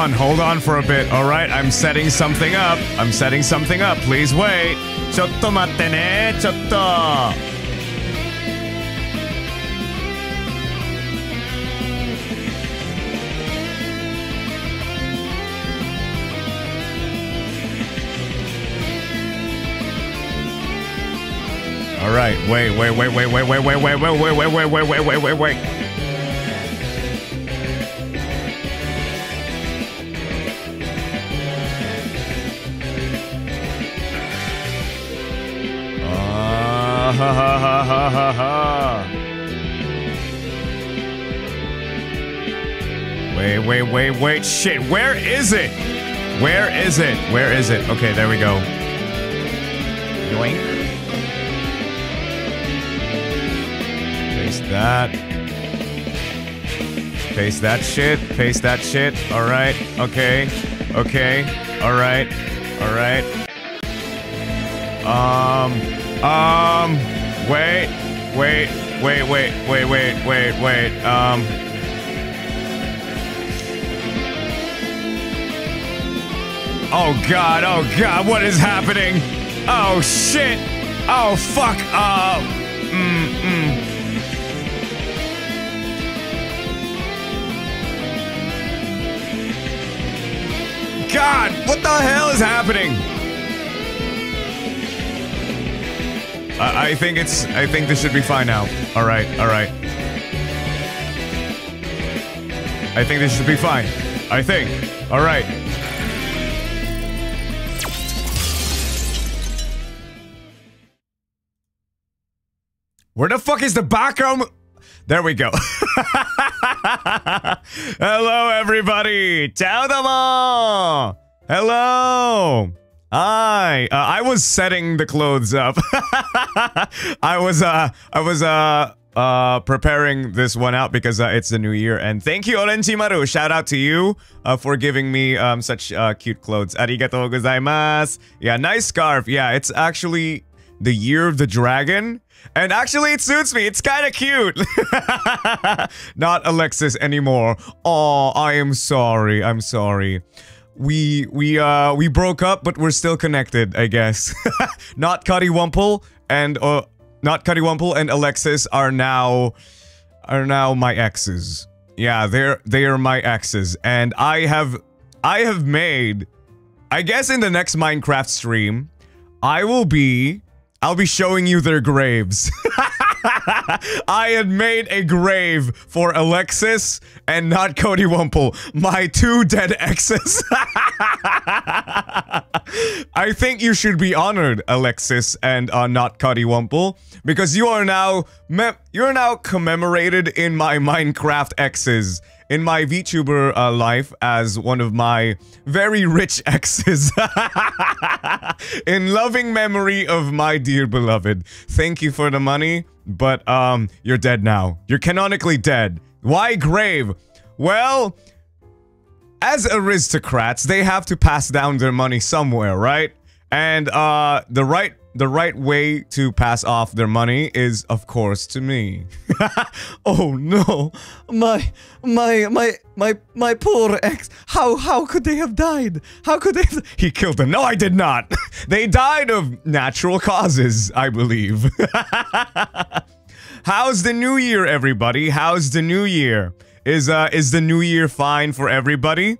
on. Hold on for a bit. All right, I'm setting something up. I'm setting something up. Please wait. Chotto matte ne, chotto. All right, wait, wait, wait, wait, wait, wait, wait, wait, wait, wait, wait, wait, wait, wait, wait, wait. Wait. Shit, where is it? Where is it? Where is it? Okay, there we go. Yoink. Paste that. Paste that shit. Paste that shit. Alright. Okay. Okay. Alright. Alright. Um. Um. Wait. Wait. Wait. Wait. Wait. Wait. Wait. Wait. Um. Oh god. Oh god. What is happening? Oh shit. Oh fuck. Uh. Mm. Mm. God, what the hell is happening? I, I think it's. I think this should be fine now. All right, all right. I think this should be fine. I think. All right. Where the fuck is the background? There we go. Hello, everybody. Ciao, all. Hello. Hi. Uh, I was setting the clothes up. I was, uh, I was, uh, uh, preparing this one out because uh, it's the new year. And thank you, Orenjimaru. Shout out to you uh, for giving me um, such uh, cute clothes. Arigatou gozaimasu. Yeah, nice scarf. Yeah, it's actually the year of the dragon. And actually, it suits me. It's kind of cute. Not Alexis anymore. Oh, I am sorry. I'm sorry. We we uh we broke up, but we're still connected. I guess. Not Cuddy Wumple and uh not Cuddy Wumple and Alexis are now are now my exes. Yeah, they're they are my exes, and I have I have made. I guess in the next Minecraft stream, I will be I'll be showing you their graves. I had made a grave for Alexis and not Cody Wumple, my two dead exes. I think you should be honored, Alexis and uh, not Cody Wumple, because you are now you're now commemorated in my Minecraft exes in my VTuber uh, life as one of my very rich exes. in loving memory of my dear beloved. Thank you for the money, but um, you're dead now. You're canonically dead. Why grave? Well, as aristocrats, they have to pass down their money somewhere, right? And uh, the right the right way to pass off their money is, of course, to me. oh no, my, my, my, my, my poor ex. How, how could they have died? How could they? Have... He killed them. No, I did not. they died of natural causes, I believe. How's the new year, everybody? How's the new year? Is uh, is the new year fine for everybody?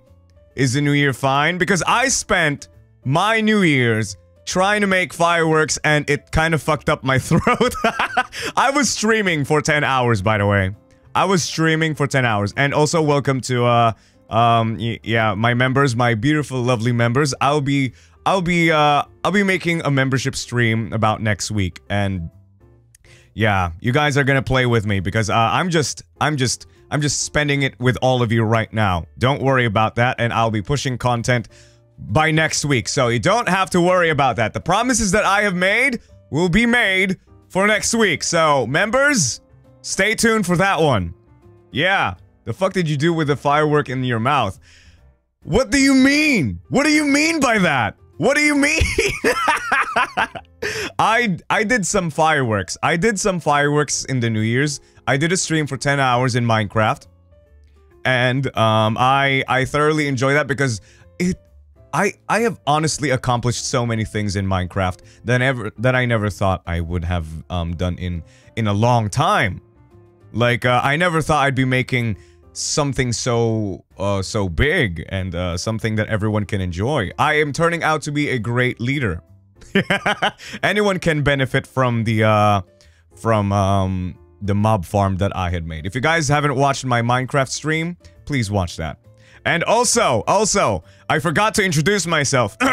Is the new year fine? Because I spent my new year's trying to make fireworks and it kind of fucked up my throat. I was streaming for 10 hours, by the way. I was streaming for 10 hours. And also welcome to, uh, um, yeah, my members, my beautiful, lovely members. I'll be, I'll be, uh, I'll be making a membership stream about next week. And yeah, you guys are gonna play with me because, uh, I'm just, I'm just, I'm just spending it with all of you right now. Don't worry about that. And I'll be pushing content by next week. So you don't have to worry about that. The promises that I have made will be made for next week. So, members, stay tuned for that one. Yeah. The fuck did you do with the firework in your mouth? What do you mean? What do you mean by that? What do you mean? I I did some fireworks. I did some fireworks in the New Year's. I did a stream for 10 hours in Minecraft. and um, I I thoroughly enjoy that because it I I have honestly accomplished so many things in Minecraft that ever that I never thought I would have um, done in in a long time. Like uh, I never thought I'd be making something so uh, so big and uh, something that everyone can enjoy. I am turning out to be a great leader. Anyone can benefit from the uh, from um, the mob farm that I had made. If you guys haven't watched my Minecraft stream, please watch that. And also, also, I forgot to introduce myself.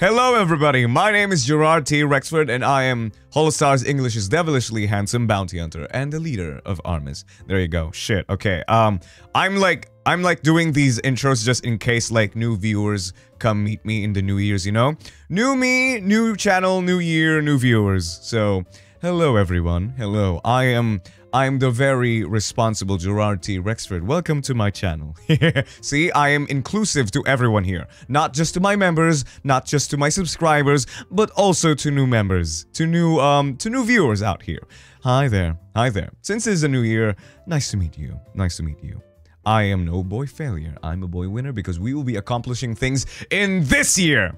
Hello everybody, my name is Jurard T. Rexford and I am Holostars English's devilishly handsome bounty hunter and the leader of Armis. There you go. Shit, okay. Um, I'm like I'm like doing these intros just in case like new viewers come meet me in the new years, you know? New me, new channel, new year, new viewers. So, hello everyone. Hello. I am I'm the very responsible Jurard T. Rexford. Welcome to my channel. See, I am inclusive to everyone here. Not just to my members, not just to my subscribers, but also to new members, to new, um, to new viewers out here. Hi there. Hi there. Since it's a new year, nice to meet you. Nice to meet you. I am no boy failure. I'm a boy winner because we will be accomplishing things in this year.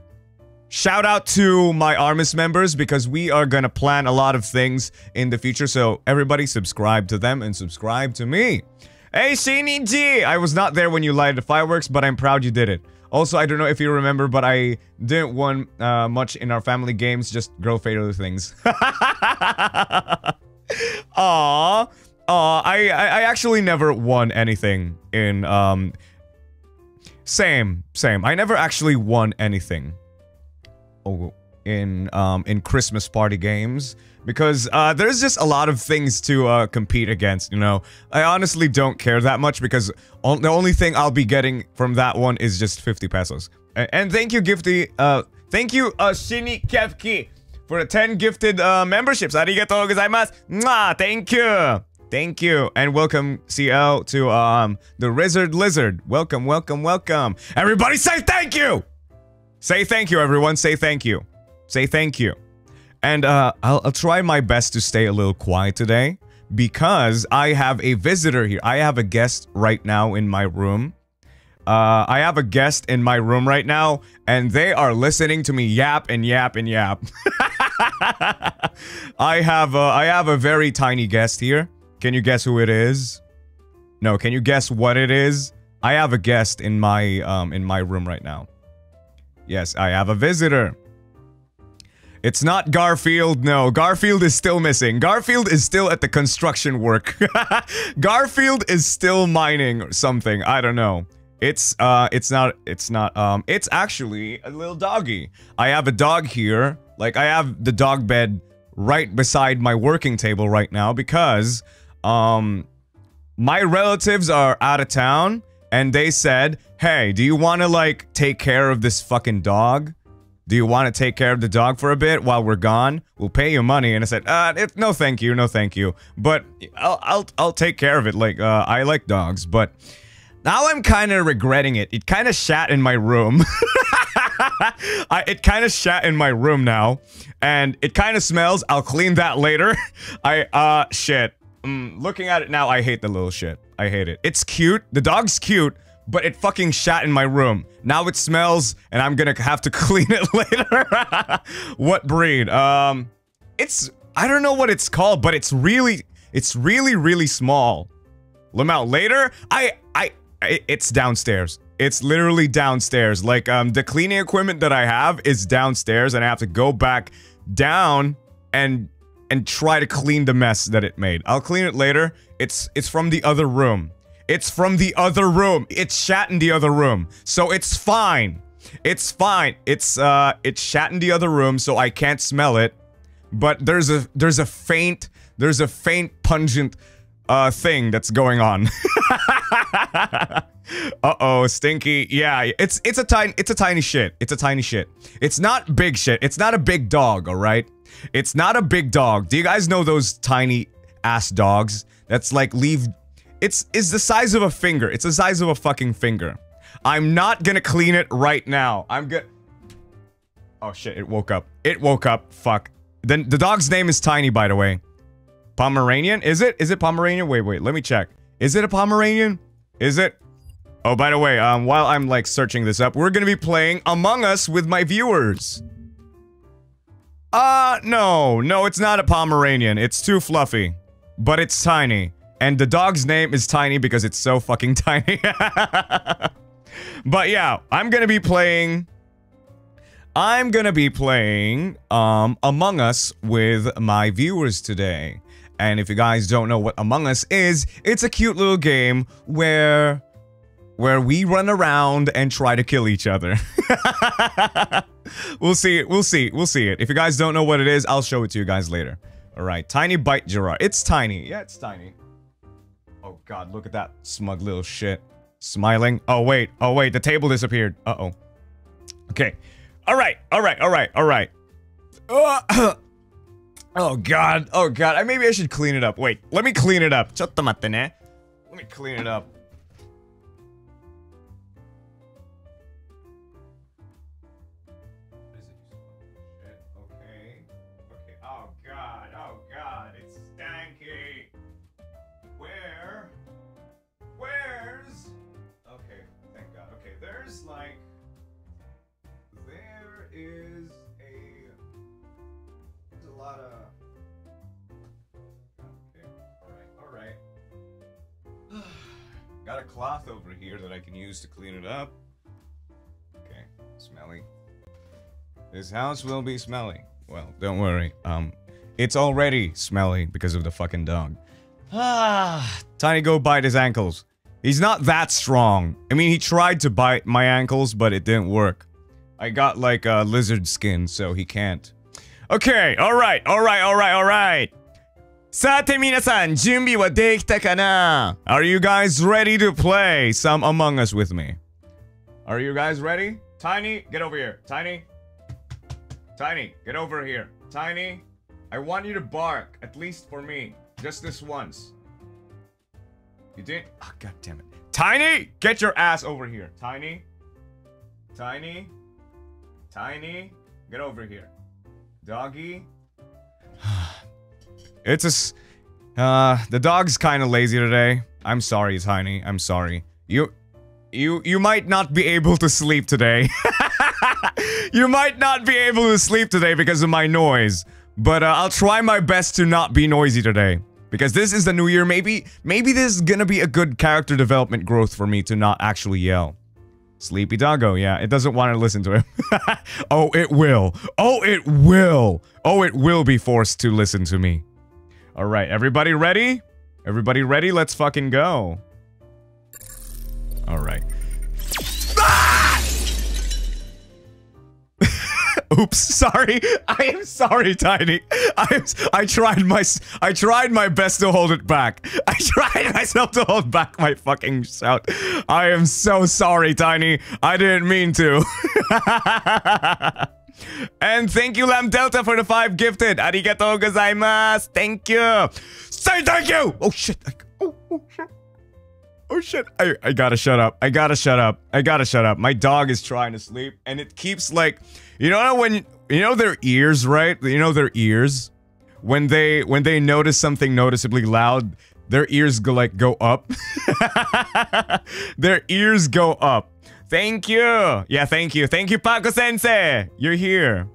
Shout out to my Armis members because we are gonna plan a lot of things in the future. So everybody subscribe to them and subscribe to me. Hey, Shani G! I was not there when you lighted the fireworks, but I'm proud you did it. Also, I don't know if you remember, but I didn't win uh, much in our family games, just grow fatal things. Aww. I, I actually never won anything in, um... Same, same. I never actually won anything Oh, in um, in Christmas party games because uh, there's just a lot of things to uh, compete against. You know, I honestly don't care that much because the only thing I'll be getting from that one is just 50 pesos. And, and thank you, Gifty. Uh, thank you, uh, Shini Kevki, for the 10 gifted uh, memberships. Arigatou gozaimasu. Mwah, thank you. Thank you, and welcome CL to um the Lizard Lizard. Welcome, welcome, welcome. Everybody say thank you! Say thank you, everyone. Say thank you. Say thank you. And uh, I'll, I'll try my best to stay a little quiet today because I have a visitor here. I have a guest right now in my room. Uh, I have a guest in my room right now, and they are listening to me yap and yap and yap. I have a, I have a very tiny guest here. Can you guess who it is? No, can you guess what it is? I have a guest in my um in my room right now. Yes, I have a visitor. It's not Garfield, no. Garfield is still missing. Garfield is still at the construction work. Garfield is still mining something. I don't know. It's, uh, it's not, it's not, um, it's actually a little doggy. I have a dog here. Like, I have the dog bed right beside my working table right now because, um, my relatives are out of town and they said, hey, do you want to, like, take care of this fucking dog? Do you want to take care of the dog for a bit while we're gone? We'll pay you money. And I said, uh, it, no thank you, no thank you. But I'll, I'll, I'll take care of it. Like, uh, I like dogs, but now I'm kind of regretting it. It kind of shat in my room. I, it kind of shat in my room now. And it kind of smells. I'll clean that later. I, uh, shit. Mm, looking at it now, I hate the little shit. I hate it. It's cute. The dog's cute, but it fucking shat in my room. Now it smells, and I'm gonna have to clean it later. what breed? Um, it's I don't know what it's called, but it's really, it's really, really small. Lamau, later, I, I, it's downstairs. It's literally downstairs. Like, um, the cleaning equipment that I have is downstairs, and I have to go back down and and try to clean the mess that it made. I'll clean it later. It's it's from the other room. It's from the other room. It's shat in the other room. So it's fine. It's fine. It's uh it's shat in the other room so I can't smell it. But there's a there's a faint there's a faint pungent uh thing that's going on. Uh-oh, stinky. Yeah, it's it's a tiny it's a tiny shit. It's a tiny shit. It's not big shit. It's not a big dog, all right? It's not a big dog. Do you guys know those tiny ass dogs? That's like leave... It's, it's the size of a finger. It's the size of a fucking finger. I'm not gonna clean it right now. I'm gonna... Oh shit, it woke up. It woke up. Fuck. Then the dog's name is Tiny, by the way. Pomeranian? Is it? Is it Pomeranian? Wait, wait, let me check. Is it a Pomeranian? Is it? Oh, by the way, um, while I'm like searching this up, we're gonna be playing Among Us with my viewers. Uh, no, no, it's not a Pomeranian. It's too fluffy. But it's tiny. And the dog's name is Tiny because it's so fucking tiny. but yeah, I'm gonna be playing... I'm gonna be playing, um, Among Us with my viewers today. And if you guys don't know what Among Us is, it's a cute little game where where we run around and try to kill each other. we'll see it. We'll see. We'll see it. If you guys don't know what it is, I'll show it to you guys later. All right, tiny bite Jurard. It's tiny. Yeah, it's tiny. Oh god, look at that smug little shit. Smiling. Oh wait. Oh wait, the table disappeared. Uh-oh. Okay. All right. All right. All right. All right. Uh, Oh god, oh god, maybe I should clean it up. Wait, let me clean it up. Let me clean it up. Cloth over here that I can use to clean it up. Okay, smelly. This house will be smelly. Well, don't worry. Um, it's already smelly because of the fucking dog. Ah, Tiny go bite his ankles. He's not that strong. I mean, he tried to bite my ankles, but it didn't work. I got like a uh, lizard skin, so he can't. Okay, alright, alright, alright, alright. さて皆さん、準備はできたかな Are you guys ready to play some Among Us with me? Are you guys ready? Tiny, get over here. Tiny. Tiny, get over here. Tiny, I want you to bark, at least for me. Just this once. You didn't? Oh, God damn it. Tiny, get your ass over here. Tiny. Tiny. Tiny, get over here. Doggy. it's a... Uh, the dog's kind of lazy today. I'm sorry, Tiny. I'm sorry. You... You, you might not be able to sleep today. you might not be able to sleep today because of my noise. But uh, I'll try my best to not be noisy today. Because this is the new year, maybe- maybe this is gonna be a good character development growth for me to not actually yell. Sleepy doggo, yeah, it doesn't want to listen to him. oh, it will. Oh, it will. Oh, it will be forced to listen to me. Alright, everybody ready? Everybody ready? Let's fucking go. Alright. Oops, sorry. I am sorry, Tiny. I I tried my I tried my best to hold it back. I tried myself to hold back my fucking shout. I am so sorry, Tiny. I didn't mean to. and thank you, Lam Delta, for the five gifted. Arigatou gozaimasu. Thank you. Say thank you. Oh shit. Oh, oh shit. Oh shit, I, I gotta shut up. I gotta shut up. I gotta shut up. My dog is trying to sleep and it keeps like, you know when, you know their ears, right? You know their ears? When they, when they notice something noticeably loud, their ears go like, go up. their ears go up. Thank you. Yeah, thank you. Thank you, Pako Sensei. You're here.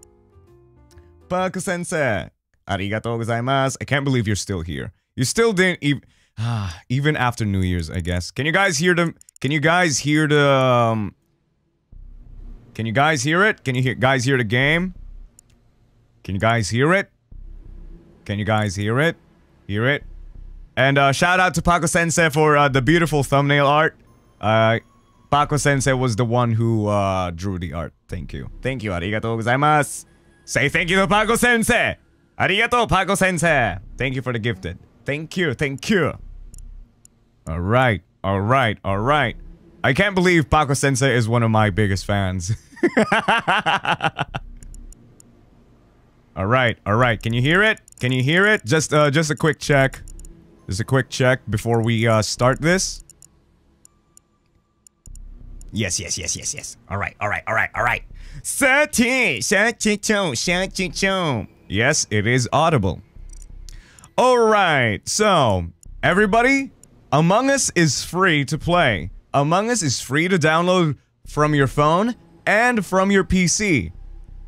Pako Sensei. Arigatou gozaimasu. I can't believe you're still here. You still didn't even... Ah, even after New Year's, I guess. Can you guys hear the? Can you guys hear the? Um, can you guys hear it? Can you hear, guys hear the game? Can you guys hear it? Can you guys hear it? Hear it? And uh, shout out to Pako Sensei for uh, the beautiful thumbnail art. Uh, Pako Sensei was the one who uh, drew the art. Thank you. Thank you. Arigatou gozaimasu. Say thank you to Pako Sensei. Arigatou, Pako Sensei. Thank you for the gifted. Thank you. Thank you. All right, all right, all right. I can't believe Pako Sensei is one of my biggest fans. all right, all right. Can you hear it? Can you hear it? Just, uh, just a quick check. Just a quick check before we, uh, start this. Yes, yes, yes, yes, yes. All right, all right, all right, all right. 13, 32, 32. Yes, it is audible. Alright, so, everybody, Among Us is free to play. Among Us is free to download from your phone and from your PC.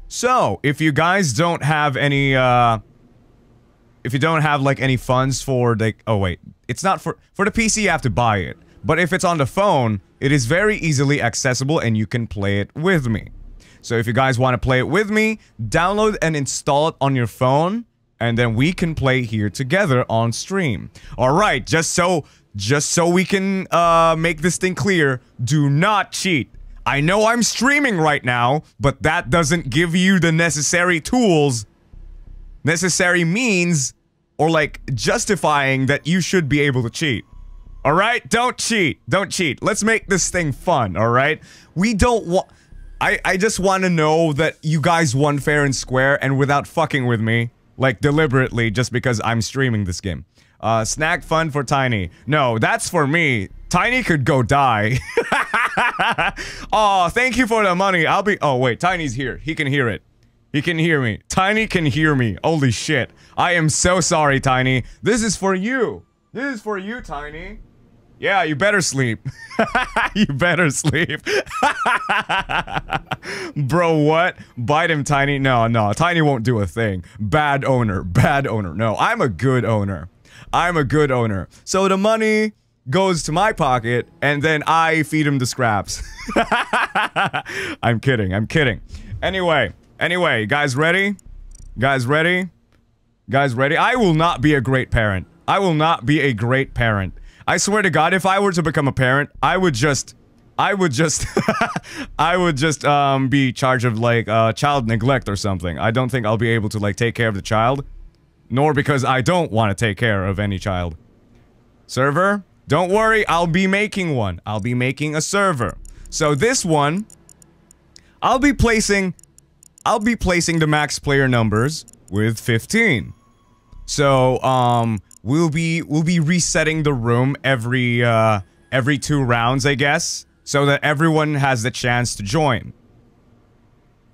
So, if you guys don't have any, uh... If you don't have, like, any funds for, like... Oh, wait. It's not for... For the PC, you have to buy it. But if it's on the phone, it is very easily accessible and you can play it with me. So if you guys want to play it with me, download and install it on your phone and then we can play here together on stream. All right, just so just so we can uh, make this thing clear, do not cheat. I know I'm streaming right now, but that doesn't give you the necessary tools, necessary means, or like justifying that you should be able to cheat. All right, don't cheat. Don't cheat. Let's make this thing fun. All right, we don't want. I I just want to know that you guys won fair and square and without fucking with me. Like, deliberately, just because I'm streaming this game. Uh, snack fun for Tiny. No, that's for me. Tiny could go die. oh, thank you for the money. I'll be- Oh, wait. Tiny's here. He can hear it. He can hear me. Tiny can hear me. Holy shit. I am so sorry, Tiny. This is for you. This is for you, Tiny. Yeah, you better sleep. you better sleep. Bro, what? Bite him, Tiny? No, no. Tiny won't do a thing. Bad owner. Bad owner. No, I'm a good owner. I'm a good owner. So the money goes to my pocket, and then I feed him the scraps. I'm kidding. I'm kidding. Anyway. Anyway, guys ready? Guys ready? Guys ready? I will not be a great parent. I will not be a great parent. I swear to God, if I were to become a parent, I would just... I would just... I would just, um, be charged of, like, uh, child neglect or something. I don't think I'll be able to, like, take care of the child. Nor because I don't want to take care of any child. Server? Don't worry, I'll be making one. I'll be making a server. So this one... I'll be placing... I'll be placing the max player numbers with 15. So, um, we'll be we'll be resetting the room every uh every two rounds, I guess, so that everyone has the chance to join.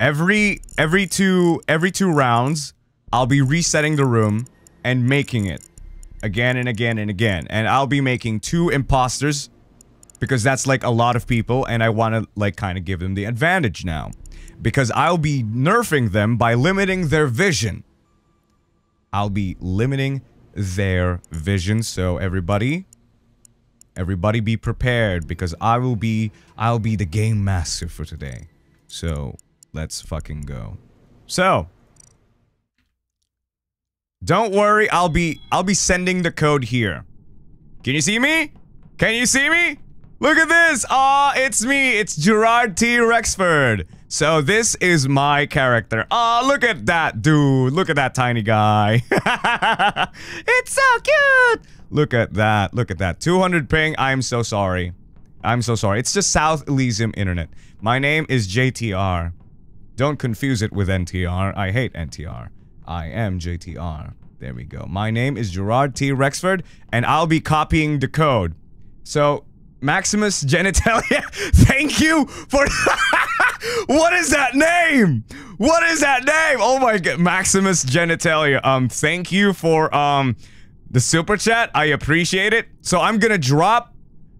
Every every two every two rounds, I'll be resetting the room and making it again and again and again. And I'll be making two imposters because that's like a lot of people and I want to like kind of give them the advantage now. Because I'll be nerfing them by limiting their vision. I'll be limiting their vision. So everybody, everybody be prepared because I will be, I'll be the game master for today. So let's fucking go. So, don't worry, I'll be, I'll be sending the code here. Can you see me? Can you see me? Look at this! Aw, it's me! It's Jurard T. Rexford! So this is my character. Aw, look at that dude! Look at that tiny guy! it's so cute! Look at that, look at that. 200 ping, I'm so sorry. I'm so sorry. It's just Southeast Asian Internet. My name is JTR. Don't confuse it with NTR. I hate NTR. I am JTR. There we go. My name is Jurard T. Rexford, and I'll be copying the code. So, Maximus Genitalia, thank you for- What is that name? What is that name? Oh my god, Maximus Genitalia, um, thank you for, um, the super chat. I appreciate it. So I'm gonna drop-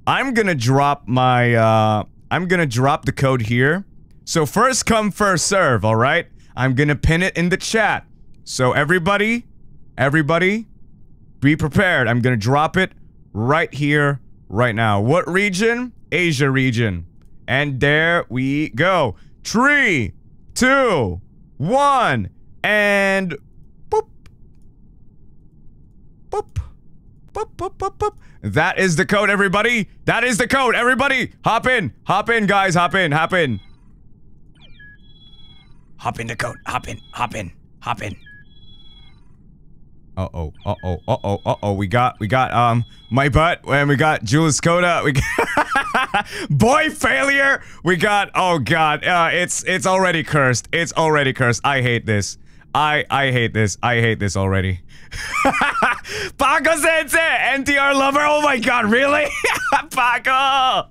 I'm gonna drop my, uh, I'm gonna drop the code here. So first come, first serve, alright? I'm gonna pin it in the chat. So everybody, everybody, be prepared. I'm gonna drop it right here, right now. What region? Asia region. And there we go. Three, two, one, and boop. Boop. Boop, boop, boop, boop. That is the code, everybody. That is the code, everybody. Hop in. Hop in, guys. Hop in. Hop in. Hop in the code. Hop in. Hop in. Hop in. Uh-oh, uh-oh, uh-oh, uh-oh, we got, we got, um, my butt, and we got Julius Coda, we got, boy failure, we got, oh god, uh, it's, it's already cursed, it's already cursed, I hate this, I, I hate this, I hate this already. Pako Sensei, NTR lover, oh my god, really? Pako!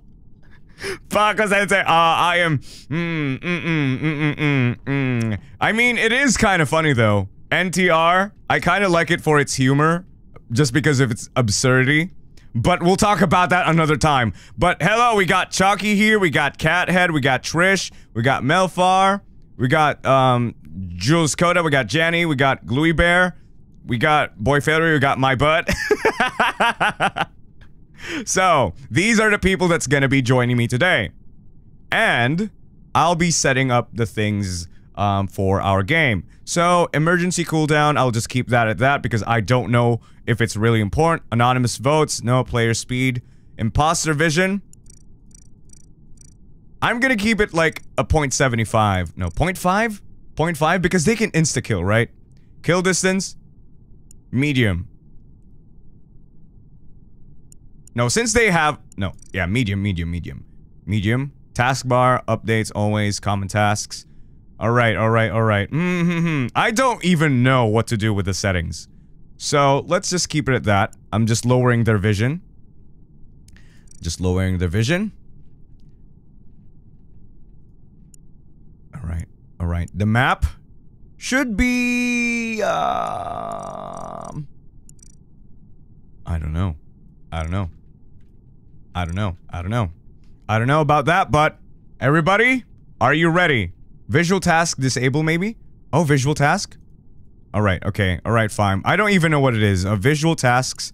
Pako Sensei, uh, I am, mm, mm, mm, mm, mm, mm, mm. I mean, it is kind of funny though. NTR. I kind of like it for its humor, just because of its absurdity. But we'll talk about that another time. But hello, we got Chalky here, we got Cathead, we got Trish, we got Melfar, we got um Jules Coda, we got Jenny, we got Gluey Bear, we got Boy Failure, we got my butt. so, these are the people that's gonna be joining me today. And I'll be setting up the things um, for our game. So, emergency cooldown, I'll just keep that at that because I don't know if it's really important. Anonymous votes, no player speed. Imposter vision. I'm gonna keep it like a 0.75. No, 0.5? 0.5 because they can insta-kill, right? Kill distance. Medium. No, since they have... No, yeah, medium, medium, medium. Medium. Taskbar, updates, always, common tasks. Alright, alright, alright. Mm -hmm. I don't even know what to do with the settings. So, let's just keep it at that. I'm just lowering their vision. Just lowering their vision. Alright, alright. The map should be... Um, I don't know. I don't know. I don't know. I don't know. I don't know about that, but everybody, are you ready? Visual task disable maybe? Oh, visual task? Alright, okay. Alright, fine. I don't even know what it is. Uh, visual tasks.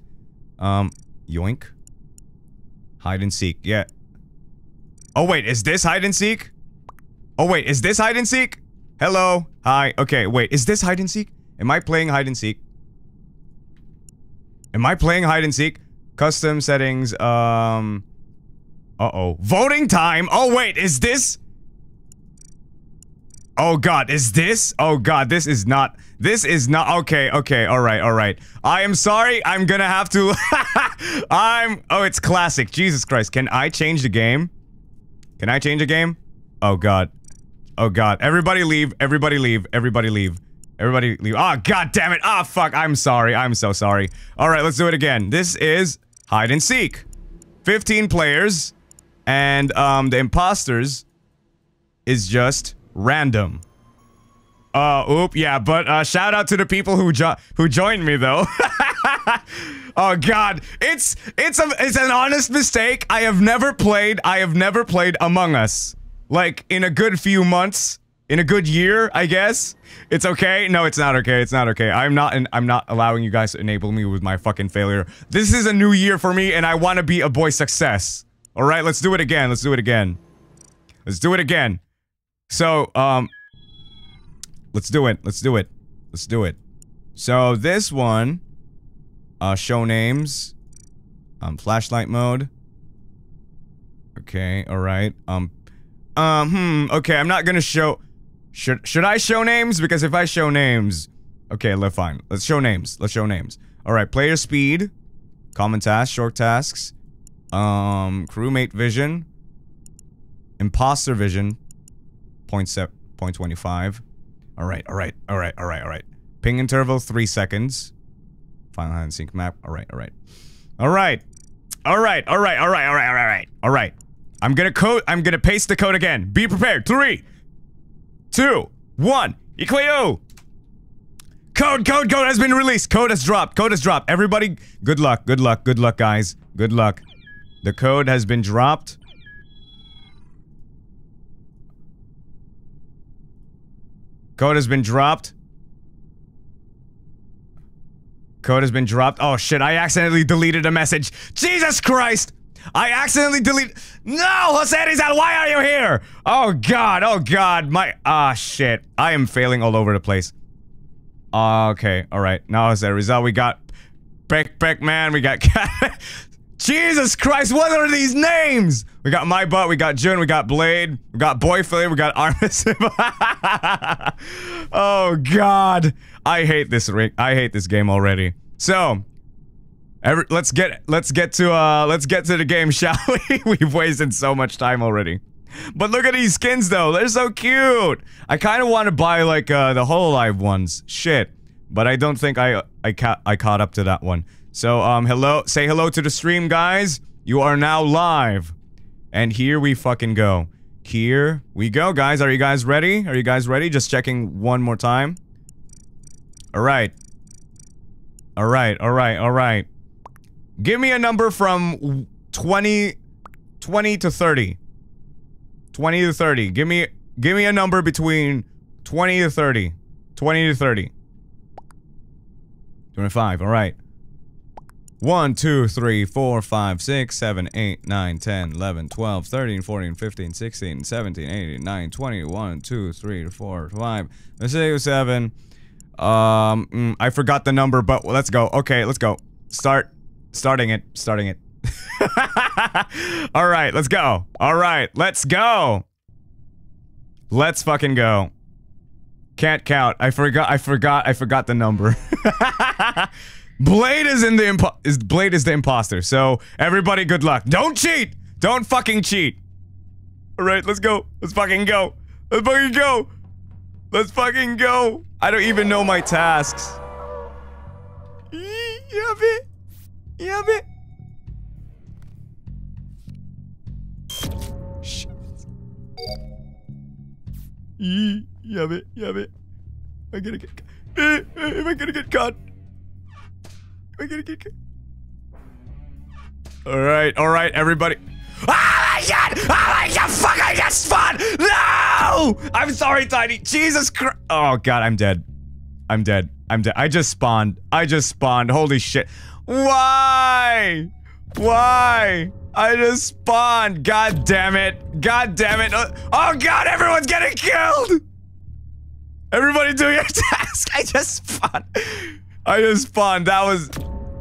Um, yoink. Hide and seek. Yeah. Oh wait, is this hide and seek? Oh wait, is this hide and seek? Hello? Hi. Okay, wait, is this hide and seek? Am I playing hide and seek? Am I playing hide and seek? Custom settings, um... Uh-oh. Voting time? Oh wait, is this... Oh god, is this? Oh god, this is not- This is not- Okay, okay, alright, alright. I am sorry, I'm gonna have to- I'm- Oh, it's classic. Jesus Christ, can I change the game? Can I change the game? Oh god. Oh god. Everybody leave, everybody leave, everybody leave. Everybody leave. Oh god damn it! Ah oh, fuck, I'm sorry, I'm so sorry. Alright, let's do it again. This is hide and seek. 15 players, and um, the imposters is just random. Uh, oop, yeah, but uh, shout out to the people who jo who joined me though. oh god, it's it's a it's an honest mistake. I have never played. I have never played Among Us. Like in a good few months, in a good year, I guess. It's okay. No, it's not okay. It's not okay. I'm not. I'm not allowing you guys to enable me with my fucking failure. This is a new year for me, and I want to be a boy success. All right, let's do it again. Let's do it again. Let's do it again. So, um, let's do it. Let's do it. Let's do it. So this one, uh, show names, um, flashlight mode. Okay, all right. Um, um, hmm. Okay, I'm not gonna show. Should should I show names? Because if I show names, okay, let fine. Let's show names. Let's show names. All right, player speed, common tasks, short tasks, um, crewmate vision, imposter vision, 0.25. All right, all right, all right, all right, all right. Ping interval, three seconds. Final hand sync map. All right, all right. All right. All right, all right, all right, all right, all right, all right. I'm gonna code, I'm gonna paste the code again. Be prepared. Three, two, one. Equio! Code, code, code has been released. Code has dropped. Code has dropped. Everybody, good luck, good luck, good luck, guys. Good luck. The code has been dropped. Code has been dropped. Code has been dropped. Oh shit, I accidentally deleted a message. Jesus Christ! I accidentally deleted- No! Jose Rizal, why are you here? Oh god, oh god, my- Ah shit. I am failing all over the place. Uh, okay, alright. Now Jose Rizal, we got- Peck Peck Man, we got- Jesus Christ, what are these names? We got My Butt, we got June, we got Blade, we got Boy Flair, we got Armis. oh god. I hate this ring. I hate this game already. So, every, let's get let's get to uh let's get to the game, shall we? We've wasted so much time already. But look at these skins though. They're so cute. I kind of want to buy like uh the Hololive ones. Shit. But I don't think I I ca I caught up to that one. So, um, hello, say hello to the stream, guys. You are now live. And here we fucking go. Here we go, guys. Are you guys ready? Are you guys ready? Just checking one more time. Alright. Alright, alright, alright. Give me a number from 20, 20 to 30. 20 to 30. Give me, give me a number between 20 to 30. 20 to 30. 25, alright. 1, 2, 3, 4, 5, 6, 7, 8, 9, 10, 11, 12, 13, 14, 15, 16, 17, 18, 19, 20, 1, 2, 3, 4, 5, 6, 7. Um, mm, I forgot the number, but let's go. Okay, let's go. Start. Starting it. Starting it. Alright, let's go. Alright, let's go. Let's fucking go. Can't count. I forgot. I forgot. I forgot the number. Blade is in the impo- is Blade is the imposter. So everybody, good luck. Don't cheat. Don't fucking cheat. All right, let's go. Let's fucking go. Let's fucking go. Let's fucking go. I don't even know my tasks. Yabe. Yabe. Shit. Yee, Yabe. Yabe. I'm gonna get. Am I gonna get caught? All right, all right, everybody. Oh my god! Oh my god! Fuck! I just spawned! No! I'm sorry, Tiny. Jesus Christ! Oh god, I'm dead. I'm dead. I'm dead. I just spawned. I just spawned. Holy shit! Why? Why? I just spawned. God damn it! God damn it! Oh, oh god! Everyone's getting killed! Everybody do your task. I just spawned. I just spawned. That was.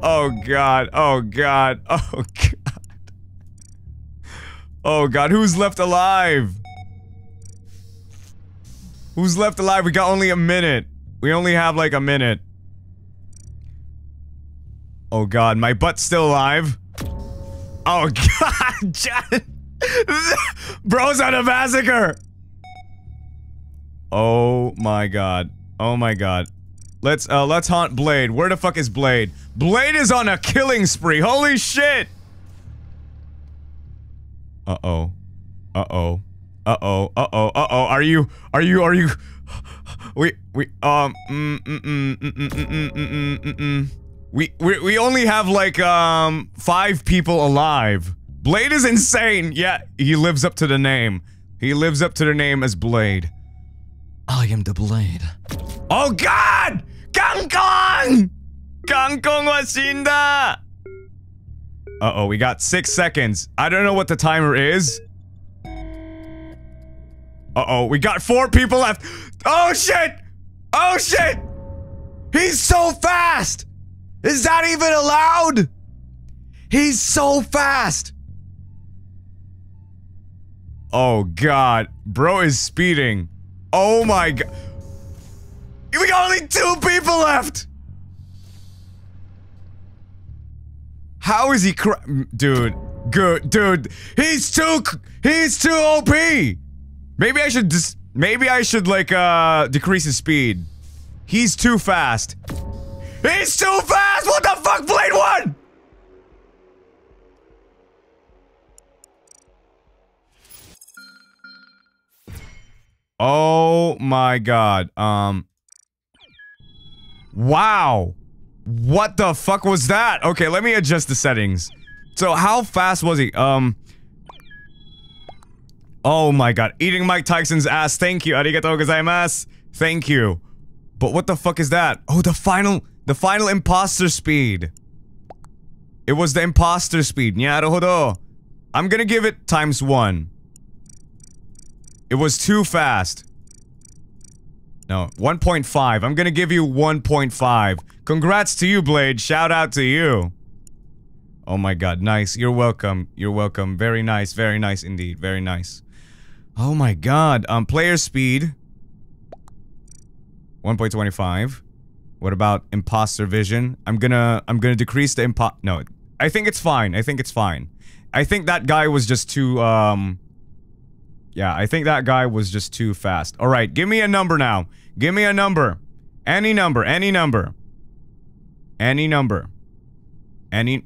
Oh god. Oh god. Oh god. Oh god. Who's left alive? Who's left alive? We got only a minute. We only have like a minute. Oh god. My butt's still alive. Oh god. John. Bro's on a massacre. Oh my god. Oh my god. Let's uh let's haunt Blade. Where the fuck is Blade? Blade is on a killing spree. Holy shit. Uh-oh. Uh-oh. Uh-oh. Uh-oh. Uh-oh. Are you are you are you We we um mm mm mm mm mm mm mm mm mm we, we we only have like um 5 people alive. Blade is insane. Yeah, he lives up to the name. He lives up to the name as Blade. I am the blade. Oh god! Shinda! Uh-oh, we got six seconds. I don't know what the timer is. Uh-oh, we got four people left. Oh shit! Oh shit! He's so fast! Is that even allowed? He's so fast! Oh god, bro is speeding. Oh my god. We got only two people left! How is he Dude. Good. Dude. He's too- He's too OP! Maybe I should just- Maybe I should, like, uh, decrease his speed. He's too fast. He's too fast! What the fuck, Blade 1?! Oh my god. Um. Wow. What the fuck was that? Okay, let me adjust the settings. So how fast was he? Um. Oh my god. Eating Mike Tyson's ass. Thank you. Arigatou gozaimasu. Thank you. But what the fuck is that? Oh, the final- the final imposter speed. It was the imposter speed. Nyaruhodo. I'm gonna give it times one. It was too fast. No, 1.5. I'm gonna give you 1.5. Congrats to you, Blade. Shout out to you. Oh my god, nice. You're welcome. You're welcome. Very nice. Very nice indeed. Very nice. Oh my god. Um, player speed. 1.25. What about imposter vision? I'm gonna- I'm gonna decrease the impo- No. I think it's fine. I think it's fine. I think that guy was just too, um... Yeah, I think that guy was just too fast. Alright, give me a number now. Give me a number. Any number, any number. Any number. Any...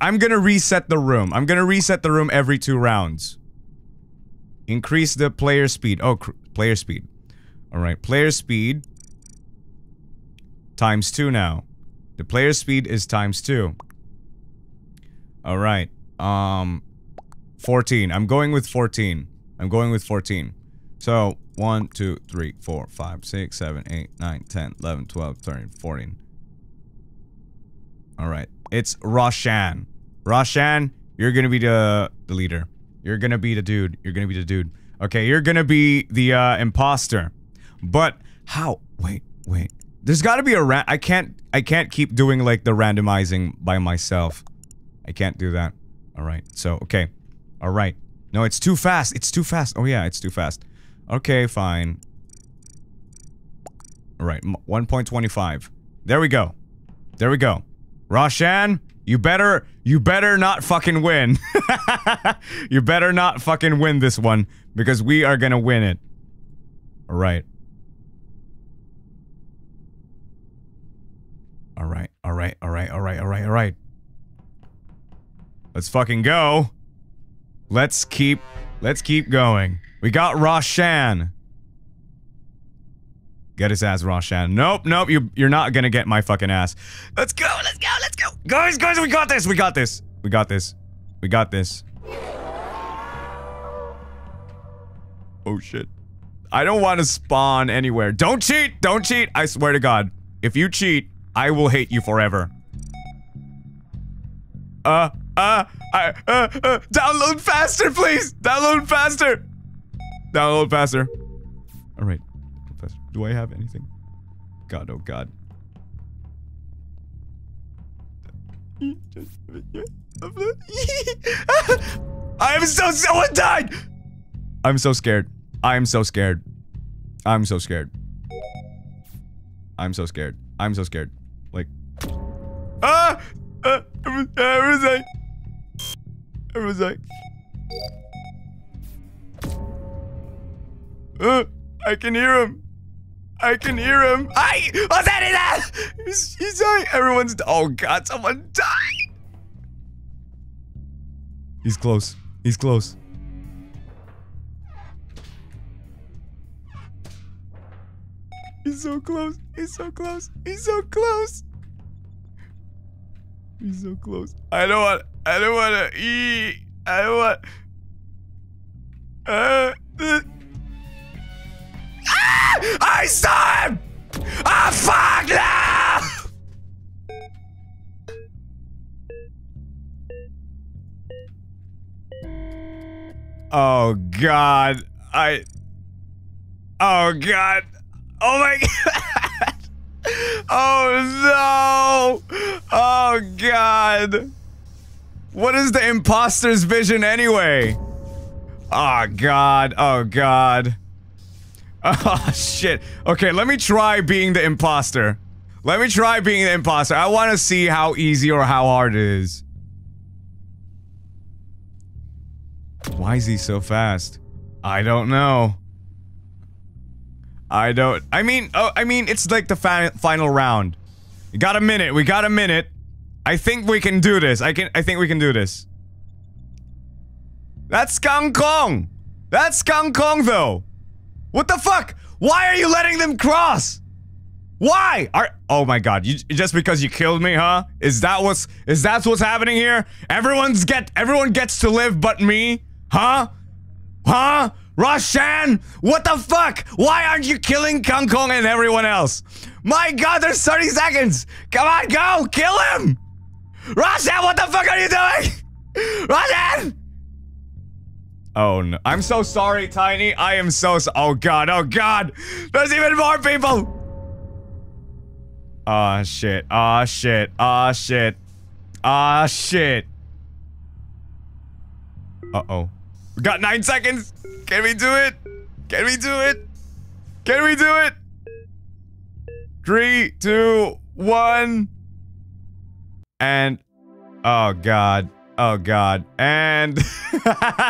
I'm gonna reset the room. I'm gonna reset the room every two rounds. Increase the player speed. Oh, player speed. Alright, player speed. times 2 now. The player speed is times 2. Alright. Um 14. I'm going with 14. I'm going with 14. So 1, 2, 3, 4, 5, 6, 7, 8, 9, 10, 11, 12, 13, 14. Alright. It's Roshan. Roshan, you're gonna be the, the leader. You're gonna be the dude. You're gonna be the dude. Okay, you're gonna be the uh, imposter. But how? Wait, wait. There's gotta be a ran- I can't- I can't keep doing like the randomizing by myself. I can't do that. Alright, so, okay. Alright. No, it's too fast. It's too fast. Oh yeah, it's too fast. Okay, fine. Alright, 1.25. There we go. There we go. Roshan, you better- you better not fucking win. you better not fucking win this one, because we are gonna win it. Alright. Alright, alright, alright, alright, alright, alright. Let's fucking go. Let's keep- let's keep going. We got Roshan. Get his ass, Roshan. Nope, nope, you, you're not gonna get my fucking ass. Let's go, let's go, let's go! Guys, guys, we got this, we got this! We got this. We got this. Oh shit. I don't want to spawn anywhere. Don't cheat! Don't cheat! I swear to god. If you cheat, I will hate you forever. Uh, uh, I, uh, uh, download faster, please! Download faster! Download faster. Alright. Do I have anything? God, oh god. I am so- someone died! I'm so scared. I'm so scared. I'm so scared. I'm so scared. I'm so scared. Like. Ah! Uh, where was I? Where was I? Uh, I can hear him. I can hear him. I what's that? Is that? He's, he's dying. Everyone's. Oh God! Someone died. He's close. He's close. He's so close. He's so close. He's so close. He's so close. I don't want. I don't want to eat. I don't want. Uh. Saw him. Ah, fuck no! Oh God. I. Oh God. Oh my God. Oh no. Oh God. What is the imposter's vision anyway? Oh God. Oh God. Oh shit. Okay, let me try being the imposter. Let me try being the imposter. I want to see how easy or how hard it is. Why is he so fast? I don't know. I don't- I mean- oh, I mean, it's like the fi final round. We got a minute, we got a minute. I think we can do this. I can- I think we can do this. That's Kang Kong! That's Kang Kong though! What the fuck? Why are you letting them cross? Why? Are- oh my god, you just because you killed me, huh? Is that what's- is that what's happening here? Everyone's get- everyone gets to live but me? Huh? Huh? Roshan? What the fuck? Why aren't you killing Kang Kong and everyone else? My god, there's 30 seconds! Come on, go! Kill him! Roshan, what the fuck are you doing? Roshan! Oh no. I'm so sorry, Tiny. I am so so- Oh god, oh god! There's even more people! Ah shit, ah shit, ah shit. Ah shit. Uh-oh. We got nine seconds! Can we do it? Can we do it? Can we do it? Three, two, one. And oh god. Oh god. And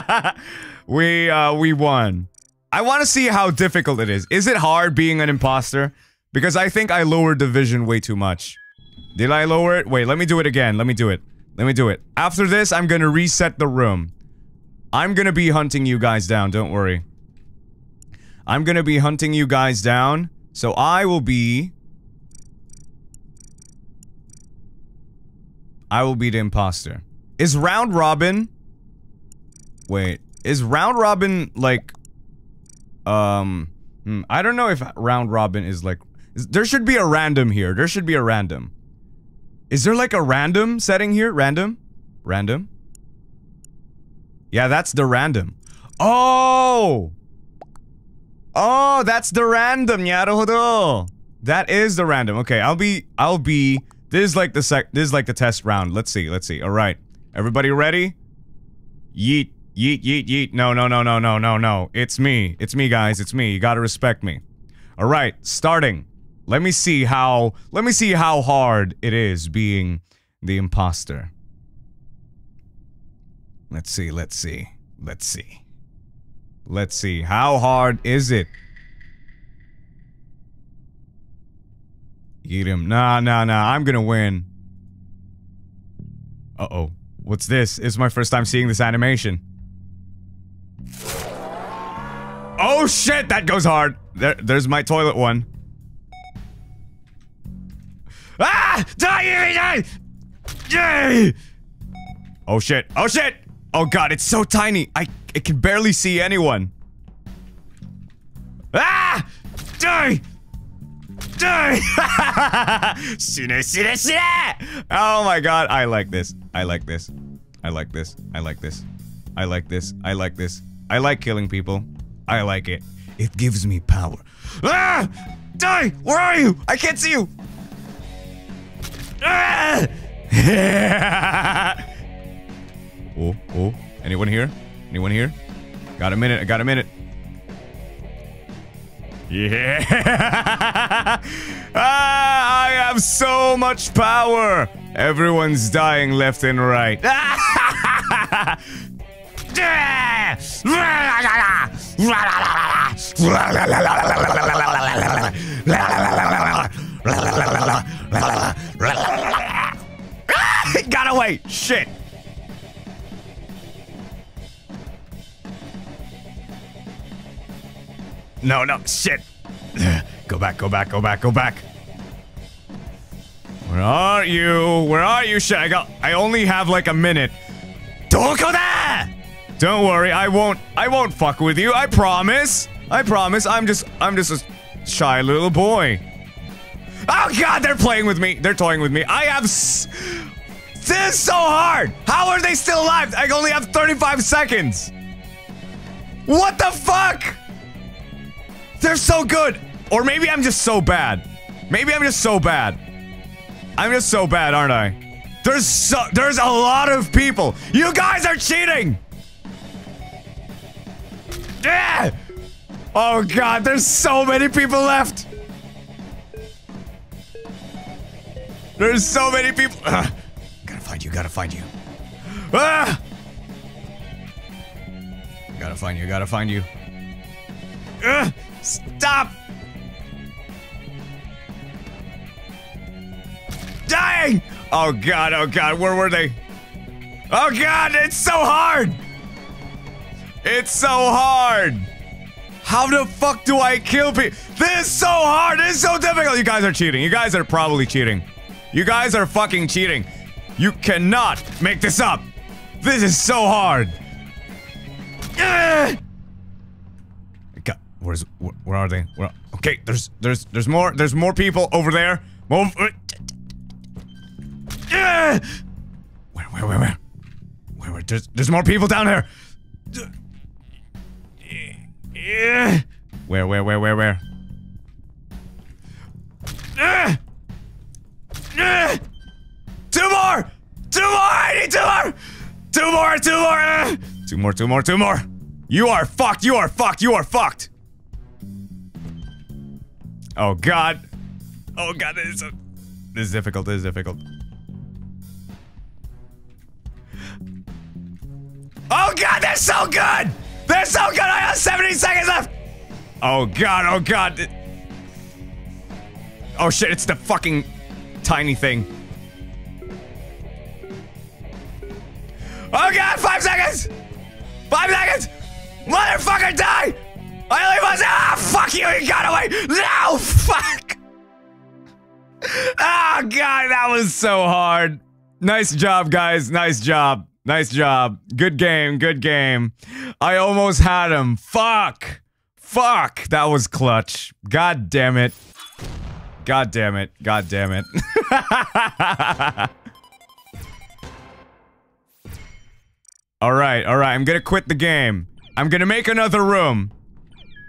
we uh we won. I want to see how difficult it is. Is it hard being an imposter? Because I think I lowered the vision way too much. Did I lower it? Wait, let me do it again. Let me do it. Let me do it. After this, I'm gonna reset the room. I'm gonna be hunting you guys down, don't worry. I'm gonna be hunting you guys down. So I will be I will be the imposter. Is round robin... Wait. Is round robin, like... Um... Hmm, I don't know if round robin is like... Is, there should be a random here. There should be a random. Is there like a random setting here? Random? Random? Yeah, that's the random. Oh! Oh, that's the random. Yarohodo. That is the random. Okay, I'll be I'll be this is like the sec this is like the test round. Let's see. Let's see. All right. Everybody ready? Yeet. Yeet yeet yeet. No, no, no, no, no, no, no. It's me. It's me guys. It's me. You got to respect me. All right, starting. Let me see how let me see how hard it is being the imposter. Let's see. Let's see. Let's see. Let's see. How hard is it? Eat him. Nah, nah, nah. I'm gonna win. Uh-oh. What's this? It's my first time seeing this animation. Oh shit, that goes hard. There, there's my toilet one. Ah! Die! Die! Oh shit. Oh shit! Oh god, it's so tiny. I, I can barely see anyone. Ah! Die! Die! Shine, shine, shine! Oh my god, I like this. I like this. I like this. I like this. I like this. I like this. I like killing people. I like it. It gives me power. Ah! Die! Where are you? I can't see you! Ah! oh, oh. Anyone here? Anyone here? Got a minute. I got a minute. Yeah! ah, I have so much power! Everyone's dying left and right. Got away! Shit! No, no, shit. Go back, go back, go back, go back. Where are you? Where are you? Shit, I only have like a minute. Don't go there! Don't worry, I won't. I won't fuck with you. I promise. I promise. I'm just. I'm just a shy little boy. Oh god, they're playing with me. They're toying with me. I have. S this is so hard. How are they still alive? I only have 35 seconds. What the fuck? They're so good. Or maybe I'm just so bad. Maybe I'm just so bad. I'm just so bad, aren't I? There's so there's a lot of people. You guys are cheating. Yeah. Oh god, there's so many people left. There's so many people. Ugh. Gotta find you, gotta find you. Ah! Gotta find you, gotta find you. Ugh. Stop! Dying! Oh god, oh god, where were they? Oh god, it's so hard! It's so hard! How the fuck do I kill people? This is so hard! This is so difficult! You guys are cheating. You guys are probably cheating. You guys are fucking cheating. You cannot make this up! This is so hard! Ugh! Where's where, where are they? Where, okay, there's there's there's more there's more people over there. More. uh, Where where where where? Where where? There's there's more people down there. Ugh! Where where where where where? Two more! Two more! I need two more! Two more! Two more! Two more! Two more! Two more! You are fucked! You are fucked! You are fucked! Oh god! Oh god! This is this is difficult. This is difficult. Oh god! They're so good! They're so good! I have 70 seconds left! Oh god! Oh god! Oh shit! It's the fucking tiny thing. Oh god, five seconds! Five seconds! Motherfucker, die! I only was ah fuck you, you got away! No fuck! Oh god, that was so hard. Nice job, guys. Nice job. Nice job. Good game. Good game. I almost had him. Fuck. Fuck. That was clutch. God damn it. God damn it. God damn it. alright, alright. I'm gonna quit the game. I'm gonna make another room.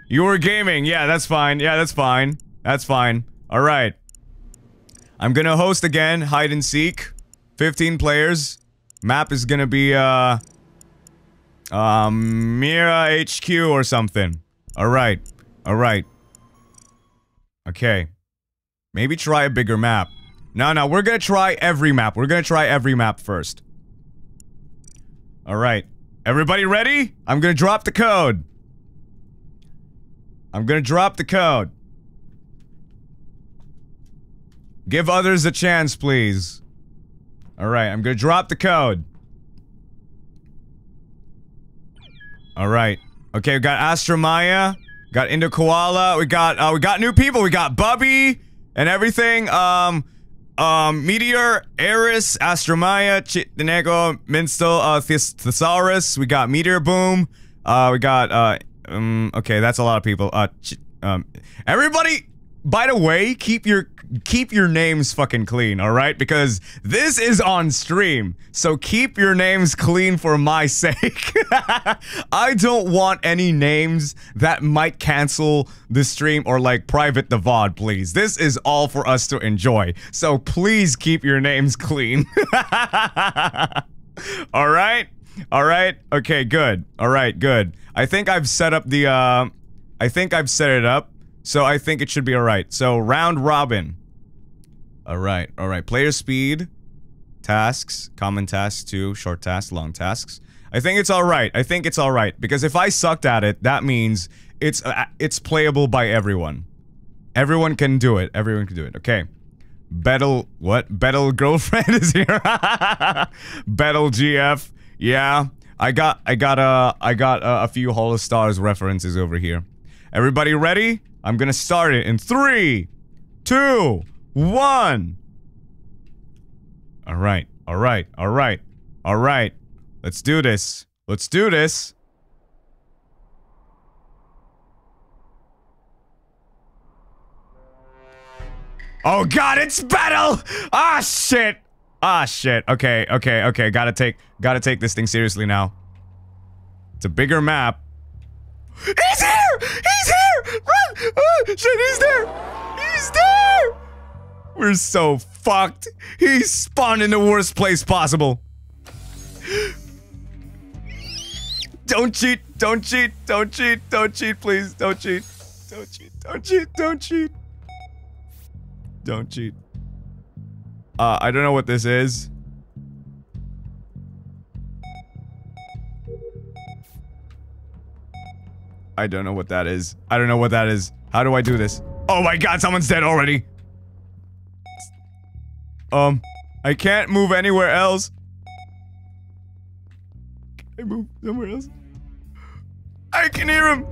You were gaming. Yeah, that's fine. Yeah, that's fine. That's fine. Alright. I'm gonna host again, hide and seek. 15 players. Map is gonna be, uh... Um, Mira HQ or something. Alright. Alright. Okay. Maybe try a bigger map. No, no, we're gonna try every map. We're gonna try every map first. Alright. Everybody ready? I'm gonna drop the code. I'm gonna drop the code. Give others a chance, please. Alright, I'm gonna drop the code. Alright. Okay, we got Astromaya. Got Indo Koala. We got, uh, we got new people. We got Bubby and everything. Um, um, Meteor, Eris, Astromaya, Chitnego, Minstel, uh, Thes Thesaurus. We got Meteor Boom. Uh, we got, uh, um, okay, that's a lot of people. Uh, um, everybody, by the way, keep your keep your names fucking clean, all right? Because this is on stream. So keep your names clean for my sake. I don't want any names that might cancel the stream or like private the VOD, please. This is all for us to enjoy. So please keep your names clean. all right? All right? Okay, good. All right, good. I think I've set up the, uh, I think I've set it up. So I think it should be alright. So round robin. Alright, alright. Player speed. Tasks. Common tasks too. Short tasks, long tasks. I think it's alright. I think it's alright. Because if I sucked at it, that means it's uh, it's playable by everyone. Everyone can do it. Everyone can do it. Okay. Battle what? Battle girlfriend is here. Battle GF. Yeah. I got, I got, uh, I got uh, a few Holostars references over here. Everybody ready? I'm gonna start it in three, two, one. All right, all right, all right, all right. Let's do this. Let's do this. Oh god, it's battle! Ah shit! Ah shit. Okay, okay, okay. Gotta take gotta take this thing seriously now. It's a bigger map. He's here! He's here! Run! Oh, shit, he's there! He's there! We're so fucked. He spawned in the worst place possible. Don't cheat, don't cheat, don't cheat, don't cheat, please. Don't cheat. Don't cheat, don't cheat, don't cheat. Don't cheat. Uh, I don't know what this is. I don't know what that is. I don't know what that is. How do I do this? Oh my god, someone's dead already. Um, I can't move anywhere else. Can I move somewhere else? I can hear him.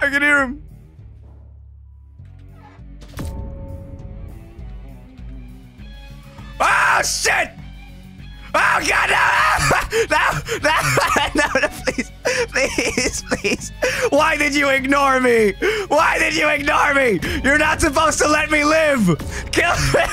I can hear him. Oh shit! Oh god, no! No! No! No! no please! Please! Please! Why did you ignore me? Why did you ignore me? You're not supposed to let me live! Kill me!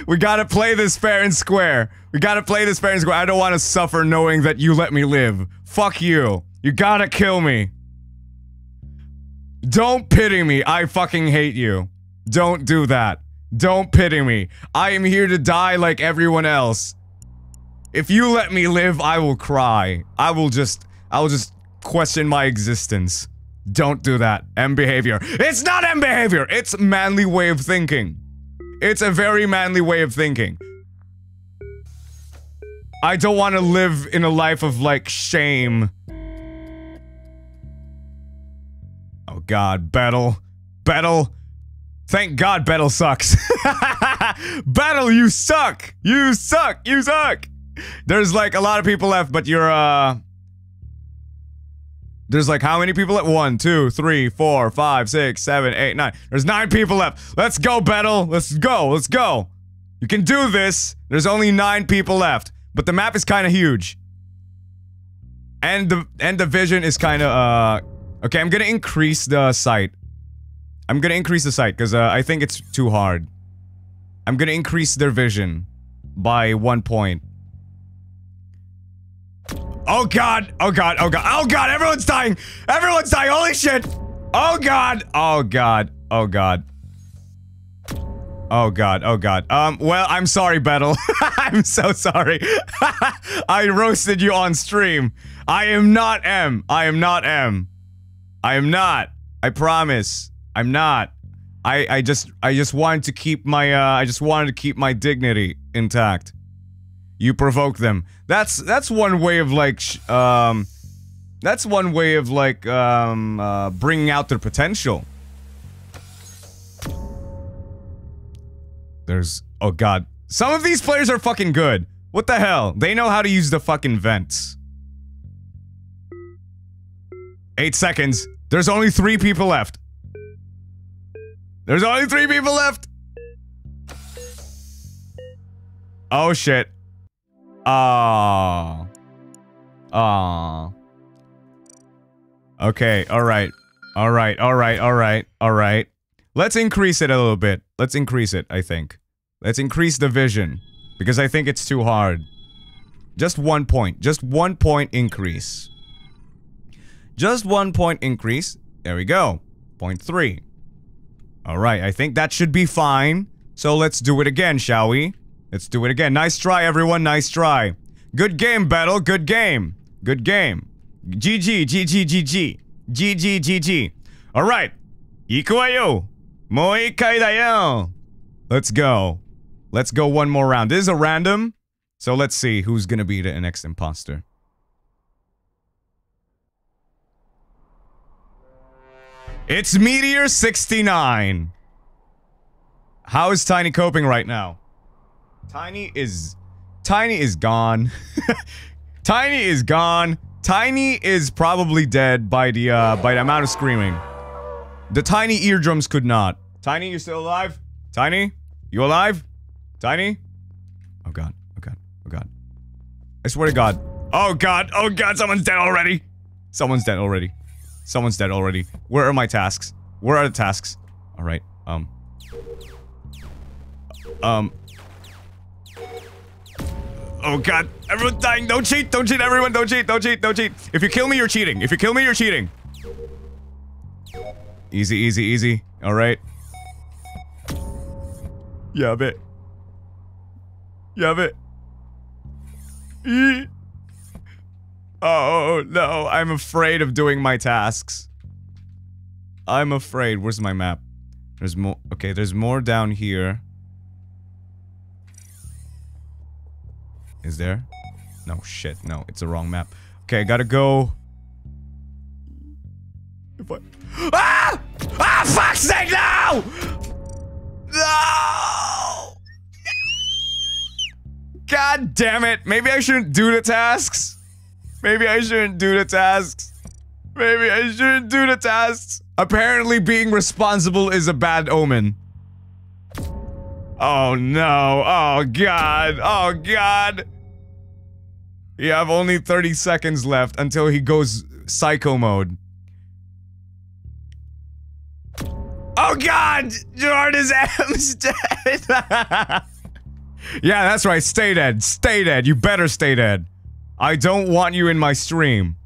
we gotta play this fair and square. We gotta play this fair and square. I don't want to suffer knowing that you let me live. Fuck you. You gotta kill me. Don't pity me. I fucking hate you. Don't do that. Don't pity me. I am here to die like everyone else. If you let me live, I will cry. I will just- I will just question my existence. Don't do that. M behavior. It's not M behavior! It's manly way of thinking. It's a very manly way of thinking. I don't want to live in a life of, like, shame. God, Battle. Battle. Thank God Battle sucks. Battle, you suck! You suck! You suck! There's like a lot of people left, but you're, uh... There's like how many people at one, two, three, four, five, six, seven, eight, nine. There's nine people left. Let's go, Battle. Let's go. Let's go. You can do this. There's only nine people left, but the map is kind of huge. And the and the vision is kind of uh okay. I'm gonna increase the sight. I'm gonna increase the sight because uh, I think it's too hard. I'm gonna increase their vision by one point. Oh god! Oh god! Oh god! Oh god! Everyone's dying! Everyone's dying! Holy shit! Oh god! Oh god! Oh god! Oh god, oh god. Um, well, I'm sorry, Battle. I'm so sorry. I roasted you on stream. I am not M. I am not M. I am not. I promise. I'm not. I I just I just wanted to keep my uh I just wanted to keep my dignity intact. You provoke them. That's that's one way of like um that's one way of like um uh bringing out their potential. There's oh god. Some of these players are fucking good. What the hell? They know how to use the fucking vents. Eight seconds. There's only three people left. There's only three people left. Oh shit. Ah. Ah. Okay, alright. Alright, alright, alright, alright. Let's increase it a little bit. Let's increase it, I think. Let's increase the vision. Because I think it's too hard. Just one point. Just one point increase. Just one point increase. There we go. Point three. Alright, I think that should be fine. So let's do it again, shall we? Let's do it again. Nice try, everyone. Nice try. Good game, Battle. Good game. Good game. GG, GG, GG. GG, GG. Alright. Ikuwayo. Moi kai Let's go. Let's go one more round. This is a random. So let's see who's gonna be the next imposter. It's Meteor69. How is Tiny coping right now? Tiny is... Tiny is gone. Tiny is gone. Tiny is probably dead by the, uh, by the amount of screaming. The tiny eardrums could not. Tiny, you still alive? Tiny? You alive? Tiny? Oh god. Oh god. Oh god. I swear to god. Oh god. Oh god, someone's dead already. Someone's dead already. Someone's dead already. Where are my tasks? Where are the tasks? Alright, um. Um. Oh god, everyone's dying. Don't cheat, don't cheat, everyone. Don't cheat, don't cheat, don't cheat. If you kill me, you're cheating. If you kill me, you're cheating. Easy, easy, easy. Alright. Yeah, bit. Yeah, bit. Eee. Oh, no, I'm afraid of doing my tasks. I'm afraid. Where's my map? There's more- okay, there's more down here. Is there? No, shit, no, it's the wrong map. Okay, I gotta go... If I- Ah! Ah, fuck's sake, no! No! God damn it, maybe I shouldn't do the tasks? Maybe I shouldn't do the tasks. Maybe I shouldn't do the tasks. Apparently being responsible is a bad omen. Oh no. Oh god. Oh god. You have only 30 seconds left until he goes psycho mode. Oh god! Jurard is M's dead! yeah, that's right. Stay dead. Stay dead. You better stay dead. I don't want you in my stream.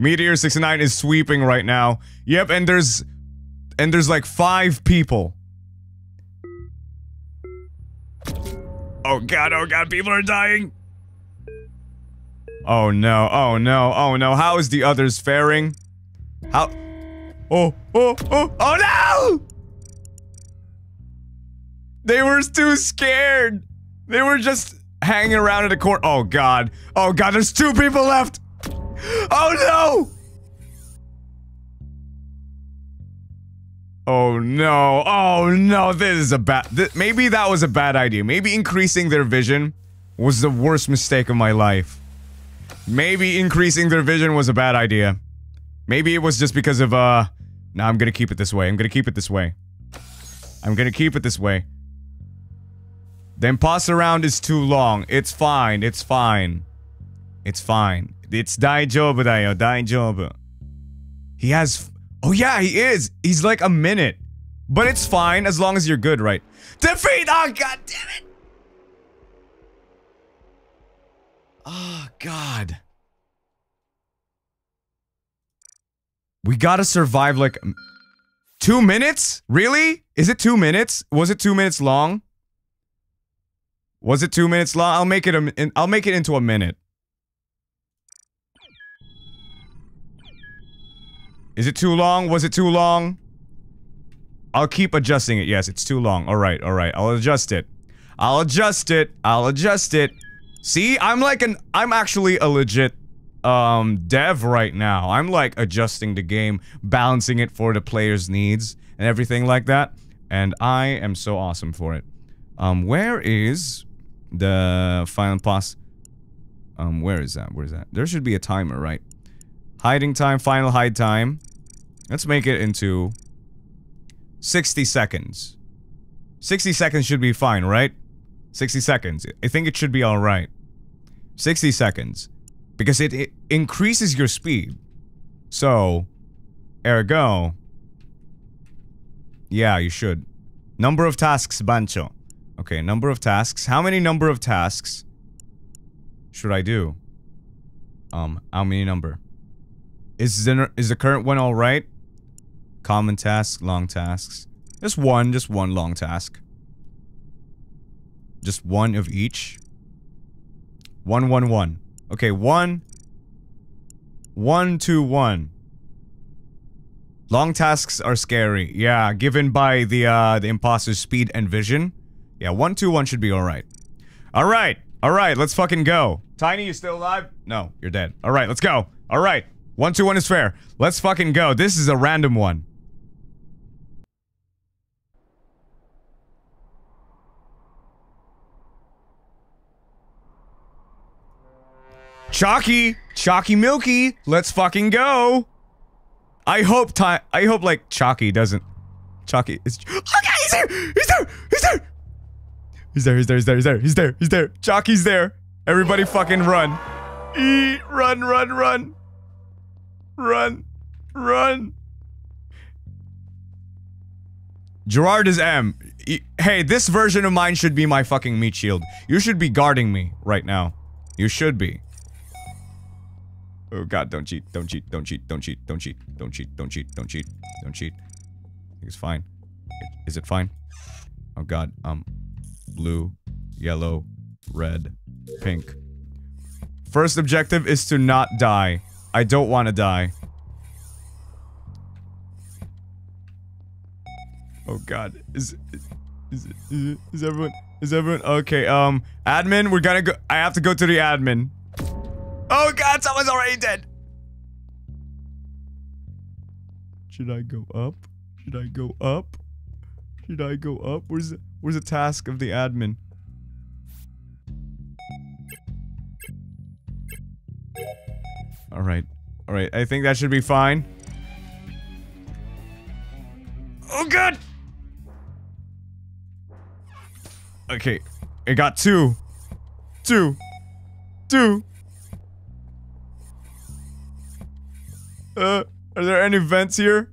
Meteor69 is sweeping right now. Yep, and there's... And there's like five people. Oh god, oh god, people are dying! Oh no, oh no, oh no, how is the others faring? How- Oh, oh, oh, oh no! They were too scared! They were just hanging around in the corner. Oh god. Oh god, there's two people left! Oh no! Oh no, oh no, this is a bad- maybe that was a bad idea. Maybe increasing their vision was the worst mistake of my life. Maybe increasing their vision was a bad idea. Maybe it was just because of, uh... Nah, I'm gonna keep it this way. I'm gonna keep it this way. I'm gonna keep it this way. The pass round is too long. It's fine. It's fine. It's fine. It's daijoubu da yo. Oh, daijoubu. He has... Oh yeah, he is. He's like a minute. But it's fine as long as you're good, right? Defeat! Oh, god damn it! Oh, god. We gotta survive like... Two minutes? Really? Is it two minutes? Was it two minutes long? Was it two minutes long? I'll make it a, I'll make it into a minute. Is it too long? Was it too long? I'll keep adjusting it. Yes, it's too long. Alright, alright. I'll adjust it. I'll adjust it. I'll adjust it. See? I'm like an- I'm actually a legit, um, dev right now. I'm like adjusting the game, balancing it for the player's needs, and everything like that. And I am so awesome for it. Um, where is the final boss? Um, where is that? Where is that? There should be a timer, right? Hiding time, final hide time. Let's make it into 60 seconds. 60 seconds should be fine, right? 60 seconds. I think it should be alright. 60 seconds. Because it, it increases your speed. So, ergo. Yeah, you should. Number of tasks, Bancho. Okay, number of tasks. How many number of tasks should I do? Um, how many number? Is the, is the current one alright? Common tasks, long tasks. Just one, just one long task. Just one of each. One, one, one. Okay, one. One, two, one. Long tasks are scary. Yeah, given by the, uh, the imposter's speed and vision. Yeah, one, two, one should be alright. Alright, alright, let's fucking go. Tiny, you still alive? No, you're dead. Alright, let's go. Alright, one, two, one is fair. Let's fucking go. This is a random one. Chalky! Chalky Milky! Let's fucking go! I hope time- I hope, like, Chalky doesn't- Chalky is- Okay, he's there! He's there! He's there! He's there, he's there, he's there, he's there, he's there, he's there. Chalky's there. Everybody fucking run. E run, run, run. Run. Run. Jurard is M. Hey, this version of mine should be my fucking meat shield. You should be guarding me right now. You should be. Oh god, don't cheat, don't cheat, don't cheat, don't cheat, don't cheat, don't cheat, don't cheat, don't cheat, don't cheat. It's fine. Is it fine? Oh god, um, blue, yellow, red, pink. First objective is to not die. I don't want to die. Oh god, is, is, is, is everyone, is everyone, okay, um, admin, we're gonna go, I have to go to the admin. Oh god, someone's already dead! Should I go up? Should I go up? Should I go up? Where's the, where's the task of the admin? Alright. Alright, I think that should be fine. Oh god! Okay, I got two. Two. Two. Uh, are there any vents here?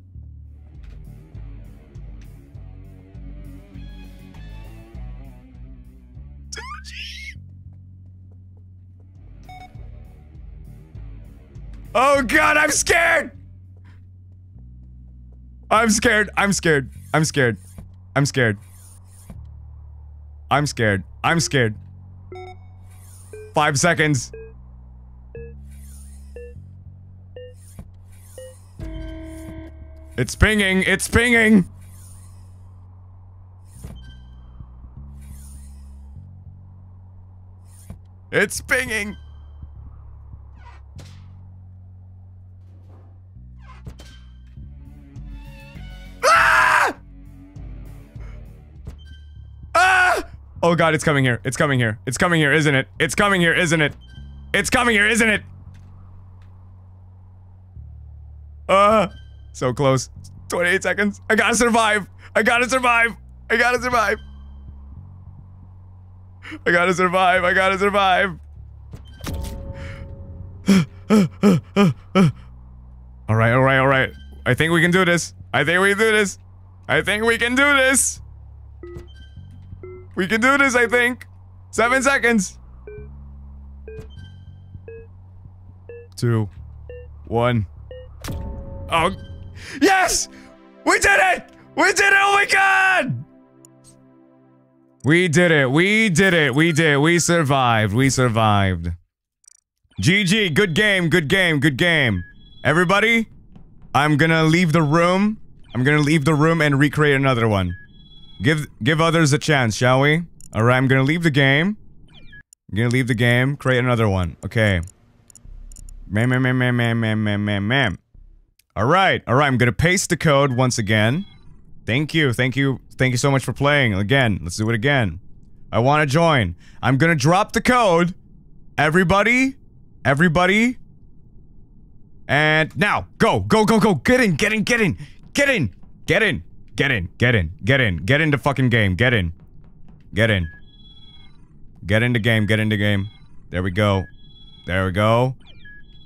Oh god, I'm scared! I'm scared. I'm scared. I'm scared. I'm scared. I'm scared. I'm scared. Five seconds. It's pinging. It's pinging. It's pinging. Oh god, it's coming here. It's coming here. It's coming here, isn't it? It's coming here, isn't it? It's coming here, isn't it? Uh, so close. 28 seconds. I gotta survive. I gotta survive. I gotta survive. I gotta survive. I gotta survive. all right, all right, all right. I think we can do this. I think we can do this. I think we can do this. We can do this, I think. Seven seconds. Two. One. Oh. Yes! We did it! We did it! Oh my god! We did it. We did it. We did. We survived. We survived. GG. Good game. Good game. Good game. Everybody, I'm gonna leave the room. I'm gonna leave the room and recreate another one. Give give others a chance, shall we? Alright, I'm gonna leave the game. I'm gonna leave the game, create another one. Okay. Man, man, man, man, man, man, man, man. Alright, alright, I'm gonna paste the code once again. Thank you, thank you, thank you so much for playing. Again, let's do it again. I wanna join. I'm gonna drop the code. Everybody, everybody. And now, go, go, go, go, get in, get in, get in, get in, get in, get in, get in, get in, get in the fucking game, get in. Get in. Get in the game, get in the game. There we go. There we go.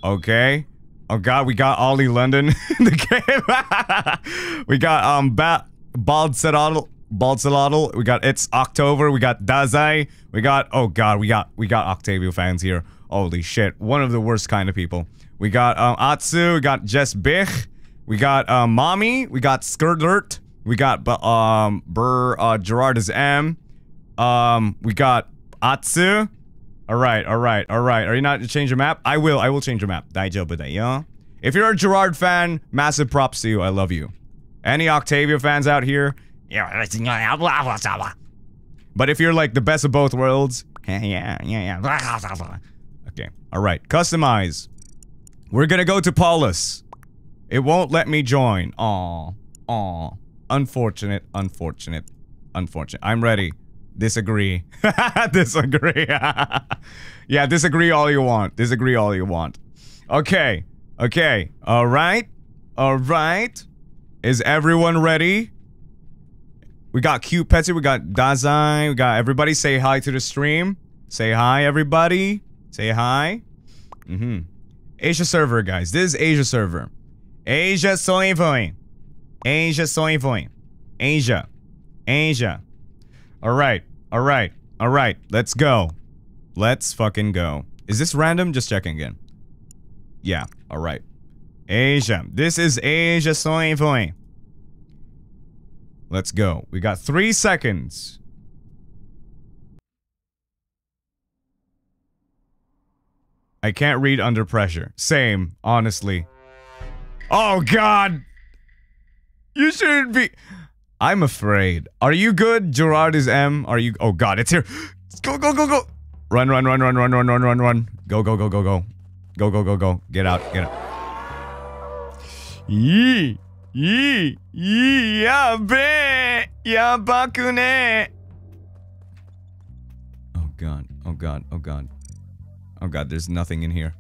Okay. Oh god, we got Ollie London in the game. we got um Bat Baldsalotl Baldsalotl. We got It's October. We got Dazai. We got oh god, we got we got Octavio fans here. Holy shit. One of the worst kind of people. We got um Atsu, we got Jess Bich. We got um Mommy, we got Skirtlert. We got um Burr uh Jurard is M. Um, we got Atsu. Alright, alright, alright. Are you not to change your map? I will, I will change your map. Daijoubu da yo. If you're a Jurard fan, massive props to you. I love you. Any Octavio fans out here? But if you're like the best of both worlds, yeah, yeah, yeah. Okay, alright. Customize. We're gonna go to Polus. It won't let me join. Aw. Aw. Unfortunate, unfortunate, unfortunate. I'm ready. Disagree. disagree. yeah, disagree all you want. Disagree all you want. Okay. Okay. All right. All right. Is everyone ready? We got cute Petsy. We got Dazai. We got everybody. Say hi to the stream. Say hi, everybody. Say hi. Mm-hmm. Asia server, guys. This is Asia server. Asia soy Asia soy Asia. Asia. All right. All right. All right. Let's go. Let's fucking go. Is this random? Just checking again. Yeah. All right. Asia. This is Asia Soy Foy. Let's go. We got three seconds. I can't read under pressure. Same, honestly. Oh god! You shouldn't be- I'm afraid. Are you good? Gerard is M. Are you- Oh god, it's here. Go, go, go, go! Run, run, run, run, run, run, run, run, run. Go, go, go, go, go. Go, go, go, go. Get out, get out. Yee! Yee! Yee! Yabe! Yabakune! Oh god, oh god, oh god. Oh god, there's nothing in here.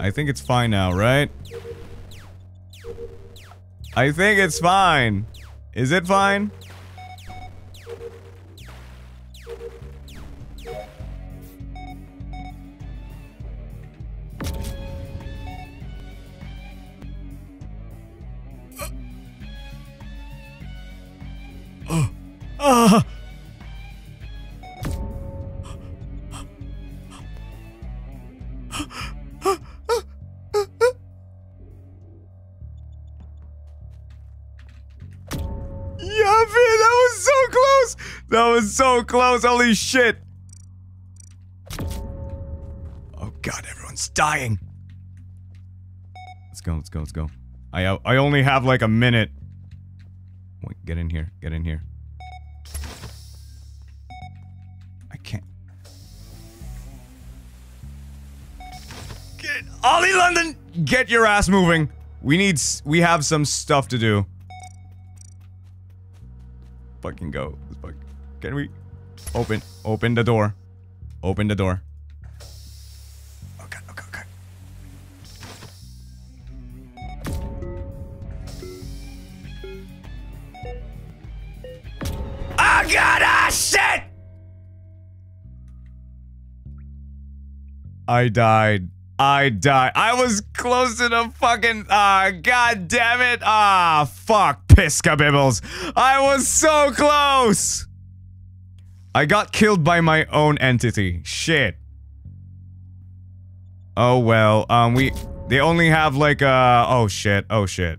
I think it's fine now, right? I think it's fine. Is it fine? Ah! That was so close, holy shit! Oh god, everyone's dying. Let's go, let's go, let's go. I, uh, I only have like a minute. Wait, get in here, get in here. I can't. Get Ollie London! Get your ass moving. We need, we have some stuff to do fucking go. Can we open open the door? Open the door. Okay, okay, okay. Oh god, ah shit! I died. I died. I was close to the fucking. Ah, uh, god damn it. Ah, fuck, Pisca Bibbles. I was so close. I got killed by my own entity. Shit. Oh well. Um, we. They only have like uh. Oh shit. Oh shit.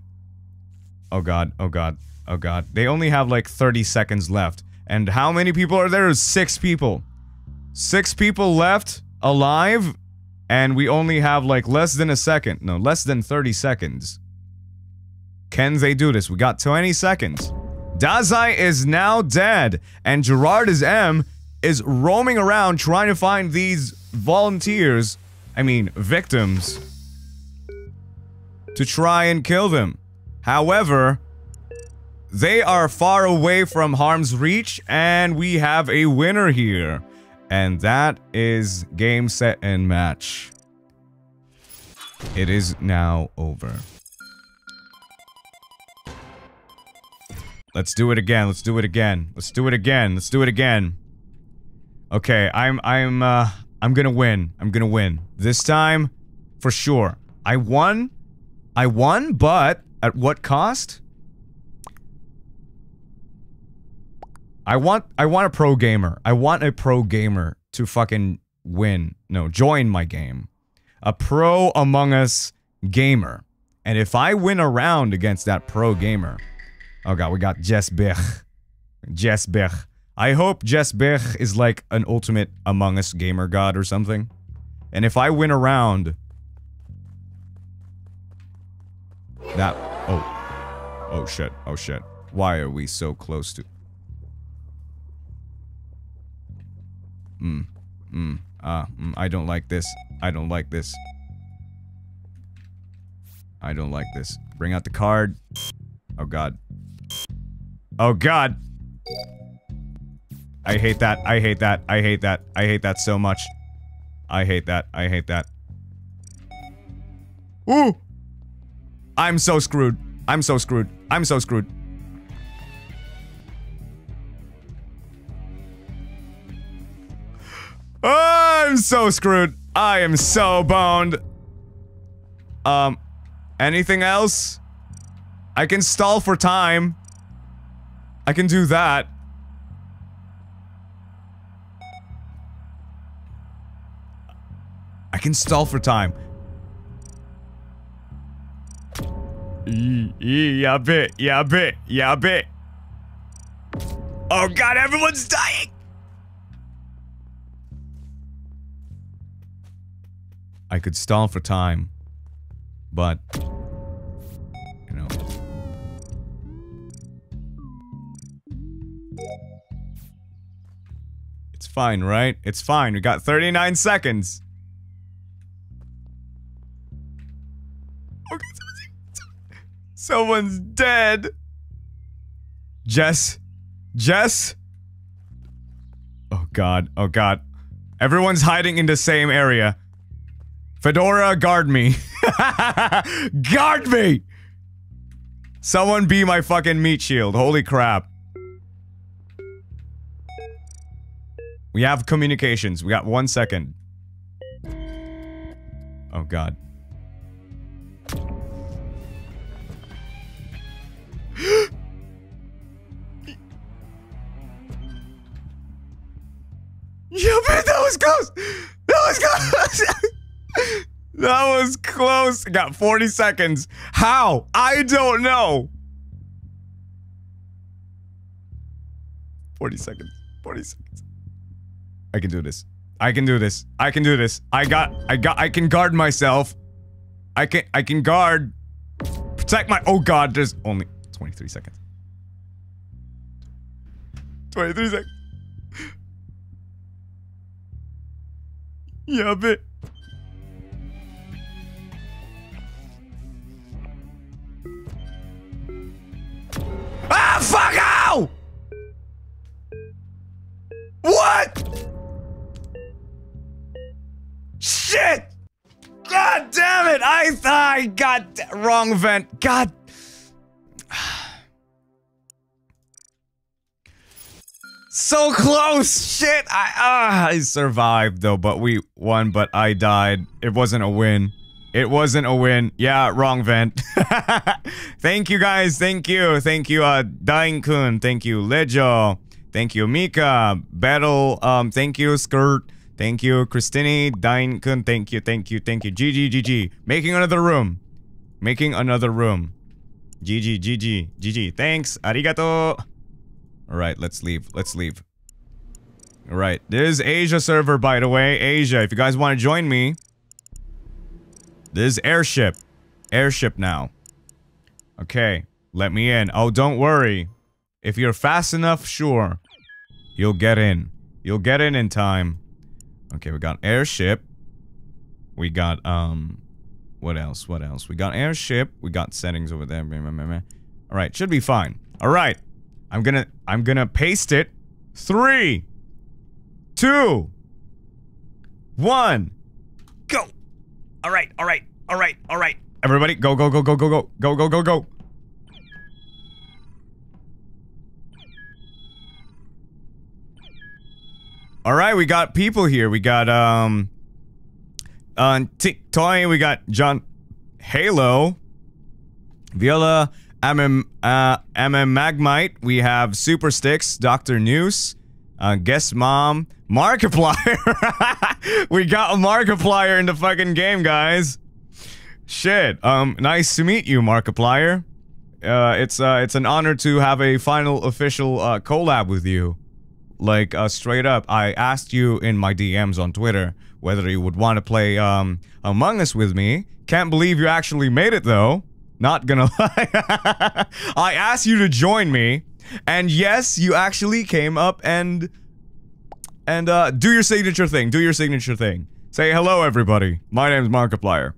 Oh god. Oh god. Oh god. They only have like 30 seconds left. And how many people are there? Six people. Six people left alive and we only have like less than a second. No, less than 30 seconds. Can they do this? We got 20 seconds. Dazai is now dead, and Gerard is M is roaming around trying to find these volunteers, I mean, victims, to try and kill them. However, they are far away from harm's reach, and we have a winner here. And that is game, set, and match. It is now over. Let's do it again. Let's do it again. Let's do it again. Let's do it again. Okay, I'm I'm uh I'm gonna win. I'm gonna win. This time, for sure. I won. I won, but at what cost? I want I want a pro gamer. I want a pro gamer to fucking win. No, join my game. A pro Among Us gamer. And if I win a round against that pro gamer, oh god, we got Jess Bech. Jess Bech. I hope Jess Bech is like an ultimate Among Us gamer god or something. And if I win around, that oh oh shit oh shit why are we so close to Mm. Mm. Ah. Mm, I don't like this. I don't like this. I don't like this. Bring out the card. Oh god. Oh god! I hate that. I hate that. I hate that. I hate that so much. I hate that. I hate that. Ooh! I'm so screwed. I'm so screwed. I'm so screwed. I'm so screwed. I am so boned. Um, anything else? I can stall for time. I can do that. I can stall for time. Yeah, bit. Yeah, bit. Yeah, bit. Oh god, everyone's dying! I could stall for time, but, fine, right? It's fine. We got 39 seconds. Oh, okay, someone's dead. Jess. Jess. Oh god. Oh god. Everyone's hiding in the same area. Fedora, guard me. guard me! Someone be my fucking meat shield. Holy crap. We have communications. We got one second. Oh god. yeah, man, that was close! That was close! that was close. Got 40 seconds. How? I don't know. 40 seconds. 40 seconds. I can do this. I can do this. I can do this. I got I got I can guard myself. I can I can guard protect my Oh god, there's only 23 seconds. 23 seconds. Yeah, bit. Ah, fuck out! What? Shit! God damn it! I I got wrong vent. God. So close! Shit! I ah, I survived though, but we won, but I died. It wasn't a win. It wasn't a win. Yeah, wrong vent. thank you guys, thank you. Thank you, uh, Dain Kun. Thank you, Lejo. Thank you, Mika. Battle, um, thank you, Skirt. Thank you, Christine. Dain Kun. Thank you, thank you, thank you. GG, GG. Making another room. Making another room. GG, GG, GG. Thanks. Arigato. Alright, let's leave. Let's leave. Alright, this is Asia server, by the way. Asia, if you guys want to join me. This is airship. Airship now. Okay, let me in. Oh, don't worry. If you're fast enough, sure. You'll get in. You'll get in in time. Okay, we got airship. We got, um... What else? What else? We got airship. We got settings over there. Alright, should be fine. Alright. I'm gonna, I'm gonna paste it. Three, two, one, go. All right, all right, all right, all right. Everybody, go, go, go, go, go, go, go, go, go, go. All right, we got people here. We got um, uh, Toy. We got John, Halo, Viola, MM, uh, MM Magmite, we have Super Sticks, Dr. Noose, uh, Guest Mom, Markiplier. we got a Markiplier in the fucking game, guys. Shit, um, nice to meet you, Markiplier. Uh, it's, uh, it's an honor to have a final official, uh, collab with you. Like, uh, straight up, I asked you in my DMs on Twitter whether you would want to play, um, Among Us with me. Can't believe you actually made it, though. Not gonna lie. I asked you to join me, and yes, you actually came up and and uh, do your signature thing. Do your signature thing. Say hello, everybody. My name name's Markiplier.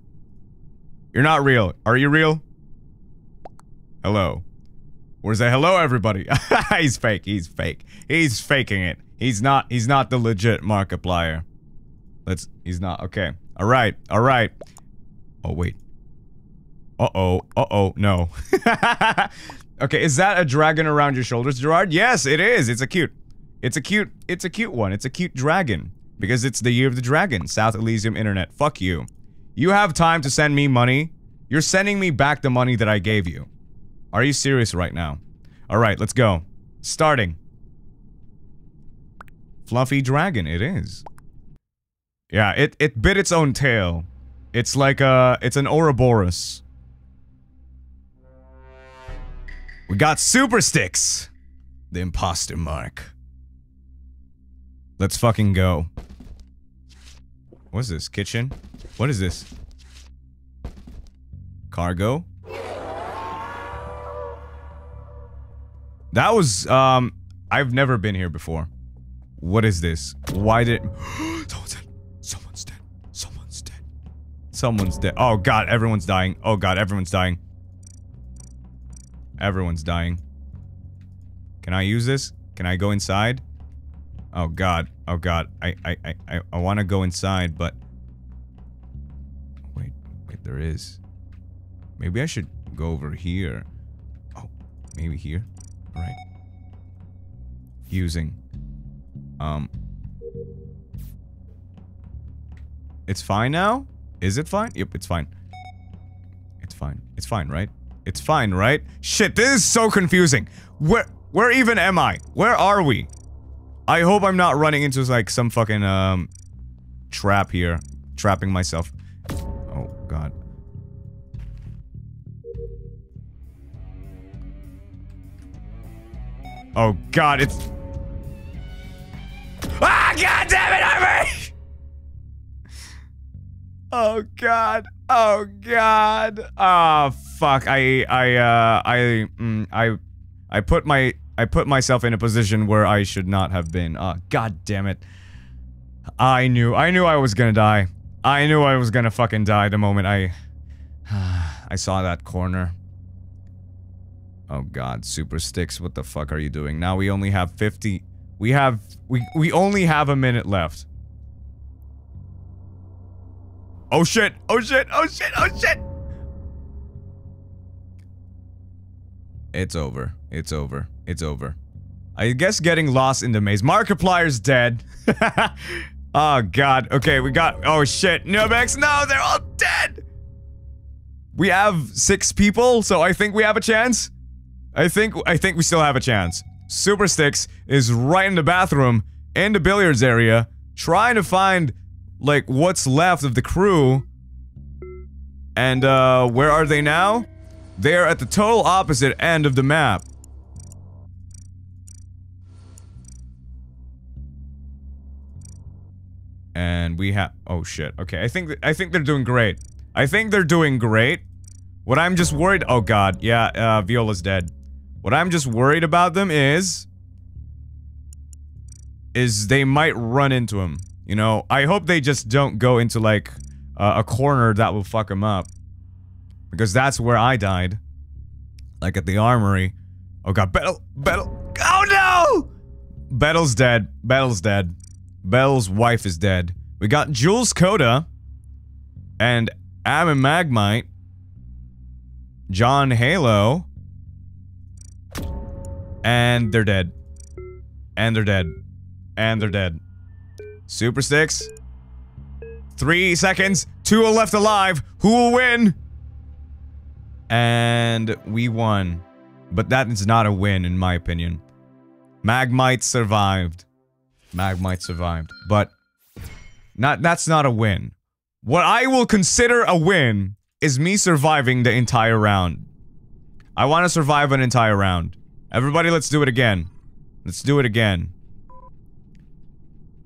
You're not real. Are you real? Hello. Or say hello, everybody. he's fake. He's fake. He's faking it. He's not. He's not the legit Markiplier. Let's. He's not. Okay. All right. All right. Oh wait. Uh-oh. Uh-oh. No. okay, is that a dragon around your shoulders, Jurard? Yes, it is. It's a cute. It's a cute. It's a cute one. It's a cute dragon. Because it's the year of the dragon. Southeast Asian Internet. Fuck you. You have time to send me money. You're sending me back the money that I gave you. Are you serious right now? Alright, let's go. Starting. Fluffy dragon, it is. Yeah, it, it bit its own tail. It's like a- it's an Ouroboros. We got super sticks. The imposter mark. Let's fucking go. What's this? Kitchen? What is this? Cargo? That was, um, I've never been here before. What is this? Why did- Someone's dead. Someone's dead. Someone's dead. Someone's dead. Oh god, everyone's dying. Oh god, everyone's dying. Everyone's dying. Can I use this? Can I go inside? Oh god. Oh god. I I I I, I want to go inside, but wait, wait. There is. Maybe I should go over here. Oh, maybe here. Right. Using. Um. It's fine now. Is it fine? Yep, it's fine. It's fine. It's fine, right? It's fine, right? Shit, this is so confusing. Where- where even am I? Where are we? I hope I'm not running into like some fucking, um, trap here. Trapping myself. Oh, God. Oh, God, it's- Ah, God damn it, Armory! Oh, God. Oh god. Ah, oh, fuck. I I uh I mm, I I put my I put myself in a position where I should not have been. Ah, oh, god damn it. I knew. I knew I was to die. I knew I was to fucking die the moment I I saw that corner. Oh god, super sticks. What the fuck are you doing? Now we only have 50 we have we we only have a minute left. Oh shit! Oh shit! Oh shit! Oh shit! It's over. It's over. It's over. I guess getting lost in the maze. Markiplier's dead. oh god. Okay, we got- oh shit. Nubex, no, they're all dead! We have six people, so I think we have a chance. I think- I think we still have a chance. Super Sticks is right in the bathroom, in the billiards area, trying to find, like, what's left of the crew. And, uh, where are they now? They're at the total opposite end of the map. And we have- oh shit, okay, I think- I think they're doing great. I think they're doing great. What I'm just worried- oh god, yeah, uh, Viola's dead. What I'm just worried about them is... Is they might run into him. You know, I hope they just don't go into, like, uh, a corner that will fuck him up. Because that's where I died. Like at the armory. Oh god, Battle- Battle- Oh no! Battle's dead. Battle's dead. Bell's wife is dead. We got Jules Coda. And Ammon Magmite. John Halo. And they're dead. And they're dead. And they're dead. Super Sticks. Three seconds. Two are left alive. Who will win? And we won. But that is not a win, in my opinion. Magmite survived. Magmite survived. But not that's not a win. What I will consider a win is me surviving the entire round. I want to survive an entire round. Everybody, let's do it again. Let's do it again.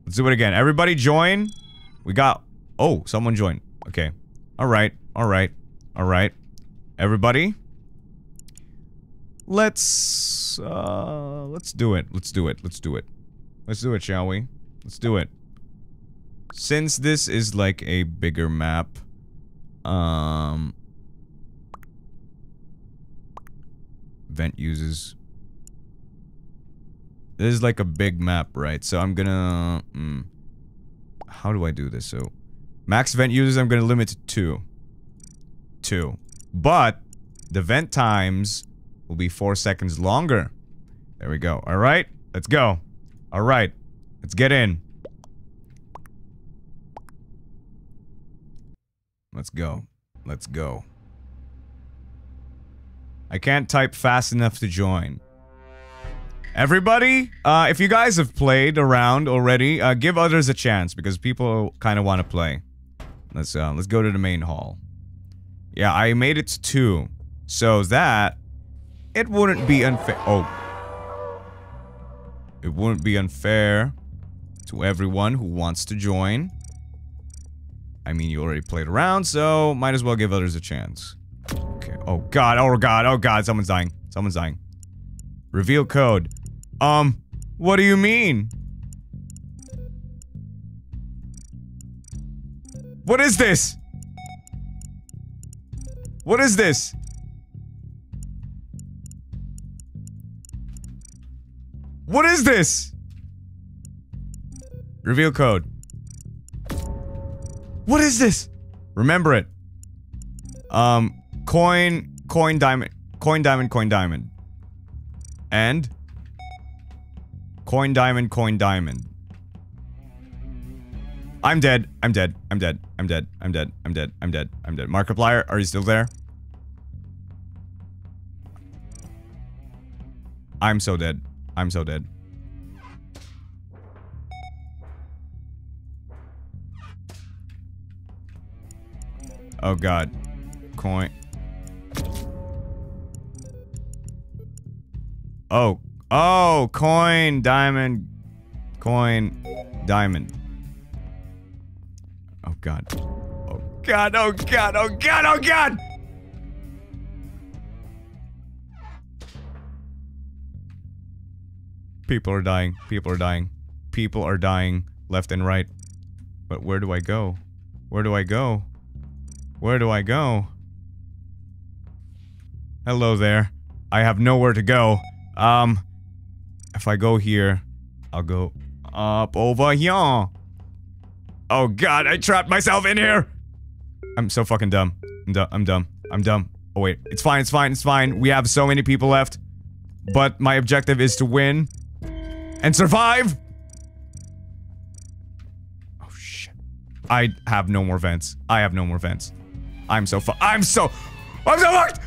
Let's do it again. Everybody join. We got... Oh, someone joined. Okay. Alright. Alright. Alright. Everybody. Let's... Uh... Let's do it. Let's do it. Let's do it. Let's do it, shall we? Let's do it. Since this is like a bigger map, um... Vent uses... This is like a big map, right? So I'm gonna... Mm, how do I do this? So... Max vent users I'm gonna limit to two. Two. But, the vent times will be four seconds longer. There we go. Alright, let's go. Alright, let's get in. Let's go. Let's go. I can't type fast enough to join. Everybody, uh, if you guys have played around already, uh, give others a chance because people kind of want to play. Let's uh, let's go to the main hall. Yeah, I made it to two, so that it wouldn't be unfair. Oh, it wouldn't be unfair to everyone who wants to join. I mean, you already played around, so might as well give others a chance. Okay. Oh god, oh god, oh god, someone's dying. Someone's dying. Reveal code. Um, what do you mean? What is this? What is this? What is this? Reveal code. What is this? Remember it. Um, coin, coin, diamond, coin, diamond, coin, diamond. And? Coin, diamond, coin, diamond. I'm dead. I'm dead. I'm dead. I'm dead. I'm dead. I'm dead. I'm dead. I'm dead. Markiplier, are you still there? I'm so dead. I'm so dead. Oh god. Coin. Oh. Oh, coin, diamond, coin, diamond. Oh god. Oh god, oh god, oh god, oh god! People are dying. People are dying. People are dying left and right. But where do I go? Where do I go? Where do I go? Hello there. I have nowhere to go. Um, if I go here, I'll go up over here. Oh god, I trapped myself in here! I'm so fucking dumb. I'm dumb. I'm dumb. I'm dumb. Oh wait, it's fine, it's fine, it's fine. We have so many people left. But my objective is to win. and survive. Oh shit. I have no more vents. I have no more vents. I'm so fu- I'm so- I'm so fucked!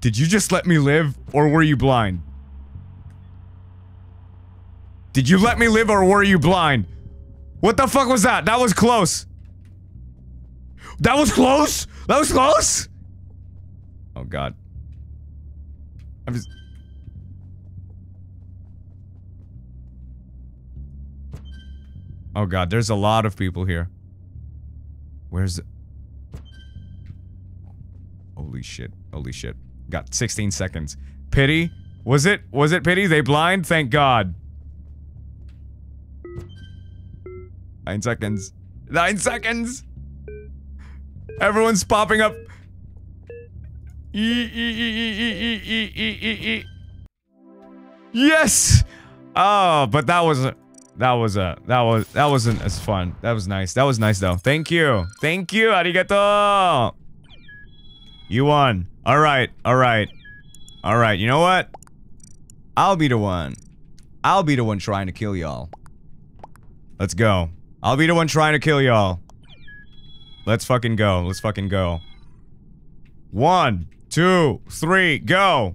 Did you just let me live, or were you blind? Did you let me live, or were you blind? What the fuck was that? That was close. That was close? That was close? Oh god. I'm just... Oh god, there's a lot of people here. Where's... Holy shit. Holy shit. Got 16 seconds. Pity? Was it? Was it pity? They blind? Thank god. Nine seconds. Nine seconds! Everyone's popping up. Yes! Oh, but that was a, that was a, that was, that wasn't as fun. That was nice. That was nice though. Thank you. Thank you. Arigato. You won. Alright, alright. Alright, you know what? I'll be the one. I'll be the one trying to kill y'all. Let's go. I'll be the one trying to kill y'all. Let's fucking go. Let's fucking go. One, two, three, go!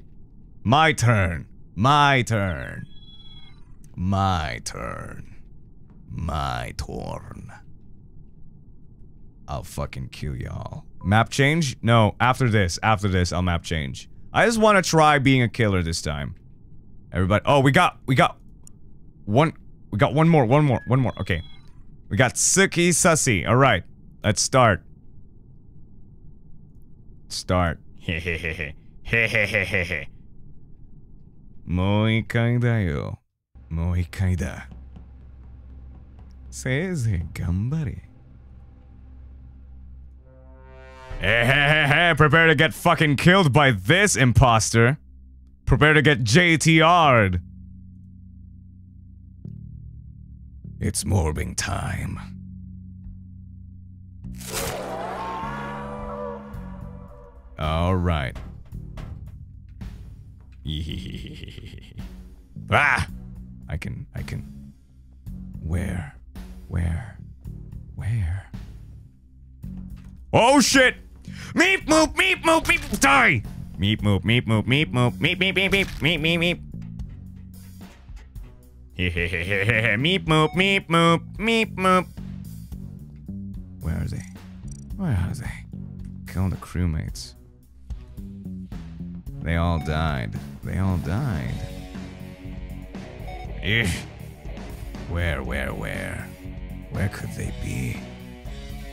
My turn. My turn. My turn. My turn. I'll fucking kill y'all. Map change? No, after this. After this, I'll map change. I just want to try being a killer this time. Everybody- oh, we got- we got- one- we got one more, one more, one more, okay. We got Suki Sussy, alright. Let's start. Start. Hehehehe. Hehehehe. もう一回だよ。もう一回だ。せいぜい頑張れ。 Prepare to get fucking killed by this imposter. Prepare to get JTR'd. It's morbing time. All right. ah! I can, I can. Where? Where? Where? Oh shit! Meep moop, meep moop, meep die! Meep moop, meep moop, meep moop, meep meep meep meep meep meep meep. Meep moop, meep moop, meep moop. Where are they? Where are they? Kill the crewmates. They all died. They all died. Eh. Where, where, where? Where could they be?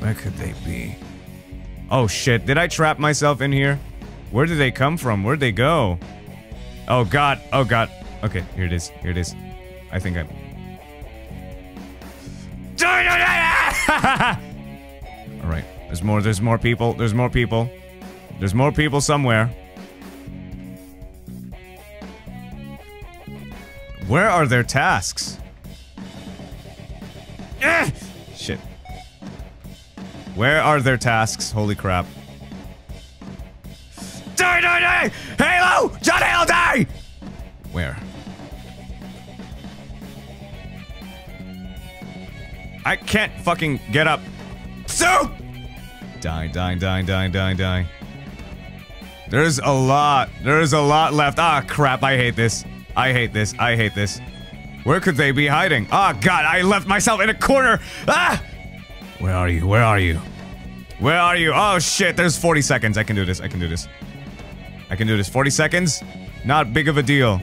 Where could they be? Oh shit, did I trap myself in here? Where did they come from? Where'd they go? Oh god, oh god. Okay, here it is, here it is. I think I'm... Alright, there's more, there's more people, there's more people. There's more people somewhere. Where are their tasks? Eh! Where are their tasks? Holy crap. Die, die, die! Halo! John Halo, die! Where? I can't fucking get up. Soup! Die, die, die, die, die, die. There's a lot. There's a lot left. Ah, crap. I hate this. I hate this. I hate this. Where could they be hiding? Ah, oh, God. I left myself in a corner. Ah! Where are you? Where are you? Where are you? Oh, shit. There's 40 seconds. I can do this. I can do this. I can do this. 40 seconds? Not big of a deal.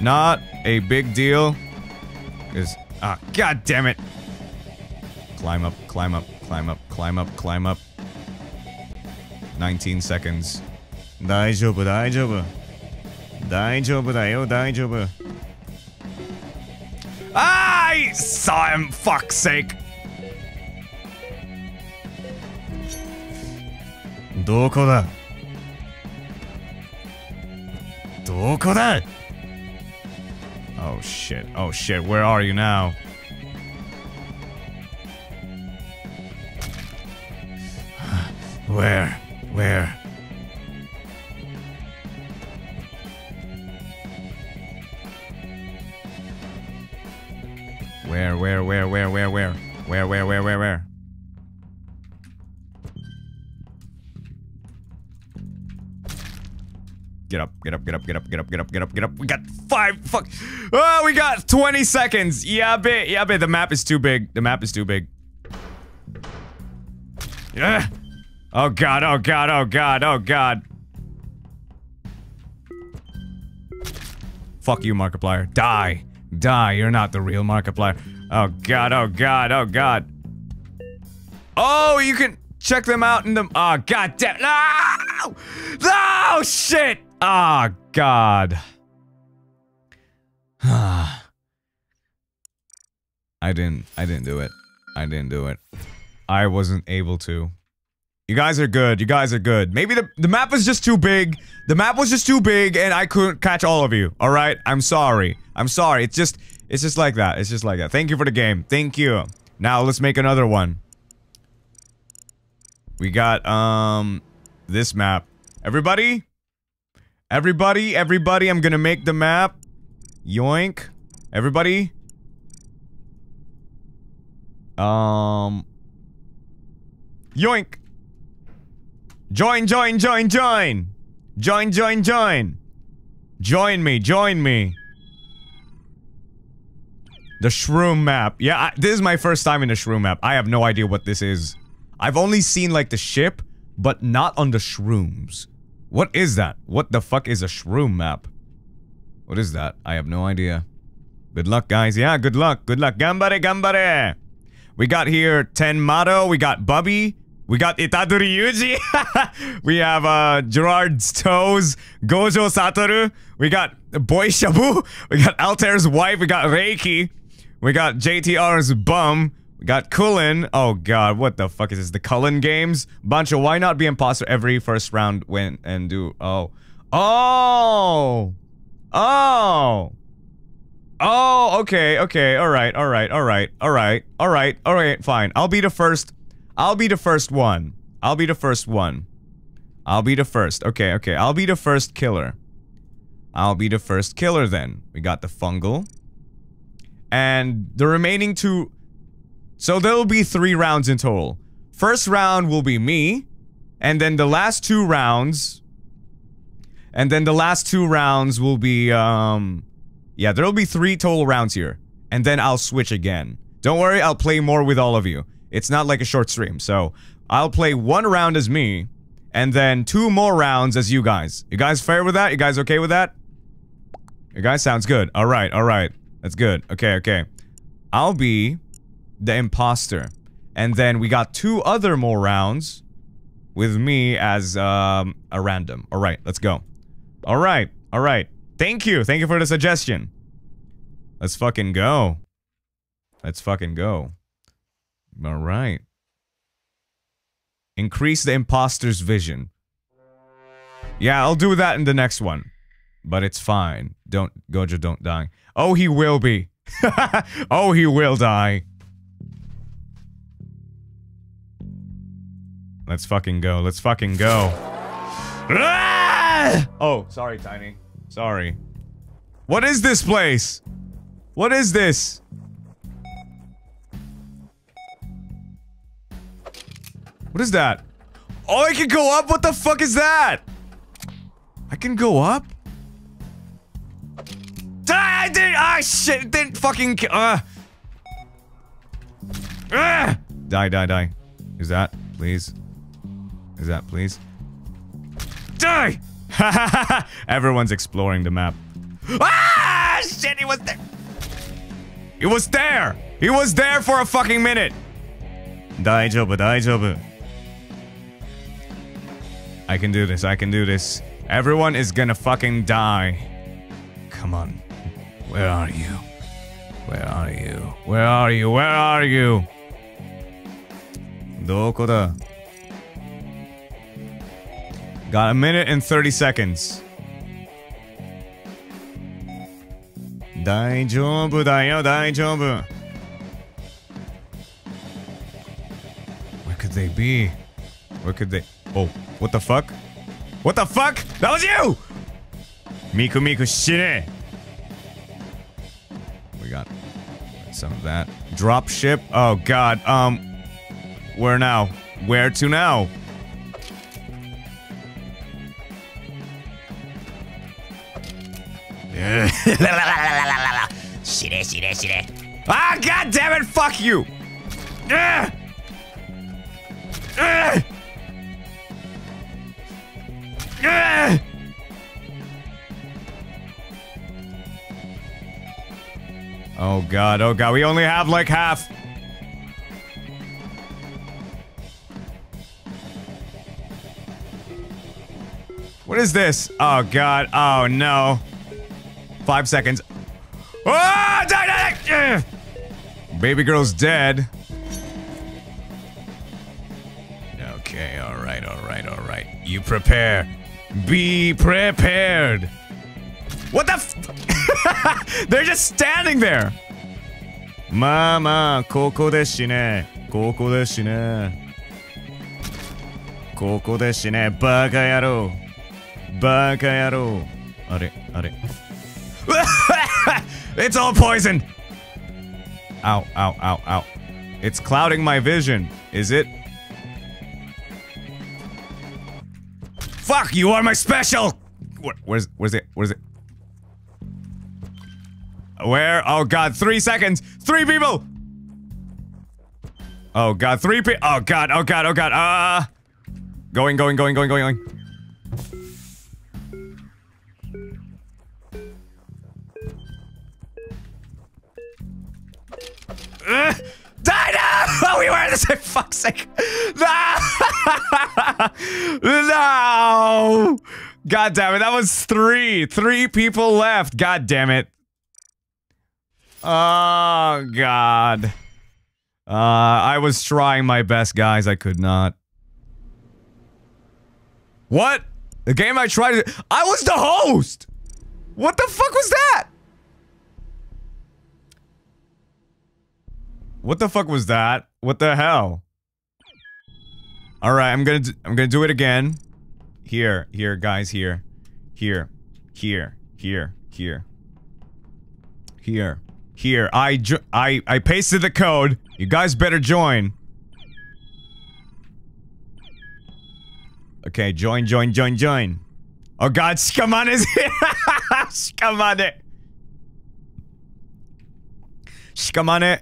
Not a big deal. Is ah, god damn it. Climb up, climb up, climb up, climb up, climb up. 19 seconds. 大丈夫、大丈夫。大丈夫だよ、大丈夫。 I saw him, fuck's sake. どこだどこだ Oh shit, oh shit, where are you now? Where? Where? where, where, where, where, where? Where, where, where, where, where? Get up, get up, get up, get up, get up, get up, get up, get up. We got five, fuck. Oh, we got 20 seconds. Yeah, bit, yeah, bit. The map is too big. The map is too big. Yeah. Oh god, oh god, oh god, oh god. Fuck you, Markiplier. Die. Die, you're not the real Markiplier. Oh god, oh god, oh god. Oh, you can check them out in the- Oh, god damn- No! No! Shit! Oh, god. I didn't- I didn't do it. I didn't do it. I wasn't able to. You guys are good. You guys are good. Maybe the, the map was just too big. The map was just too big and I couldn't catch all of you. Alright? I'm sorry. I'm sorry. It's just, it's just like that. It's just like that. Thank you for the game. Thank you. Now let's make another one. We got, um, this map. Everybody? Everybody? Everybody? I'm gonna make the map. Yoink. Everybody? Um... Yoink! Join, join, join, join! Join, join, join! Join me, join me! The shroom map. Yeah, I, this is my first time in the shroom map. I have no idea what this is. I've only seen, like, the ship, but not on the shrooms. What is that? What the fuck is a shroom map? What is that? I have no idea. Good luck, guys. Yeah, good luck. Good luck. Gambare, gambare! We got here Tenmato, we got Bubby, we got Itadori Yuji, we have uh, Jurard's Toes, Gojo Satoru, we got Boy Shabu, we got Altare's wife, we got Reiki, we got JTR's bum, we got Cullen. oh god, what the fuck is this, the Cullen games? Bunch of why not be imposter every first round win and do, oh, oh, oh. Oh, okay, okay, alright, alright, alright, alright, alright, alright, fine. I'll be the first. I'll be the first one. I'll be the first one. I'll be the first. Okay, okay, I'll be the first killer. I'll be the first killer then. We got the fungal. And the remaining two... So there'll be three rounds in total. First round will be me. And then the last two rounds... And then the last two rounds will be, um... Yeah, there'll be three total rounds here. And then I'll switch again. Don't worry, I'll play more with all of you. It's not like a short stream, so I'll play one round as me, and then two more rounds as you guys. You guys fair with that? You guys okay with that? You guys sounds good. Alright, alright. That's good. Okay, okay. I'll be the imposter. And then we got two other more rounds with me as um, a random. Alright, let's go. Alright, alright. Thank you. Thank you for the suggestion. Let's fucking go. Let's fucking go. All right. Increase the imposter's vision. Yeah, I'll do that in the next one. But it's fine. Don't, Gojo, don't die. Oh, he will be. oh, he will die. Let's fucking go. Let's fucking go. Ah! Oh, sorry, Tiny. Sorry. What is this place? What is this? What is that? Oh, I can go up? What the fuck is that? I can go up? Ah, I did Ah, shit! Didn't fucking uh. Ah! Die, die, die. Is that, please? Is that, please? Die! Everyone's exploring the map. Ah! Shit, he was there! He was there! He was there for a fucking minute! Daijobu. I can do this, I can do this. Everyone is gonna fucking die. Come on. Where are you? Where are you? Where are you? Where are you? どこだ Got a minute and 30 seconds. 大丈夫だよ、大丈夫。Where could they be? Where could they? Oh, what the fuck? What the fuck? That was you! Miku Miku 死ね We got some of that. Drop ship? Oh god, um... Where now? Where to now? shire, shire, shire. Ah, god damn it, fuck you! Ugh! Ugh! Ugh! Oh god, oh god, we only have like half. What is this? Oh god, oh no. Five seconds. Oh, die, die, die. Baby girl's dead. Okay, alright, alright, alright. You prepare. Be prepared. What the They're just standing there! まあまあ、ここで死ね。ここで死ね。ここで死ね。バカ野郎。バカ野郎。あれ、あれ。it's all poison! Ow, ow, ow, ow. It's clouding my vision. Is it? Fuck, you are my special! Where, where's, where's it? Where's it? Where? Oh god, three seconds! Three people! Oh god, three pe- Oh god, oh god, oh god, uh... Going, going, going, going, going, going. Uh, die now! Oh, we were the same fuck's sake! No! no! God damn it, that was three! Three people left, god damn it. Oh, God. Uh, I was trying my best, guys. I could not. What? The game I tried to- I was the host! What the fuck was that? What the fuck was that? What the hell? Alright, I'm gonna- I'm gonna do it again. Here, here, guys, here. Here. Here. Here. Here. Here. Here, I I I pasted the code. You guys better join. Okay, join, join, join, join. Oh god, Shikaman is here! Shikamane! Shikamane,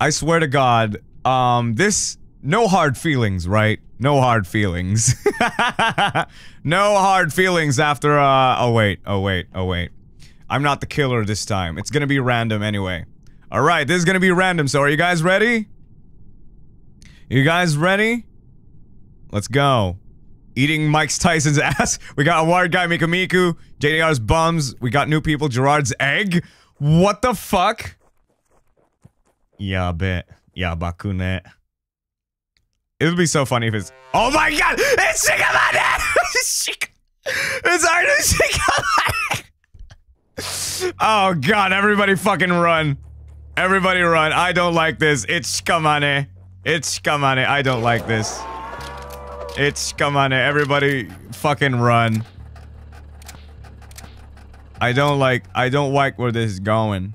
I swear to god, um, this- no hard feelings, right? No hard feelings. no hard feelings after, uh, oh wait, oh wait, oh wait. I'm not the killer this time. It's gonna be random anyway. Alright, this is gonna be random, so are you guys ready? You guys ready? Let's go. Eating Mike Tyson's ass. We got a wired guy, Miku Miku. JDR's bums. We got new people, Jurard's egg. What the fuck? Yeah, bet. Yeah, bakune. It'll be so funny if it's- Oh my god! It's Shikamane! it's Arnold Shikamane! Oh god, everybody fucking run. Everybody run. I don't like this. It's Shikamane. It's Shikamane. I don't like this. It's Shikamane. Everybody fucking run. I don't like- I don't like where this is going.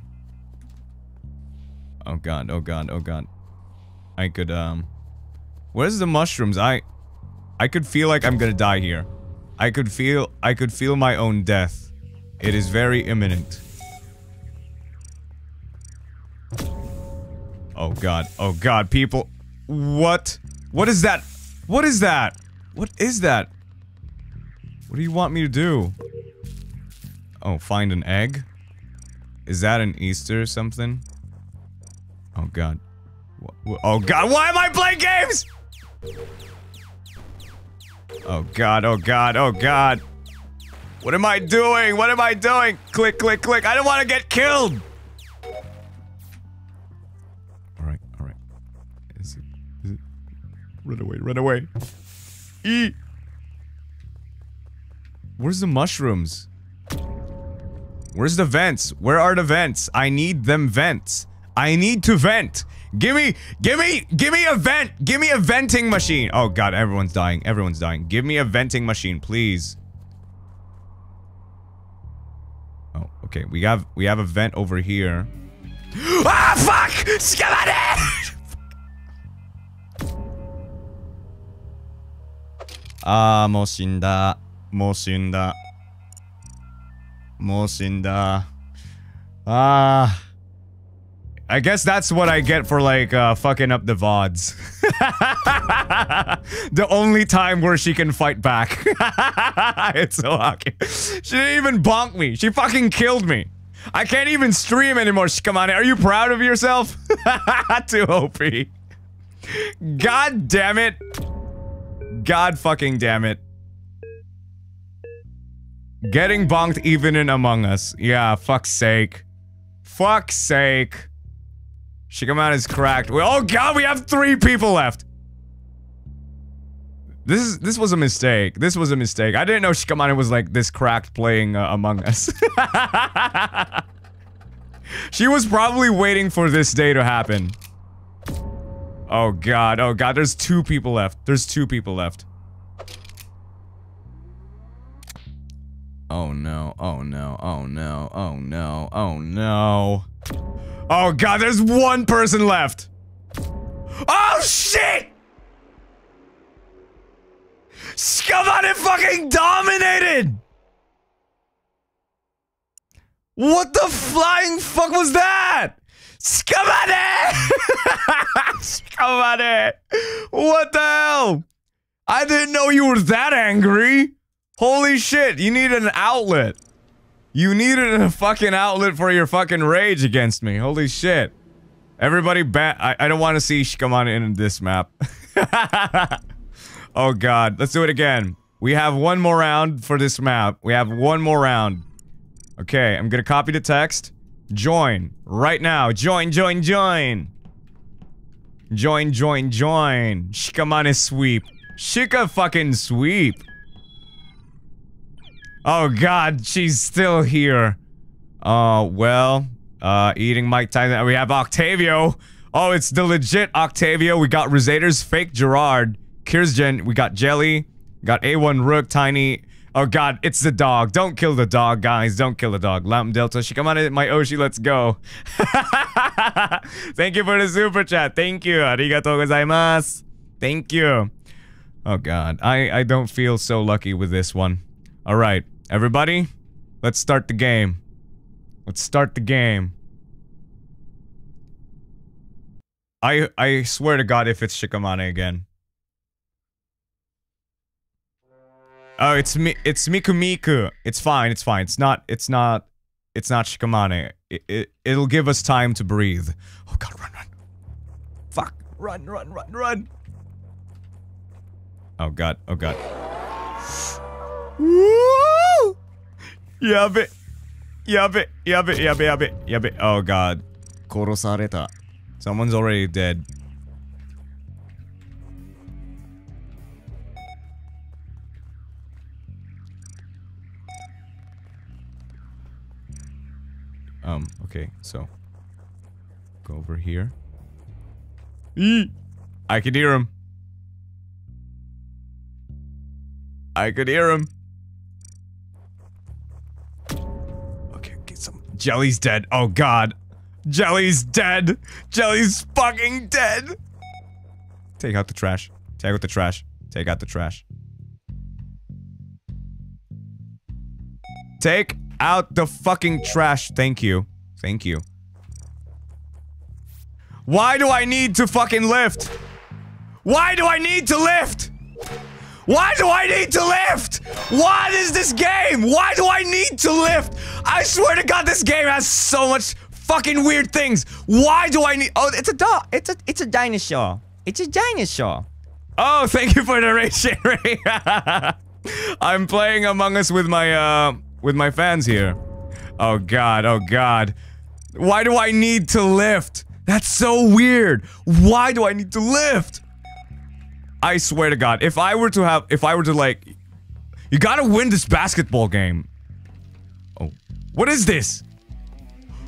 Oh god, oh god, oh god. I could, um... Where's the mushrooms? I... I could feel like I'm gonna die here. I could feel- I could feel my own death. It is very imminent. Oh god, oh god, people. What? What is that? What is that? What is that? What do you want me to do? Oh, find an egg? Is that an Easter or something? Oh god. Oh god, why am I playing games? Oh god, oh god, oh god. What am I doing? What am I doing? Click, click, click. I don't want to get killed. Alright, alright. Is it, is it? Run away, run away. E. Where's the mushrooms? Where's the vents? Where are the vents? I need them vents. I need to vent. Give me, give me, give me a vent. Give me a venting machine. Oh god, everyone's dying. Everyone's dying. Give me a venting machine, please. Oh, okay. We have, we have a vent over here. ah, fuck! Skeleton! Ah, もう死んだ。もう死んだ。 Moshinda. Ah. I guess that's what I get for like uh, fucking up the VODs. the only time where she can fight back. it's so lucky. She didn't even bonk me. She fucking killed me. I can't even stream anymore. Come on, are you proud of yourself? Too OP. God damn it. God fucking damn it. Getting bonked even in Among Us. Yeah, fuck's sake. Fuck's sake. Shikamaru is cracked. oh god, we have three people left. This is this was a mistake. This was a mistake. I didn't know Shikamaru was like this cracked playing uh, Among Us. she was probably waiting for this day to happen. Oh god, oh god, there's two people left. There's two people left. Oh no, oh no, oh no, oh no, oh no. Oh god, there's one person left. Oh shit! Scumani fucking dominated! What the flying fuck was that? Scumani! Scumani! What the hell? I didn't know you were that angry. Holy shit, you need an outlet. You needed a fucking outlet for your fucking rage against me. Holy shit. Everybody bat- I, I don't want to see Shikamaru in this map. oh god. Let's do it again. We have one more round for this map. We have one more round. Okay, I'm gonna copy the text. Join. Right now. Join, join, join. Join, join, join. Shikamaru sweep. Shika fucking sweep. Oh god, she's still here. Oh, uh, well, uh, eating Mike Tyson. We have Octavio. Oh, it's the legit Octavio. We got Rosator's fake Jurard. Kirsgen. We got Jelly. got A1 Rook, Tiny. Oh god, it's the dog. Don't kill the dog, guys. Don't kill the dog. Lamp Delta. Shikamane, my Oshi, let's go. Thank you for the super chat. Thank you. Arigatou gozaimasu. Thank you. Oh god, I, I don't feel so lucky with this one. Alright. Everybody, let's start the game. Let's start the game. I I swear to god if it's Shikamane again. Oh, it's me it's Miku Miku. It's fine, it's fine. It's not it's not it's not Shikamane. It, it it'll give us time to breathe. Oh god, run, run. Fuck. Run, run, run, run. Oh god, oh god. Yabe. Yabe, yabe, yabe, yabe, yabe. Oh god. Korosareta. Someone's already dead. Um, okay, so. Go over here. Eee! I can hear him. I could hear him. Jelly's dead. Oh god. Jelly's dead. Jelly's fucking dead. Take out the trash. Take out the trash. Take out the trash. Take out the fucking trash. Thank you. Thank you. Why do I need to fucking lift? Why do I need to lift? Why do I need to lift? What is this game? Why do I need to lift? I swear to God, this game has so much fucking weird things. Why do I need- Oh, it's a dog. It's a- it's a dinosaur. It's a dinosaur. Oh, thank you for the Sherry. I'm playing Among Us with my, uh, with my fans here. Oh god, oh god. Why do I need to lift? That's so weird. Why do I need to lift? I swear to God, if I were to have, if I were to like, you gotta win this basketball game. Oh, what is this?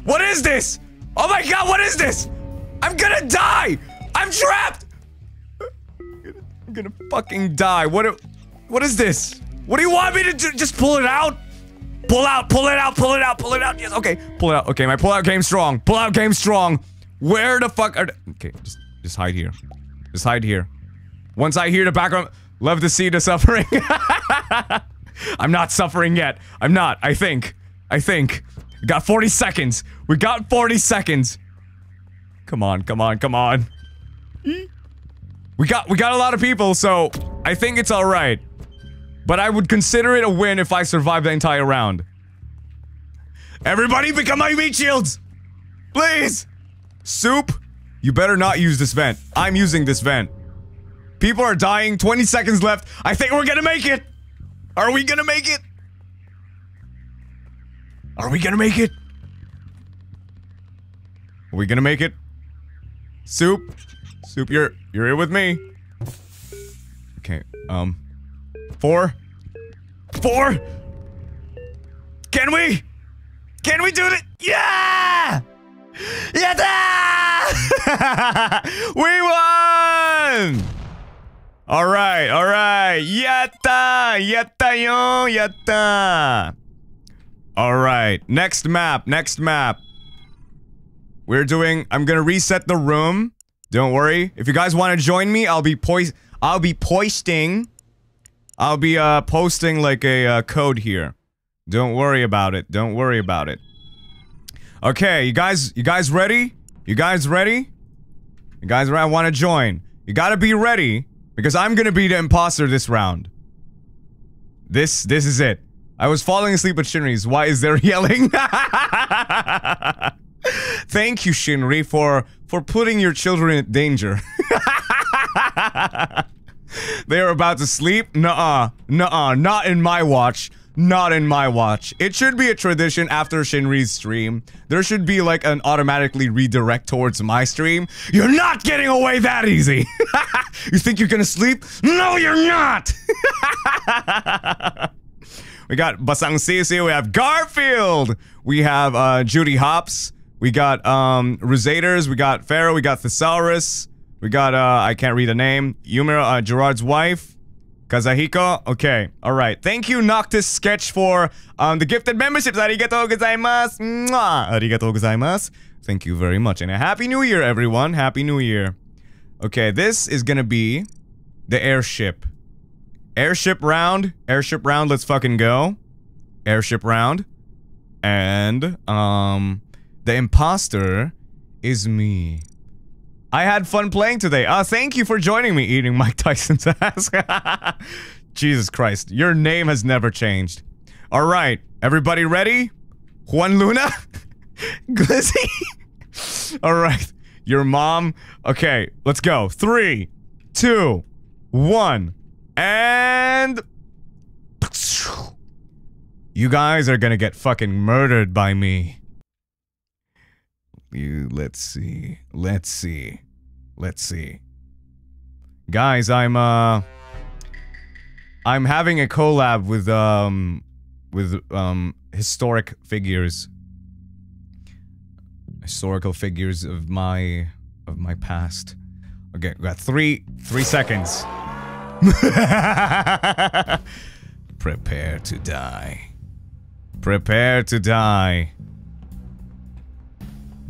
What is this? Oh my God, what is this? I'm gonna die! I'm trapped! I'm gonna fucking die. What, what is this? What do you want me to do? Just pull it out? Pull out, pull it out, pull it out, pull it out. Yes, okay, pull it out. Okay, my pull out game strong. Pull out game strong. Where the fuck are? Okay, just, just hide here. Just hide here. Once I hear the background, love to see the suffering. I'm not suffering yet. I'm not, I think. I think. We got 40 seconds. We got 40 seconds. Come on, come on, come on. We got we got a lot of people, so I think it's alright. But I would consider it a win if I survive the entire round. Everybody become my meat shields! Please! Soup, you better not use this vent. I'm using this vent. People are dying, 20 seconds left. I think we're gonna make it! Are we gonna make it? Are we gonna make it? Are we gonna make it? Soup? Soup, you're- you're here with me. Okay, um... Four? Four? Can we? Can we do it? Yeah! Yeah! we won! Alright, alright. Yatta! Yatta yo! Yatta! Alright, next map, next map. We're doing- I'm gonna reset the room. Don't worry. If you guys want to join me, I'll be pois- I'll be posting- I'll be, uh, posting like a, uh, code here. Don't worry about it. Don't worry about it. Okay, you guys- you guys ready? You guys ready? You guys want to join. You gotta be ready, because I'm gonna be the imposter this round. This- this is it. I was falling asleep at Shinri's. Why is there yelling? Thank you, Shinri, for- for putting your children in danger. They're about to sleep? Nuh-uh. Nuh-uh. Not in my watch. Not in my watch. It should be a tradition after Shinri's stream. There should be like an automatically redirect towards my stream. You're not getting away that easy! you think you're gonna sleep? No, you're not! we got Basang Sisi, we have Garfield! We have uh, Judy Hopps. We got um, Rosaders, we got Pharaoh, we got Thesaurus. We got, uh, I can't read the name. Yumira, uh, Jurard's wife. Kazahiko? Okay, alright. Thank you, Noctis Sketch, for, um, the gifted memberships. Arigatou gozaimasu! Mwah! Gozaimasu. Thank you very much. And a Happy New Year, everyone. Happy New Year. Okay, this is gonna be the airship. Airship round. Airship round, let's fucking go. Airship round. And, um, the imposter is me. I had fun playing today. Uh, thank you for joining me eating Mike Tyson's ass. Jesus Christ. Your name has never changed. Alright. Everybody ready? Juan Luna? Glizzy? Alright. Your mom? Okay, let's go. Three, two, one, and... You guys are gonna get fucking murdered by me. You, let's see. Let's see. Let's see. Guys, I'm, uh... I'm having a collab with, um... With, um, historic figures. Historical figures of my... Of my past. Okay, got three... Three seconds. Prepare to die. Prepare to die.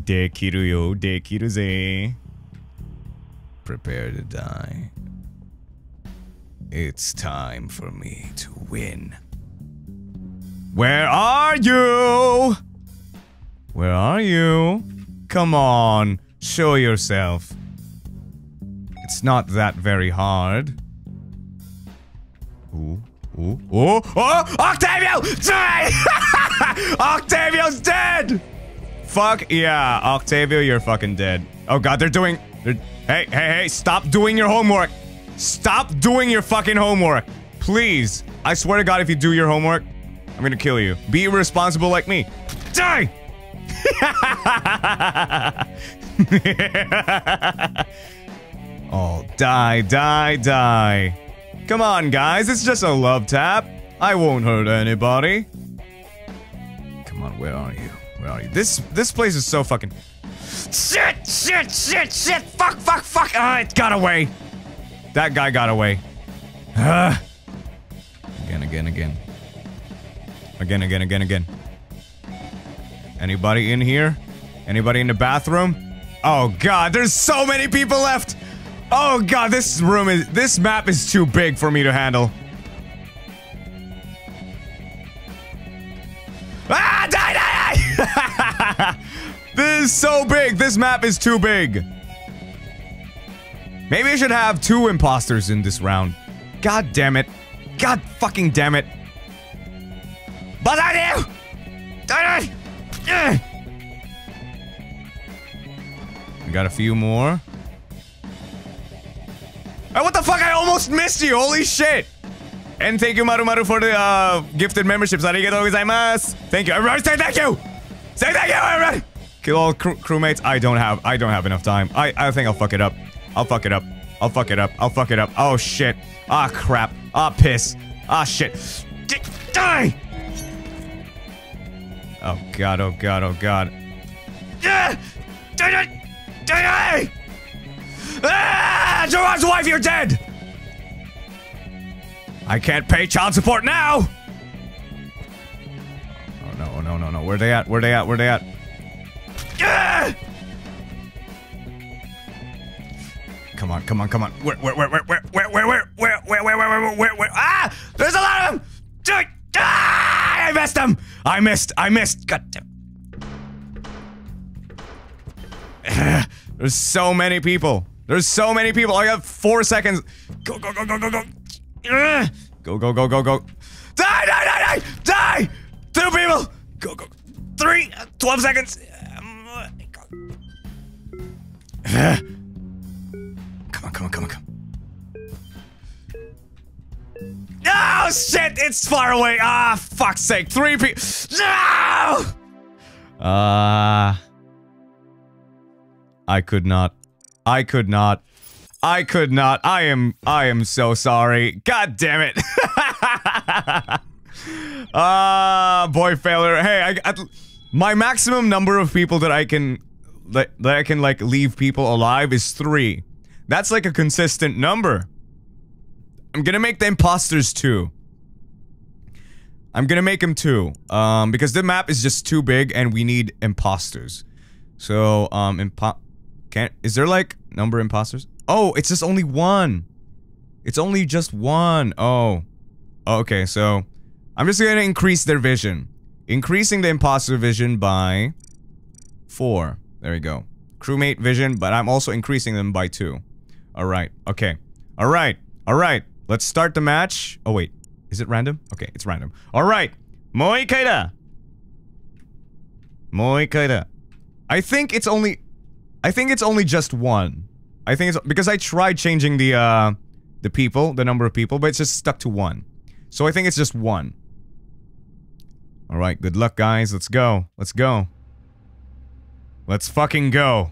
できるよ、できるぜ。Prepare to die. It's time for me to win. Where are you? Where are you? Come on, show yourself. It's not that very hard. Ooh, ooh, ooh, oh! Octavio! Die! Octavio's dead! Fuck yeah, Octavio, you're fucking dead. Oh god, they're doing. They're, hey, hey, hey! Stop doing your homework. Stop doing your fucking homework, please. I swear to God, if you do your homework, I'm gonna kill you. Be irresponsible like me. Die! oh, die, die, die. Come on, guys, it's just a love tap. I won't hurt anybody. Come on, where are you? You? This this place is so fucking. Shit! Shit! Shit! Shit! Fuck! Fuck! Fuck! Ah, it got away. That guy got away. Ah. Again, again, again. Again, again, again, again. Anybody in here? Anybody in the bathroom? Oh god, there's so many people left! Oh god, this room is- this map is too big for me to handle. Ah, is so big. This map is too big. Maybe I should have two imposters in this round. God damn it. God fucking damn it. But I do! We got a few more. Oh, what the fuck? I almost missed you. Holy shit. And thank you, Maru Maru, for the uh, gifted memberships. Arigatou gozaimasu. Thank you. Everybody say thank you. Say thank you, everybody. Kill all crew crewmates. I don't have. I don't have enough time. I I think I'll fuck it up. I'll fuck it up. I'll fuck it up. I'll fuck it up. Oh shit. Ah crap. Ah piss. Ah shit. D die. Oh god. Oh god. Oh god. Die! Die! Die! Ah! Jurard's wife, you're dead! I can't pay child support now! Oh no, oh no, no, no. Where they at? Where they at? Where they at? Ah! Come on, come on, come on. Where, where, where, where, where, where, where, where, where, where, where, where, where, where, where? Ah! There's a lot of them! Ah! I missed them! I missed, I missed. God damn. There's so many people. There's so many people. I got four seconds. Go, go, go, go, go, go. Go, go, go, go, go. Die, die, die, die! Die! Two people! Go, go. Three. 12 seconds. Come on, come on, come on, come. No, shit! It's far away. Ah, fuck's sake. Three people. No! Uh... I could not. I could not. I could not. I am. I am so sorry. God damn it. Ah, uh, boy failure. Hey, I, I, my maximum number of people that I can that, that I can like leave people alive is three. That's like a consistent number. I'm gonna make the imposters two. I'm gonna make them two. Um, because the map is just too big and we need imposters. So, um, impo- can't- is there like number imposters? Oh, it's just only one. It's only just one. Oh. Okay, so I'm just gonna increase their vision. Increasing the imposter vision by four. There we go. Crewmate vision, but I'm also increasing them by two. Alright, okay. Alright, alright. Let's start the match. Oh wait, is it random? Okay, it's random. Alright, Moi Kaida. Moi Kaida. I think it's only... I think it's only just one. I think it's... Because I tried changing the, uh... The people, the number of people, but it's just stuck to one. So I think it's just one. Alright, good luck guys. Let's go. Let's go. Let's fucking go.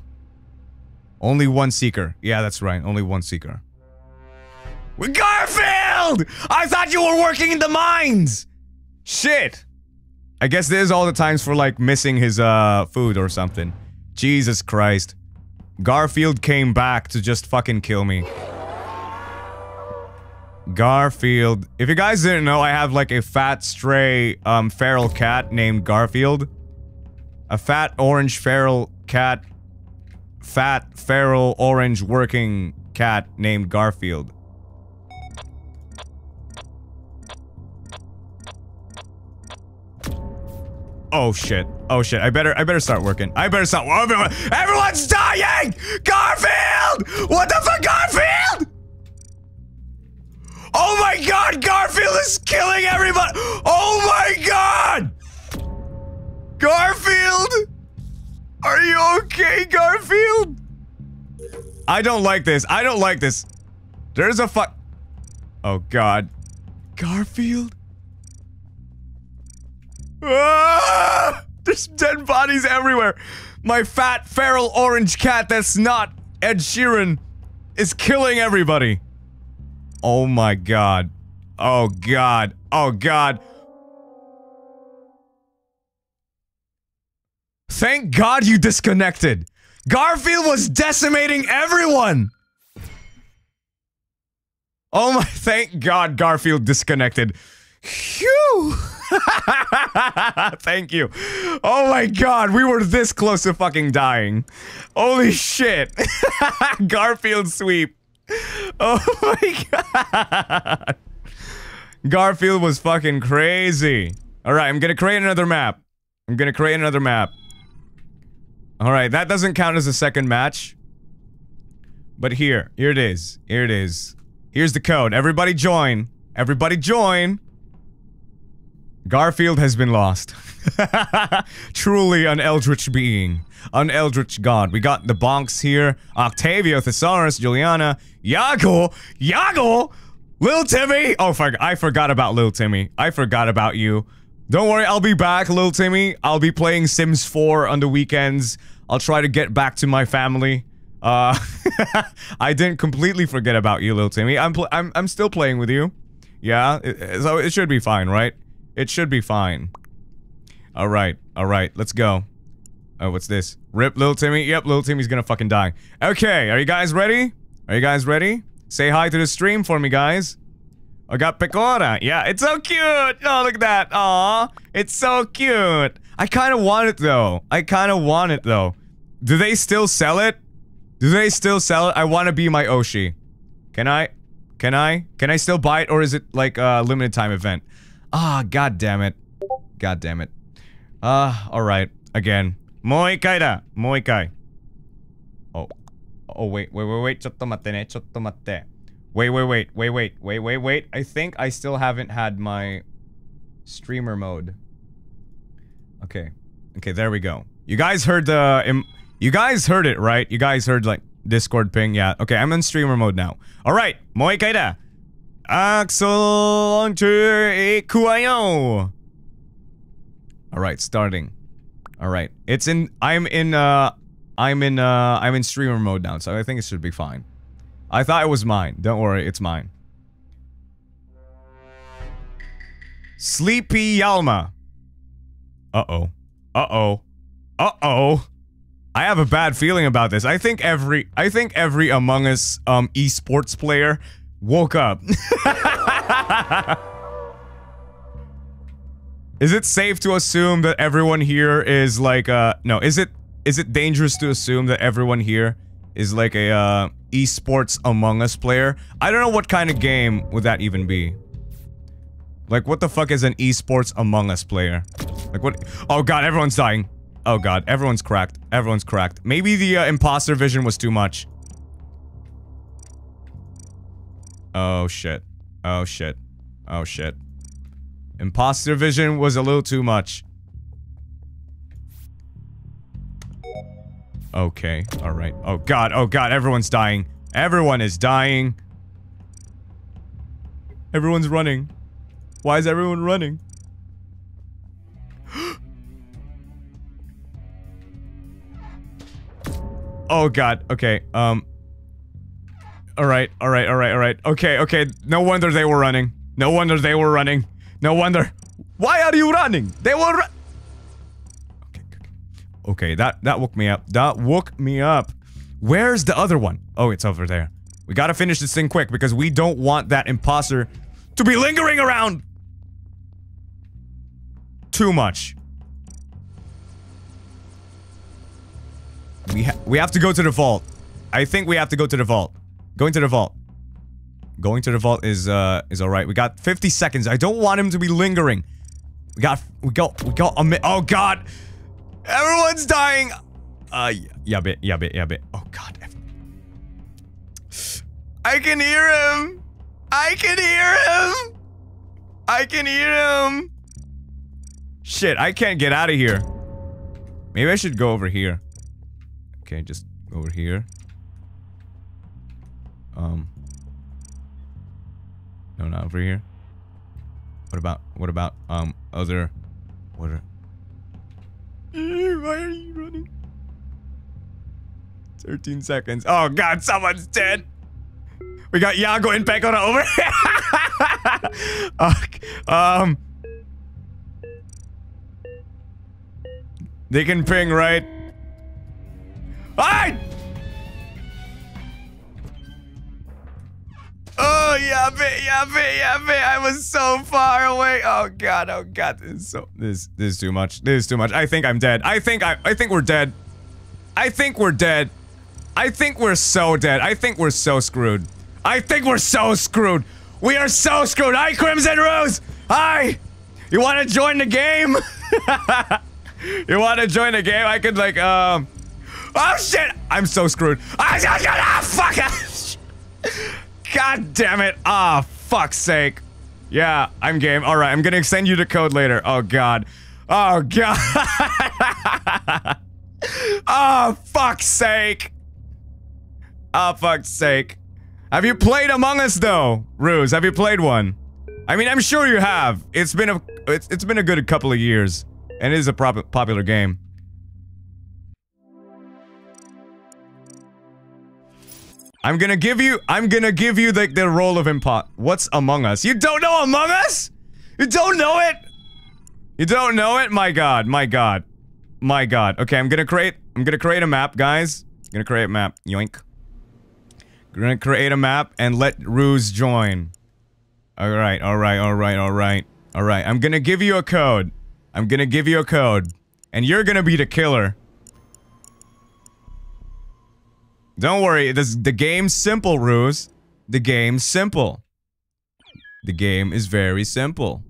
Only one seeker. Yeah, that's right. Only one seeker. Garfield! I thought you were working in the mines! Shit! I guess there's all the times for like missing his uh food or something. Jesus Christ. Garfield came back to just fucking kill me. Garfield. If you guys didn't know, I have like a fat stray um feral cat named Garfield. A fat orange feral cat fat feral orange working cat named Garfield. Oh shit. Oh shit. I better I better start working. I better start everyone everyone's dying! Garfield! What the fuck Garfield? Oh my god, Garfield is killing everybody! Oh my god! Garfield? Are you okay, Garfield? I don't like this. I don't like this. There's a fuck. Oh god. Garfield? Ah! There's dead bodies everywhere. My fat feral orange cat that's not Ed Sheeran is killing everybody. Oh my god. Oh god. Oh god. Thank god you disconnected. Garfield was decimating everyone. Oh my, thank god Garfield disconnected. Phew. Thank you. Oh my god, we were this close to fucking dying. Holy shit. Garfield sweep. Oh my god. Garfield was fucking crazy. Alright, I'm gonna create another map. I'm gonna create another map. Alright, that doesn't count as a second match. But here, here it is. Here it is. Here's the code. Everybody join. Everybody join. Garfield has been lost. Truly an eldritch being. An eldritch god. We got the bonks here. Octavio, Thesaurus, Juliana, Yago! Yago! Lil Timmy! Oh. I forgot about Lil Timmy. I forgot about you. Don't worry, I'll be back, little Timmy. I'll be playing Sims 4 on the weekends. I'll try to get back to my family. Uh, I didn't completely forget about you, little Timmy. I'm, I'm, I'm still playing with you. Yeah, it, so it should be fine, right? It should be fine. Alright, alright, let's go. Oh, what's this? Rip little Timmy? Yep, little Timmy's gonna fucking die. Okay, are you guys ready? Are you guys ready? Say hi to the stream for me, guys. I got Pekora. Yeah, it's so cute. Oh, look at that. Aw, it's so cute. I kind of want it, though. I kind of want it, though. Do they still sell it? Do they still sell it? I want to be my Oshi. Can I? Can I? Can I still buy it, or is it like a limited time event? Ah, god damn it. God damn it. Ah, uh, alright. Again. Moikai da. Moikai. Oh. Oh, wait, wait, wait, wait. Chotto matte ne. Chotto matte. Wait, wait, wait, wait, wait, wait, wait, wait. I think I still haven't had my streamer mode. Okay. Okay, there we go. You guys heard the... you guys heard it, right? You guys heard, like, Discord ping? Yeah. Okay, I'm in streamer mode now. Alright, moikai da. Axel Ikuayo. Alright, starting. Alright. It's in I'm in uh I'm in uh I'm in streamer mode now, so I think it should be fine. I thought it was mine. Don't worry, it's mine. Sleepy Yalma. Uh-oh. Uh-oh. Uh-oh. I have a bad feeling about this. I think every I think every Among Us um esports player woke up. is it safe to assume that everyone here is like uh no, is it is it dangerous to assume that everyone here is like a uh esports Among Us player? I don't know what kind of game would that even be. Like what the fuck is an esports Among Us player? Like what Oh god, everyone's dying. Oh god, everyone's cracked. Everyone's cracked. Maybe the uh, imposter vision was too much. Oh shit. Oh shit. Oh shit. Imposter vision was a little too much. Okay, alright. Oh god, oh god, everyone's dying. Everyone is dying. Everyone's running. Why is everyone running? oh god, okay, um... Alright, alright, alright, alright. Okay, okay, no wonder they were running. No wonder they were running. No wonder. Why are you running? They were. Okay, that, that woke me up. That woke me up. Where's the other one? Oh, it's over there. We gotta finish this thing quick because we don't want that imposter to be lingering around! Too much. We ha we have to go to the vault. I think we have to go to the vault. Going to the vault. Going to the vault is, uh, is alright. We got 50 seconds. I don't want him to be lingering. We got, we got, we got a minute. Oh, God. Everyone's dying. Uh, yeah, bit, yeah, bit, yeah, bit. Oh, God. I can hear him. I can hear him. I can hear him. Shit, I can't get out of here. Maybe I should go over here. Okay, just over here. Um. No, not over here. What about, what about, um, other, what are, why are you running? 13 seconds. Oh god, someone's dead. We got Yago and Pekora over uh, um. They can ping, right? Alright! Bit, yeah, bit. I was so far away. Oh god, oh god, this is so this this is too much. This is too much. I think I'm dead. I think I I think we're dead. I think we're dead. I think we're so dead. I think we're so screwed. I think we're so screwed. We are so screwed. Hi, Crimzon Ruze. Hi. You want to join the game? you want to join the game? I could like um Oh shit! I'm so screwed. Ah, ah, fuck! God damn it! Ah, fuck's sake. Yeah, I'm game. All right, I'm gonna send you the code later. Oh god. Oh god. oh fuck's sake. Oh fuck's sake. Have you played Among Us though, Ruze? Have you played one? I mean, I'm sure you have. It's been a it's it's been a good couple of years, and it is a popular game. I'm gonna give you- I'm gonna give you the, the role of impot. What's Among Us? You don't know Among Us? You don't know it? You don't know it? My god, my god. My god. Okay, I'm gonna create- I'm gonna create a map, guys. I'm gonna create a map. Yoink. Gonna create a map and let Ruze join. Alright, alright, alright, alright. Alright, I'm gonna give you a code. I'm gonna give you a code. And you're gonna be the killer. Don't worry, this the game's simple, Ruze. The game's simple. The game is very simple.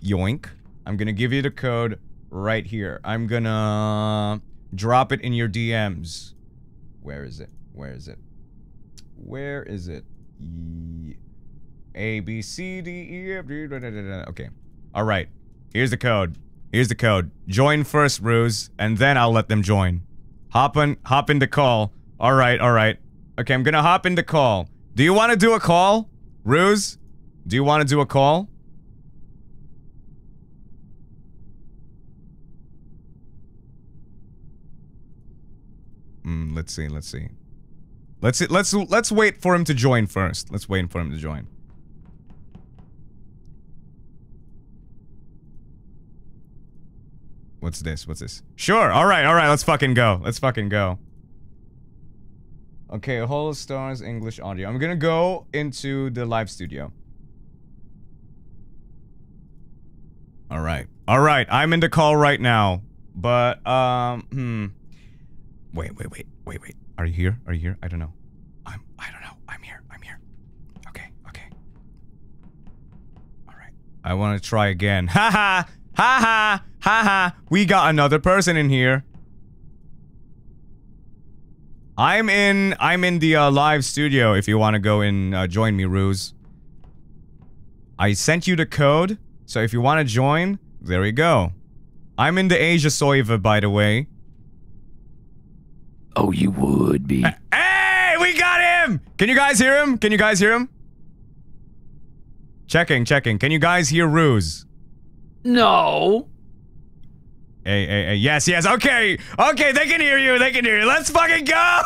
Yoink. I'm gonna give you the code right here. I'm gonna drop it in your DMs. Where is it? Where is it? Where is it? E A B C D E F G. Okay. All right. Here's the code. Here's the code. Join first, Ruze, and then I'll let them join. Hop on. Hop in the call. Alright, alright. Okay, I'm gonna hop into call. Do you want to do a call? Ruze? Do you want to do a call? Hmm, let's see, let's see. Let's see, let's let's wait for him to join first. Let's wait for him to join. What's this? What's this? Sure. All right. All right. Let's fucking go. Let's fucking go. Okay, Holostars English audio. I'm gonna go into the live studio. Alright. Alright, I'm in the call right now. But, um, hmm. Wait, wait, wait, wait, wait. Are you here? Are you here? I don't know. I'm, I don't know. I'm here. I'm here. Okay, okay. Alright. I wanna try again. Ha ha! Ha ha! Ha ha! We got another person in here. I'm in I'm in the uh, live studio if you want to go and uh, join me, Ruze. I sent you the code, so if you want to join, there we go. I'm in the Asia Soiva, by the way. Oh, you would be. Hey, we got him! Can you guys hear him? Can you guys hear him? Checking, checking. Can you guys hear Ruze? No. Hey, hey, hey, yes, yes, okay, okay, they can hear you, they can hear you, let's fucking go!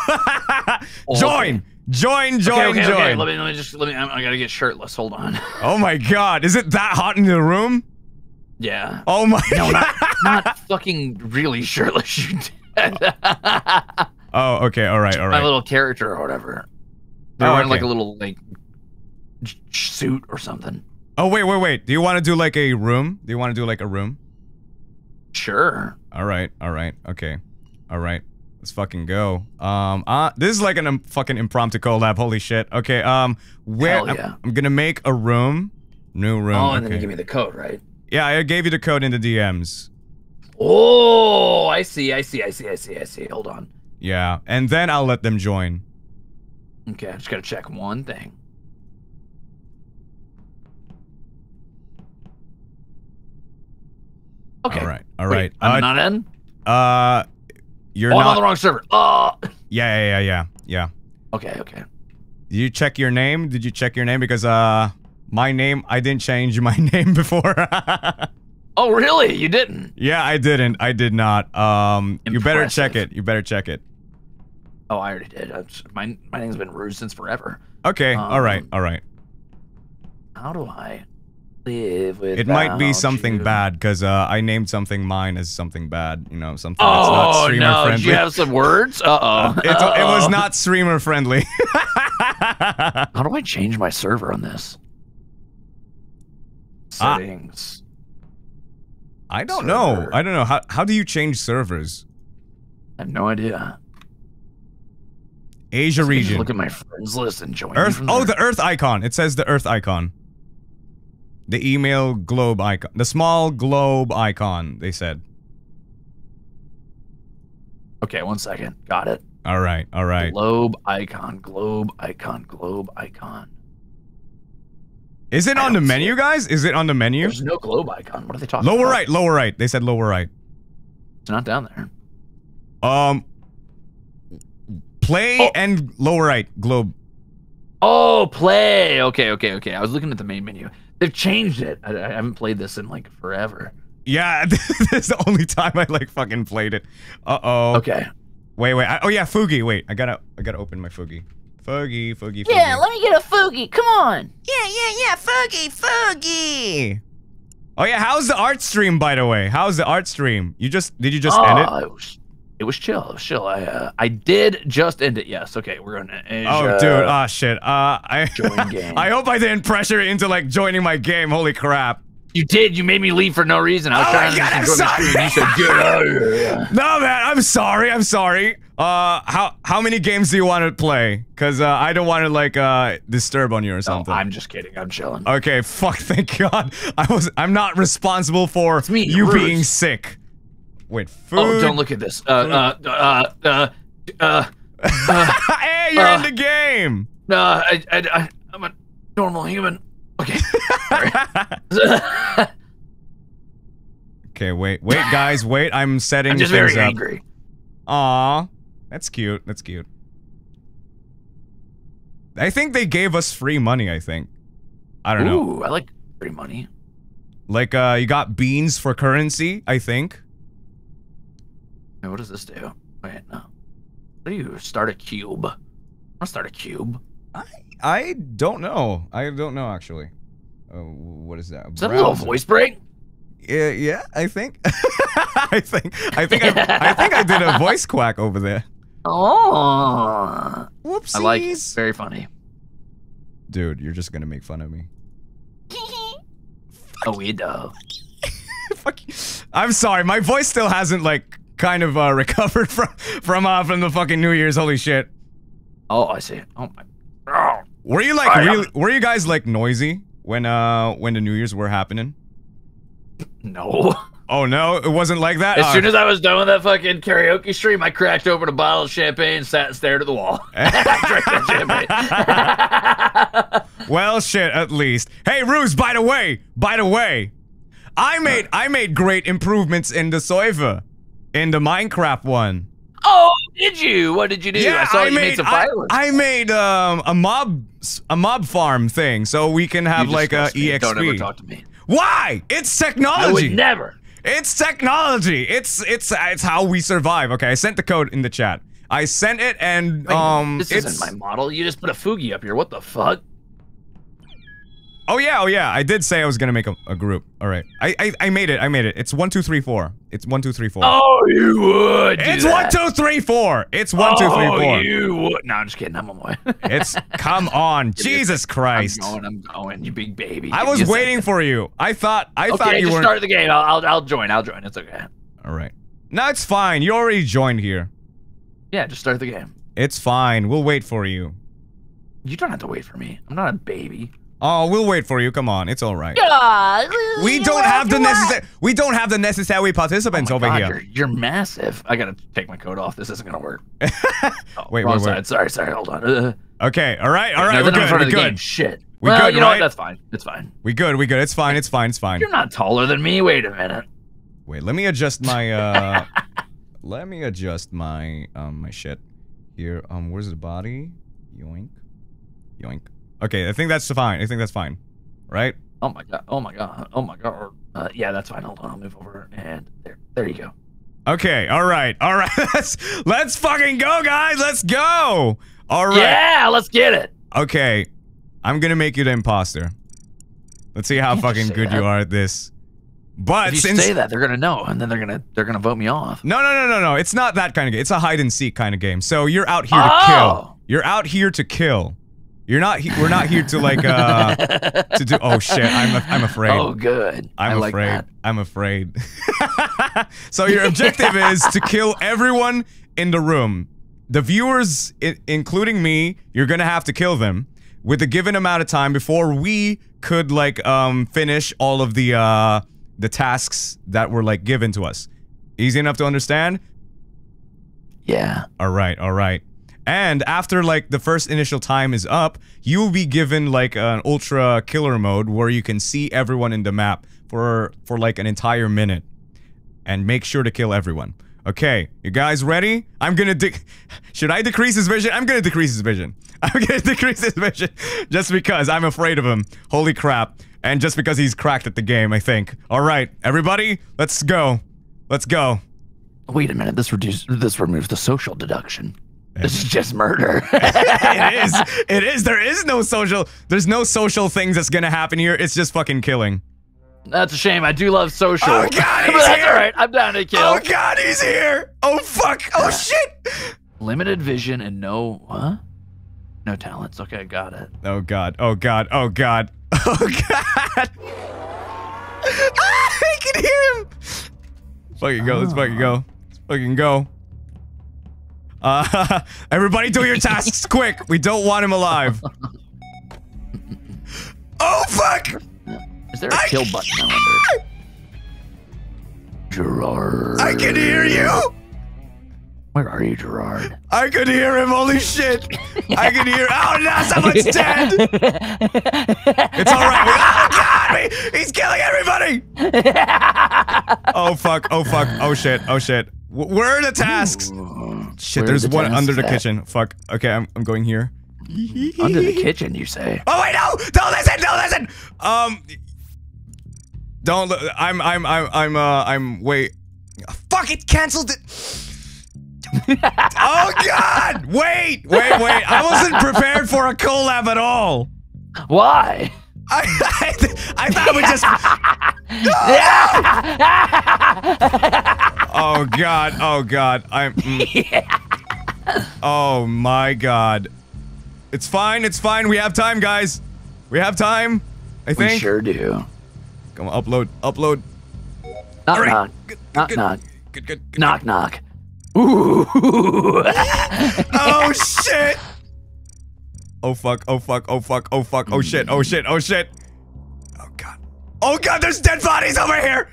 join, join, join, okay, okay, join. Okay. Let me, let me just, let me, I, gotta get shirtless, hold on. Oh my god, is it that hot in the room? Yeah. Oh my No, not, not fucking really shirtless, you did. oh, okay, alright, alright. My little character or whatever. They're Oh, wearing okay. like a little, like, suit or something. Oh, wait, wait, wait, do you want to do like a room? Do you want to do like a room? Sure. Alright, alright, okay. Alright, let's fucking go. Um, uh, this is like an um, fucking impromptu collab, holy shit. Okay, um, where- Hell I'm- yeah. I'm, gonna make a room. New room, oh, and then okay. you give me the code, right? Yeah, I gave you the code in the DMs. Oh, I see, I see, I see, I see, I see. Hold on. Yeah, and then I'll let them join. Okay, I just gotta check one thing. Okay. All right, all Wait, right. I'm uh, not in. uh, you're Oh, I'm on the wrong server. Oh. yeah, yeah, yeah, yeah, yeah. Okay, okay. Did you check your name? Did you check your name? Because uh, my name, I didn't change my name before. Oh, really? You didn't? yeah, I didn't. I did not. Um, you better check it. You better check it. Oh, I already did. Just, my my name's been rude since forever. Okay. all right. Um, All right. How do I live with? It might be something bad because uh, I named something mine as something bad. You know, something that's Oh not streamer no! friendly. Did you have some words? Uh oh. it, it was not streamer friendly. How do I change my server on this? Ah. Settings. I don't know. I don't know. How, how do you change servers? I have no idea. Asia Let me just region. Look at my friends list and join. me Earth. from Oh, there. the Earth icon. It says the Earth icon. The email globe icon. The small globe icon, they said. Okay, one second. Got it. All right, all right. Globe icon, globe icon, globe icon. Is it I on the menu, guys? Is it on the menu? There's no globe icon. What are they talking Lower about? right, lower right. They said lower right. It's not down there. Um, play Oh. and lower right globe. Oh, play. Okay, okay, okay. I was looking at the main menu. They've changed it. I, I haven't played this in like forever. Yeah, this is the only time I like fucking played it. Uh oh. Okay. Wait, wait. I, oh yeah, Fugi. Wait, I gotta, I gotta open my Fugi. Fugi, Fugi, Fugi. Yeah, let me get a Fugi. Come on. yeah, yeah, yeah. Fugi, Fugi. Oh yeah, how's the art stream, by the way? How's the art stream? You just did you just oh, end it? It was, chill. It was chill. I uh, I did just end it. Yes. Okay, we're gonna. Oh, dude. Oh shit. Uh, I. I hope I didn't pressure you into like joining my game. Holy crap. You did. You made me leave for no reason. I was Oh trying my to God, I'm just the stream. You said get out of here. No, man. I'm sorry. I'm sorry. Uh, how how many games do you want to play? Cause uh, I don't want to like uh disturb on you or something. I'm just kidding. I'm chilling. Okay, fuck, thank God. I was I'm not responsible for me, you Bruce. being sick. Wait, food. oh, don't look at this. Uh, uh, uh, uh, uh, uh, hey, you're in uh. the game. no, I, I, I, I'm a normal human. Okay. okay, wait, wait, guys, wait. I'm setting I'm just things very up. angry. Aw, that's cute. That's cute. I think they gave us free money. I think. I don't know. Ooh, I like free money. Like, uh, you got beans for currency. I think. Wait, what does this do? Wait, no. What do you start a cube? I start a cube. I I don't know. I don't know actually. Uh, what is that? Is that a little voice break? Yeah, yeah, I think. I think. I think. I, I think I did a voice quack over there. Oh, Whoopsies. I like it. Very funny. Dude, you're just gonna make fun of me. A weirdo. Fuck you. I'm sorry. My voice still hasn't like kind of uh, recovered from from uh, from the fucking New Year's. Holy shit. Oh, I see. Oh my. Oh. Were you like I really? Were you guys like noisy when uh when the New Year's were happening? No. Oh no, it wasn't like that. As Uh, soon as I was done with that fucking karaoke stream, I cracked open a bottle of champagne, sat and stared at the wall. Well, shit, at least. Hey, Ruze, by the way, by the way, I made I made great improvements in the server, in the Minecraft one. oh, did you? What did you do? I saw you made, some I, fireworks. I made um a mob a mob farm thing, so we can have like a me. Don't ever talk to me. Why? It's I would technology. never. It's technology. It's it's it's how we survive. Okay, I sent the code in the chat. I sent it and Wait, um this it's isn't my model. You just put a Fugi up here. What the fuck? Oh yeah, oh yeah. I did say I was gonna make a, a group. All right, I, I I made it. I made it. It's one two three four. It's one two three four. Oh, you would. it's that. one two three four. It's one two three Oh, four. you would. No, I'm just kidding. I'm on my. It's come on, Jesus Christ. I'm going. I'm going. You big baby. I was waiting second. for you. I thought I thought you were. Okay, you just start the game. I'll, I'll I'll join. I'll join. It's okay. All right. No, it's fine. You already joined here. Yeah, just start the game. It's fine. We'll wait for you. You don't have to wait for me. I'm not a baby. Oh, we'll wait for you. Come on, it's all right. God, We don't have the necessary. We don't have the necessary participants Oh over God, here. You're, you're massive. I gotta take my coat off. This isn't gonna work. Oh, Wait, wrong wait, wait. side. Sorry, sorry. Hold on. Uh, Okay, All right. All right. no, We're I'm good. front We're of the game. good. Shit. We well, good, you know right? what? That's fine. It's fine. We good. We good. It's fine. It's fine. It's fine. You're not taller than me. Wait a minute. Wait, let me adjust my uh let me adjust my um my shit. Here, um where's the body? Yoink. Yoink. Okay, I think that's fine. I think that's fine. Right? Oh my god. Oh my god. Oh my god. Uh, yeah, that's fine. Hold on. I'll move over and there. There you go. Okay, alright, alright. let's let's fucking go, guys! Let's go! Alright. Yeah, let's get it. Okay. I'm gonna make you the imposter. Let's see how fucking good that. you are at this. But If you since say that, they're gonna know, and then they're gonna they're gonna vote me off. No, no, no, no, no. It's not that kind of game. It's a hide and seek kind of game. So you're out here to Oh. kill. You're out here to kill. You're not. He- we're not here to like uh to do. Oh shit! I'm I'm afraid. Oh, good. I'm I afraid. I'm afraid. so your objective is to kill everyone in the room. The viewers, including me, you're gonna have to kill them with a given amount of time before we could like um finish all of the uh the tasks that were like given to us. Easy enough to understand. Yeah. All right, all right. And after like the first initial time is up, you will be given like an ultra killer mode where you can see everyone in the map for for like an entire minute and make sure to kill everyone. Okay, you guys ready? I'm gonna de- Should I decrease his vision? I'm gonna decrease his vision. I'm gonna decrease his vision just because I'm afraid of him. Holy crap. And just because he's cracked at the game, I think. Alright, everybody, let's go. Let's go. Wait a minute. This reduces. This removes the social deduction. This is just murder. it is. It is. There is no social. There's no social things that's gonna happen here. It's just fucking killing. That's a shame. I do love social. Oh, God, but he's that's here. all right. I'm down to kill. Oh god, he's here! Oh fuck! Oh shit! Limited vision and no what? No talents. Okay, got it. Oh god! Oh god! Oh god! Oh god! Ah, I can hear him! Fucking go! Let's fucking go! Let's fucking go! Uh, everybody do your tasks quick! We don't want him alive. Oh fuck! Is there a I- kill button? I wonder. Jurard. I can hear you! Where are you, Jurard? I could hear him, holy shit! I can hear- Oh no, someone's dead! It's alright. Oh god! He's killing everybody! Oh fuck, oh fuck, oh shit, oh shit. Where are the tasks? Shit, Where there's the one under the at? kitchen. Fuck. Okay, I'm, I'm going here. Under the kitchen, you say? Oh wait, no! Don't listen! Don't listen! Um, don't. I'm. I'm. I'm. I'm. Uh. I'm. Wait. Fuck! It canceled it. oh god! Wait! Wait! Wait! I wasn't prepared for a collab at all. Why? I. I, I thought we just. Oh god! Oh god! I'm. mm. Oh my god! It's fine. It's fine. We have time, guys. We have time. I We think. sure do. Come on, upload, upload. Knock All right. knock. Good, Knock good, knock. Good, good, good. Knock knock. Ooh. Oh shit! Oh fuck! Oh fuck! Oh fuck! Oh fuck! Oh shit! Oh shit! Oh shit! Oh god! Oh god! There's dead bodies over here!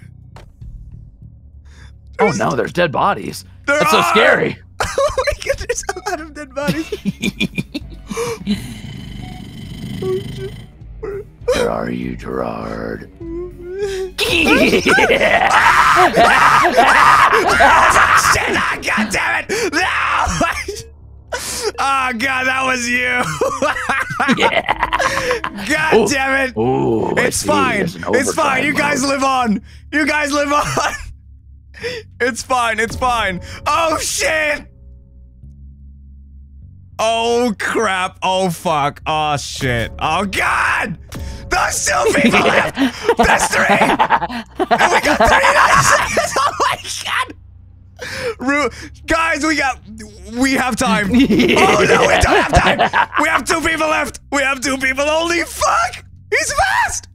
oh no, there's dead bodies. There That's so scary. Oh my god! There's a lot of dead bodies. Where are you, Jurard? oh shit! Oh, ah, god damn it! No! Oh god, that was you! God Oh. damn it! Ooh, It's fine. It's fine. You guys mode. live on. You guys live on. It's fine. It's fine. Oh shit. Oh crap. Oh fuck. Oh shit. Oh god. Those two people left. That's three. And we got 39 seconds. Oh my god. Ru- guys, we got. We have time. Oh no, we don't have time. We have two people left. We have two people. Holy fuck. He's fast.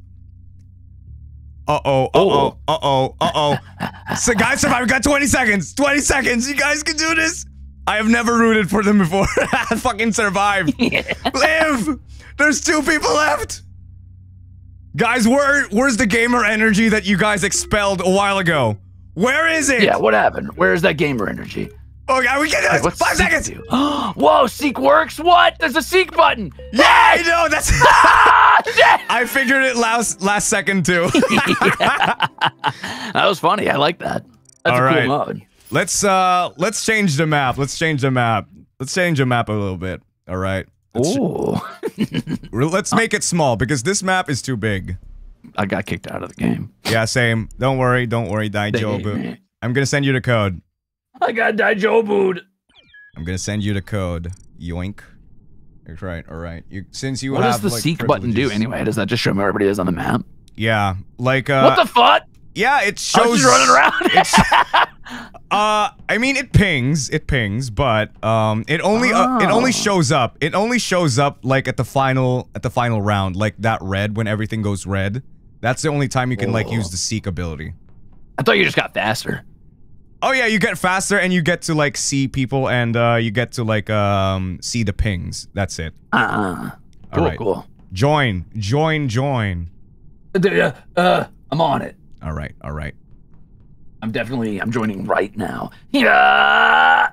Uh oh, uh oh, uh oh, uh oh. So, guys, survive. We got 20 seconds. 20 seconds. You guys can do this. I have never rooted for them before. Fucking survive. Live. There's two people left. Guys, where where's the gamer energy that you guys expelled a while ago? Where is it? Yeah, what happened? Where's that gamer energy? Oh, God, we can do this. What's Five seconds. do? Whoa, Seek works? What? There's a Seek button. Yeah, I know. That's. I figured it last last second too. That was funny. I like that. That's All a right. cool mode. let's uh let's change the map. Let's change the map. Let's change the map a little bit. All right. Let's, Ooh. let's make it small because this map is too big. I got kicked out of the game. Yeah, same. Don't worry. Don't worry, Daijobu. I'm gonna send you the code. I got Daijobu'd. I'm gonna send you the code. Yoink. That's right. All right. You since you What have does the like, Seek button do anyway? Does that just show me where everybody is on the map? Yeah, like uh. what the fuck? Yeah, it I was shows. just running around. it's, Uh, I mean, it pings, it pings, but um, it only uh, it only Oh. shows up. It only shows up like at the final at the final round, like that red when everything goes red. That's the only time you can like Oh. use the seek ability. I thought you just got faster. Oh yeah, you get faster and you get to like see people and uh, you get to like um see the pings. That's it. Uh-uh. Cool, Alright. cool. Join, join, join. Uh, uh, I'm on it. All right, all right. I'm definitely, I'm joining right now. Yeah.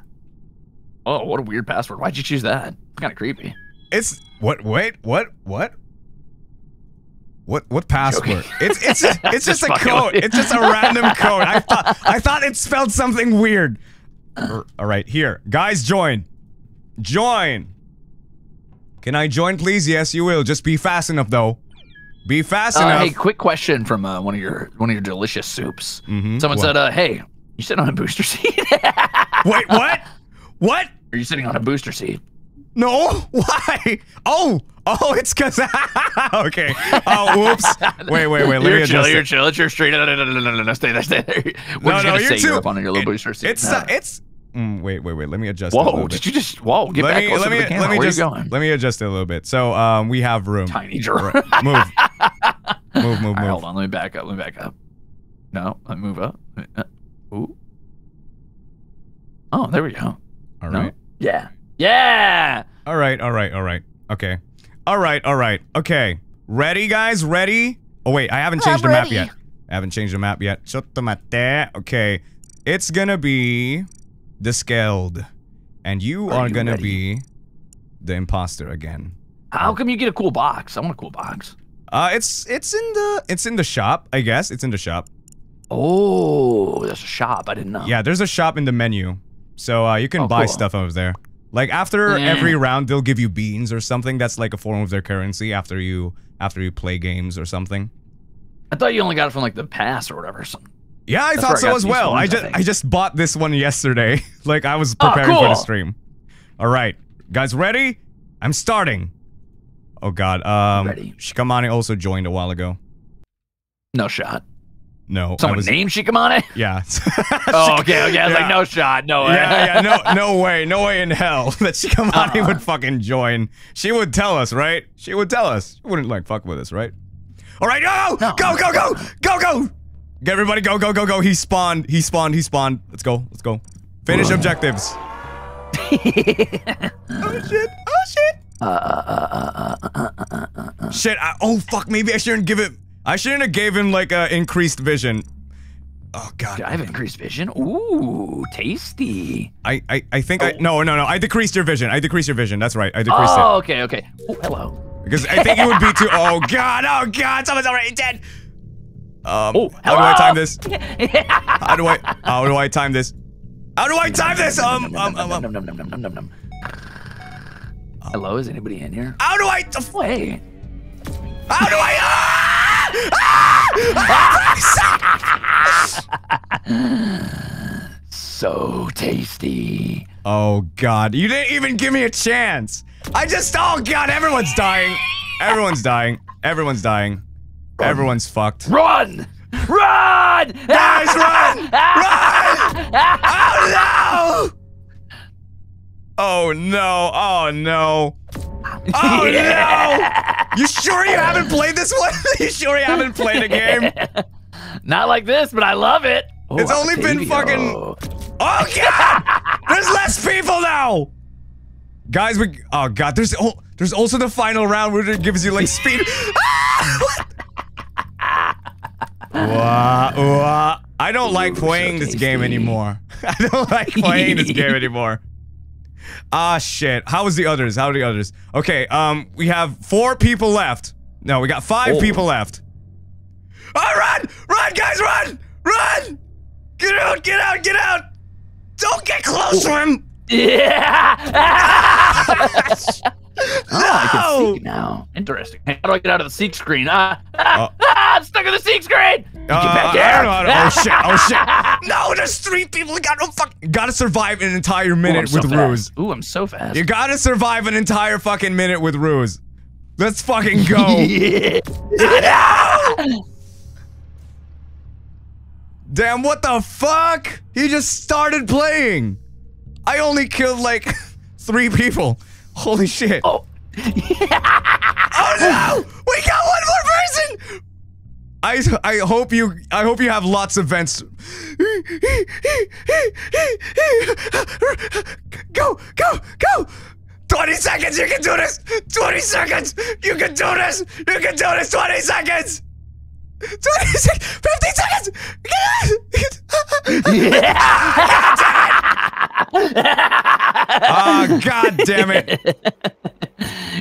Oh, what a weird password. Why'd you choose that? Kind of creepy. It's what? Wait, what? What? What? What password? It's it's it's just, Just a code. It's just a random code. I thought I thought it spelled something weird. Uh. All right, here, guys, join, join. Can I join, please? Yes, you will. Just be fast enough, though. Be fast Uh, enough. hey, quick question from uh, one of your one of your delicious soups. Mhm. Someone What? said, uh, "Hey, you sitting on a booster seat? Wait, what? What? Are you sitting on a booster seat?" No, why? Oh, oh, it's cause. okay. Oh, whoops. Wait, wait, wait. Let you're me chill. You're chill. It's your street. No, no, no, no, no, no, no. Stay there. Stay there. We're No, just no, gonna you're say too. you're up on your little it- booster seat. It's No. it's. Mm, wait, wait, wait. Let me adjust. Whoa! Did you just? Whoa! Get let back me closer let me to the camera. let me Where just are you going? let me adjust it a little bit. So um, we have room. Tiny drawer. Move. Move, move, All right, move. hold on. Let me back up. Let me back up. No, let me move up. Uh, Ooh. Oh, there we go. All No? right. Yeah. Yeah. All right. All right. All right. Okay. All right. All right. Okay. Ready, guys? Ready? Oh wait, I haven't changed I'm the map ready. yet. I haven't changed the map yet. Sottomate. Okay. It's gonna be the Skeld, and you Are are you gonna ready? be the imposter again. How come you get a cool box? I want a cool box. Uh, it's it's in the it's in the shop. I guess it's in the shop. Oh, there's a shop. I didn't know. Yeah, there's a shop in the menu, so uh, you can Oh, buy cool. stuff over there. Like after Yeah. every round, they'll give you beans or something. That's like a form of their currency after you after you play games or something. I thought you only got it from like the pass or whatever. or something. Yeah, I thought where I so as well. I ones, I just think. I just bought this one yesterday. like I was Oh, preparing for the stream. All right, guys, ready? I'm starting. Oh God. Um, Ready. Shikamani also joined a while ago. No shot. No, Someone was. named Shikamane? Yeah. Oh, okay, okay. I was Yeah. like, no shot. No way. yeah, yeah, no, no way, no way in hell that Shikamani Uh-uh. would fucking join. She would tell us, right? She would tell us. She wouldn't like fuck with us, right? All right, go, No. go, go, go, go, go. Get everybody, go, go, go, go. He spawned. He spawned. He spawned. Let's go. Let's go. Finish objectives. oh shit! Oh shit! Shit! I, oh fuck! Maybe I shouldn't give it. I shouldn't have gave him like a increased vision. Oh god. Do I have increased vision? Ooh, tasty. I, I, I think I no no no I decreased your vision. I decreased your vision. That's right. I decreased Oh, okay, okay. Ooh, hello. because I think it would be too. Oh god! Oh god! Someone's already dead. Um, Oh, how do I time this? How do I how do I time this? How do I time this? Um um um, um Num, num, num, num, num, num, num. Hello, is anybody in here? how do I Oh, hey. how do I ah! So tasty. Oh god! You didn't even give me a chance. I just oh god! Everyone's dying. Everyone's dying. Everyone's dying. Everyone's fucked. Run! Run! Guys, run! Run! Oh no! Oh no! Oh no! Oh no! You sure you haven't played this one? you sure you haven't played a game? Not like this, but I love it. Oh, It's only been fucking. Oh god! There's less people now. Guys, we oh god, there's oh, there's also the final round where it gives you like speed. Wah, wah. I don't like playing this game anymore. I don't like playing this game anymore. Ah shit. How was the others? How are the others? Okay, um, we have four people left. No, we got five Oh. people left. Oh, run! Run, guys, run! Run! Get out, get out, get out! Don't get close to him! Yeah! oh, I can see now. Interesting. How do I get out of the seek screen? Ah, ah, Uh. ah, I'm stuck in the seek screen! Get Uh, back I here! don't know how to- oh shit, oh shit. No, there's three people. You gotta fuck. Gotta survive an entire Ooh, minute so with fast. Ruze. Ooh, I'm so fast. You gotta survive an entire fucking minute with Ruze. Let's fucking go. Yeah. No! Damn, what the fuck? He just started playing. I only killed like three people. Holy shit. Oh. Oh no! We got one more person! I I hope you I hope you have lots of vents. Go, go, go! 20 seconds, you can do this! 20 seconds! You can do this! You can do this! 20 seconds! 20 seconds! 50 seconds! Ah, Oh god damn it.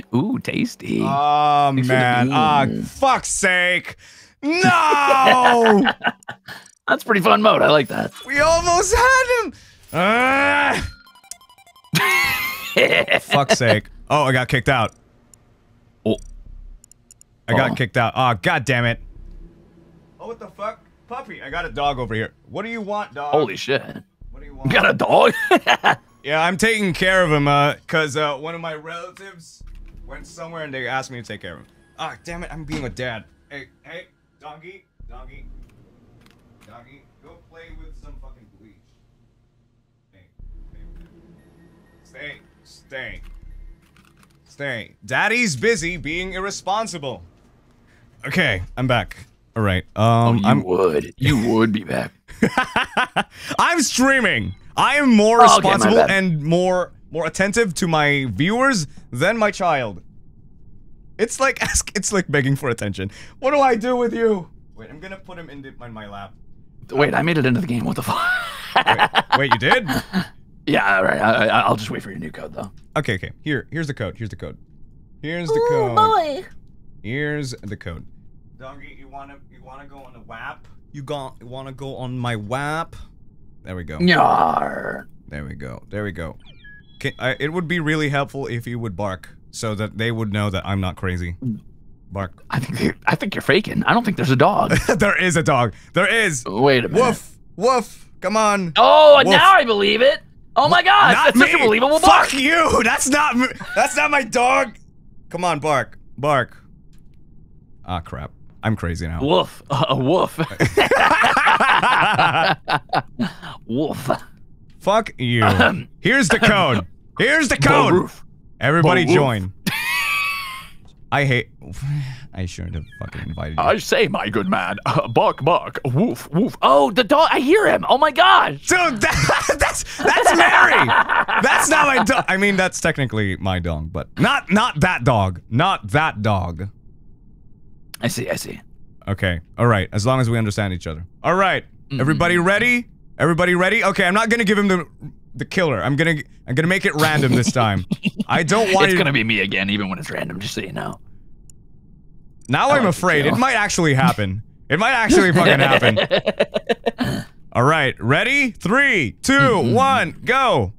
Ooh, tasty. Oh Thanks man. Ah, bean. fuck's sake. No! That's pretty fun mode. I like that. we almost had him. Ah, fuck's sake. Oh, I got kicked out. Oh. I got Oh. kicked out. Oh, god damn it. Oh, what the fuck? Puppy, I got a dog over here. What do you want, dog? Holy shit. What do you You want? got a dog? Yeah, I'm taking care of him, uh, cause, uh, one of my relatives went somewhere and they asked me to take care of him. Ah, damn it, I'm being a dad. Hey, hey, doggy, doggy, doggy, go play with some fucking bleach. Stay, stay, stay, stay, stay. Daddy's busy being irresponsible. Okay, I'm back. All right, oh, um, you I'm would. You would be back. I'm streaming. I am more Oh, responsible bad. and more more attentive to my viewers than my child. It's like ask. It's like begging for attention. What do I do with you? Wait, I'm gonna put him in, the, in my lap. Wait, I made it into the game. What the fuck? Wait, wait, you did? yeah, all right. I, I, I'll just wait for your new code, though. Okay, okay. Here, here's the code. Here's the code. Here's the Ooh, code. boy. Here's the code. Doggy, you wanna you wanna go on the WAP? You got wanna go on my WAP? There we go. Nyar. There we go. There we go. Can, I, it would be really helpful if you would bark so that they would know that I'm not crazy. Bark. I think you're, I think you're faking. I don't think there's a dog. there is a dog. There is. Wait a minute. Woof. Woof. Come on. Oh, Woof. now I believe it. Oh my god, not that's me. such a believable Fuck bark. you. That's not. That's not my dog. Come on, bark. Bark. Ah, crap. I'm crazy now. Woof. Uh, woof. woof. Fuck you. Here's the code. Here's the code. Everybody join. I hate. I shouldn't have fucking invited you. I say, my good man, uh, bark, bark, woof, woof. Oh, the dog! I hear him. Oh my gosh! Dude, that, that's that's Mary. That's not my dog. I mean, that's technically my dog, but not not that dog. Not that dog. I see. I see. Okay. All right. As long as we understand each other. All right. Mm-hmm. Everybody ready? Everybody ready? Okay. I'm not gonna give him the the killer. I'm gonna I'm gonna make it random this time. I don't want It's you. gonna be me again, even when it's random. Just so you know. now I I'm like afraid it might actually happen. It might actually fucking happen. All right. Ready? Three, two, mm-hmm. one, go.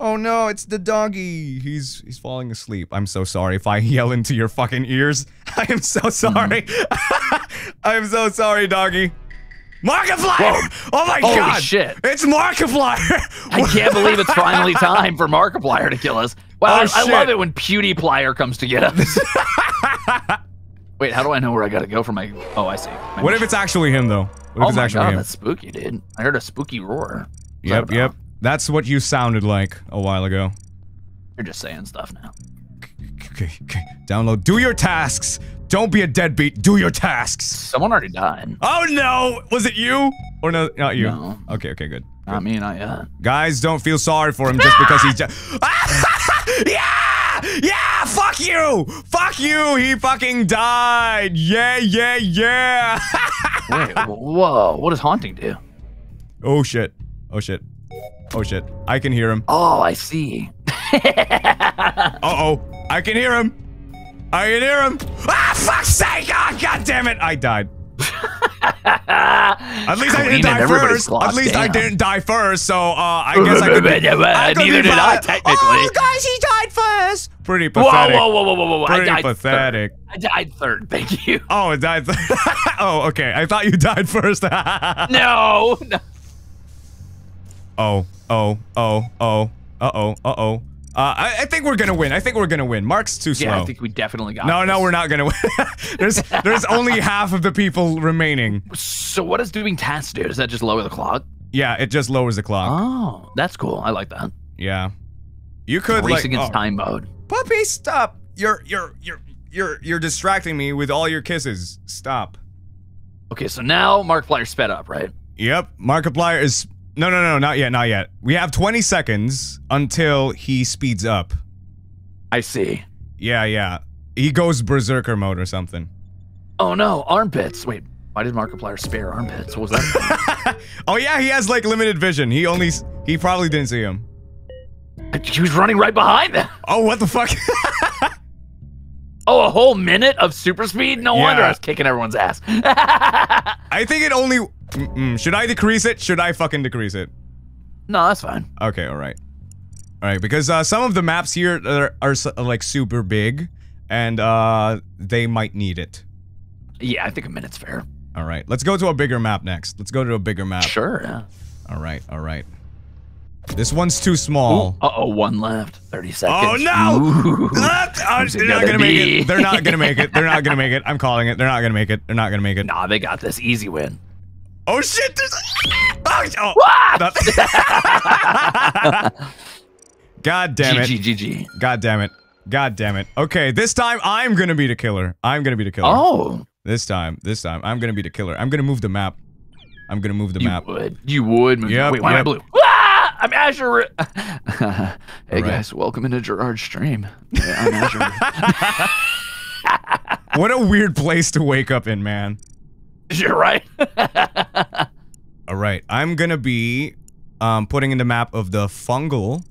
Oh no, it's the doggy. He's he's falling asleep. I'm so sorry if I yell into your fucking ears. I am so sorry. I am so sorry, doggy. Markiplier! Whoa. Oh my Holy god! shit. It's Markiplier! I can't believe it's finally time for Markiplier to kill us. Wow, Oh, I, I love it when PewDiePlier comes to get us. Wait, how do I know where I gotta go for my? Oh, I see. My what if it's actually him though? What if Oh it's my actually god, him? that's spooky, dude. I heard a spooky roar. What's Yep, yep. That's what you sounded like a while ago. You're just saying stuff now. Okay, okay. Download. Do your tasks. Don't be a deadbeat. Do your tasks. Someone already died. Oh no! Was it you? Or no, not you. No. Okay, okay, good. Not me, not yet. Guys, don't feel sorry for him just because he's just. yeah! Yeah! Fuck you! Fuck you! He fucking died! Yeah, yeah, yeah! Wait, whoa, what does haunting do? oh shit. Oh shit. Oh shit. I can hear him. Oh, I see. Uh oh. I can hear him. I can hear him. Ah, fuck's sake! Ah, god damn it! I died. At least I didn't die first. At least I didn't die first, so uh, I guess I could. Be, I could Neither did I, technically. Oh, guys, he died first. Pretty pathetic. whoa, whoa, whoa, whoa, whoa! I Pretty died pathetic. Third. I died third. Thank you. Oh, it died. oh, okay. I thought you died first. No. no. oh, oh, oh, oh, uh oh, uh oh. Uh, I, I think we're gonna win. I think we're gonna win. Mark's too slow. Yeah, I think we definitely got. no, this. no, we're not gonna win. there's there's only half of the people remaining. So what does doing tasks do? Does that just lower the clock? Yeah, it just lowers the clock. Oh, that's cool. I like that. Yeah. You could Race like against oh, time mode. Puppy, stop. You're you're you're you're you're distracting me with all your kisses. Stop. Okay, so now Markiplier sped up, right? Yep, Markiplier is No, no, no, not yet, not yet. We have 20 seconds until he speeds up. I see. Yeah, yeah. He goes berserker mode or something. Oh no, armpits. Wait, why did Markiplier spare armpits? What was that? oh yeah, he has like limited vision. He only, he probably didn't see him. he was running right behind them. Oh, what the fuck? Oh, a whole minute of super speed? No wonder I was kicking everyone's ass. I think it only. Mm-mm. Should I decrease it? Should I fucking decrease it? no, that's fine. Okay, all right, all right. Because uh, some of the maps here are, are like super big, and uh, they might need it. Yeah, I think a minute's fair. All right, let's go to a bigger map next. Let's go to a bigger map. Sure. Yeah. All right, all right. This one's too small. Uh oh, one left. 30 seconds. Oh no! It they're not gonna gonna make it. They're not gonna make it. They're not gonna make it. I'm calling it. They're not gonna make it. They're not gonna make it. Nah, they got this. Easy win. Oh shit! There's. Oh, oh. What? God damn it! GG, GG. God damn it! God damn it! Okay, this time I'm gonna be the killer. I'm gonna be the killer. Oh, This time, this time I'm gonna be the killer. I'm gonna move the map. I'm gonna move the map. you map. would. You would. move- Yep, Wait, why am I blue? Ah, I'm Azure. hey Alright. guys, welcome into Jurard's stream. Yeah, I'm Azure. What a weird place to wake up in, man. You're right. All right, I'm gonna be um putting in the map of the fungal,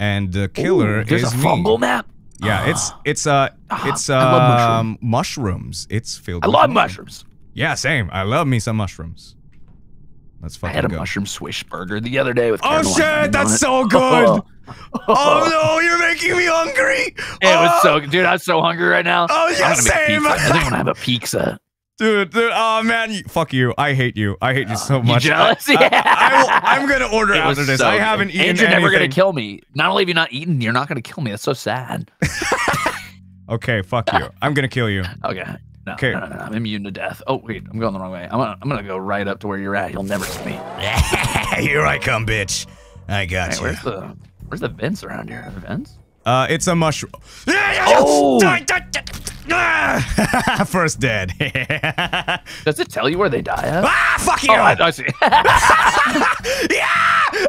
and the killer Ooh, there's is a me. fungal map. Yeah, it's it's uh Ah, it's love um mushrooms. It's filled. I love mushrooms. mushrooms. Yeah, same. I love me some mushrooms. Let's I had a go. mushroom swish burger the other day with. Oh shit, that's so good. oh no, you're making me hungry. It was Oh, so good, dude. I'm so hungry right now. Oh, I'm yeah, gonna make same. pizza. I think I'm gonna have a pizza. Dude, dude. Oh man, you, fuck you. I hate you. I hate you so You much. jealous? I, Yeah. I, will, I'm gonna order It was after this. so I haven't eaten And you're never gonna kill me. Not only have you not eaten, you're not gonna kill me. That's so sad. Okay, fuck you. I'm gonna kill you. Okay. No, Okay. no, no, no, I'm immune to death. Oh wait, I'm going the wrong way. I'm gonna, I'm gonna go right up to where you're at. You'll never see me. Here I come, bitch. I got Hey, where's the where's the vents around here? Are there vents? Uh, it's a mushroom. Oh! First dead. Does it tell you where they die at? ah, fuck you! Oh, I, I see. yeah!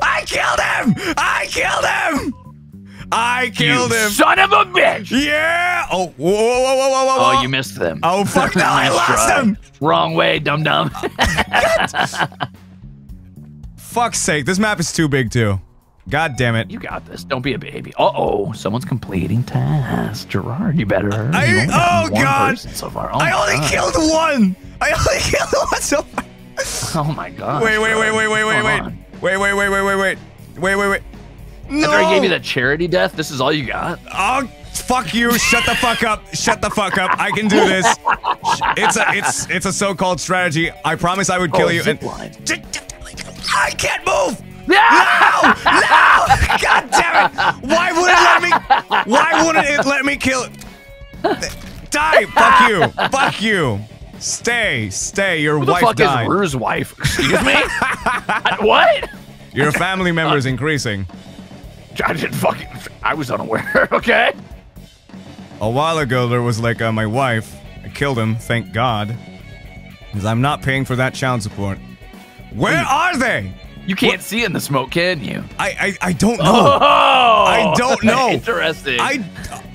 I killed him! I killed him! I killed you him! son of a bitch! yeah! Oh, whoa, whoa, whoa, whoa, whoa, whoa! Oh, you missed them. Oh, fuck no, I lost try. him! Wrong way, dum dum. Fuck's sake, this map is too big, too. God damn it. you got this. Don't be a baby. Uh oh, someone's completing tasks. Jurard, you better. I- You only got oh, God. So far. Oh I only God. killed one! I only killed one so far. Oh my god. Wait, wait, wait, wait, wait, wait, wait. Wait, wait, wait, wait, wait, wait. Wait, wait, wait. No! After I gave you that charity death, this is all you got. Oh, fuck you! Shut the fuck up! Shut the fuck up! I can do this. It's a it's it's a so-called strategy. I promise I would kill oh, you. And. I can't move. No! No! God damn it! Why would it let me? Why wouldn't it let me kill? It? Die! Fuck you! Fuck you! Stay! Stay! Your Who the wife fuck died. is Rue's wife? Excuse me? What? Your family member is increasing. I didn't fucking. I was unaware. Okay. A while ago, there was like uh, my wife. I killed him, thank God. Because I'm not paying for that child support. Where are they? You can't see in the smoke, can you? I I, I don't know. Oh, I don't know. Interesting. I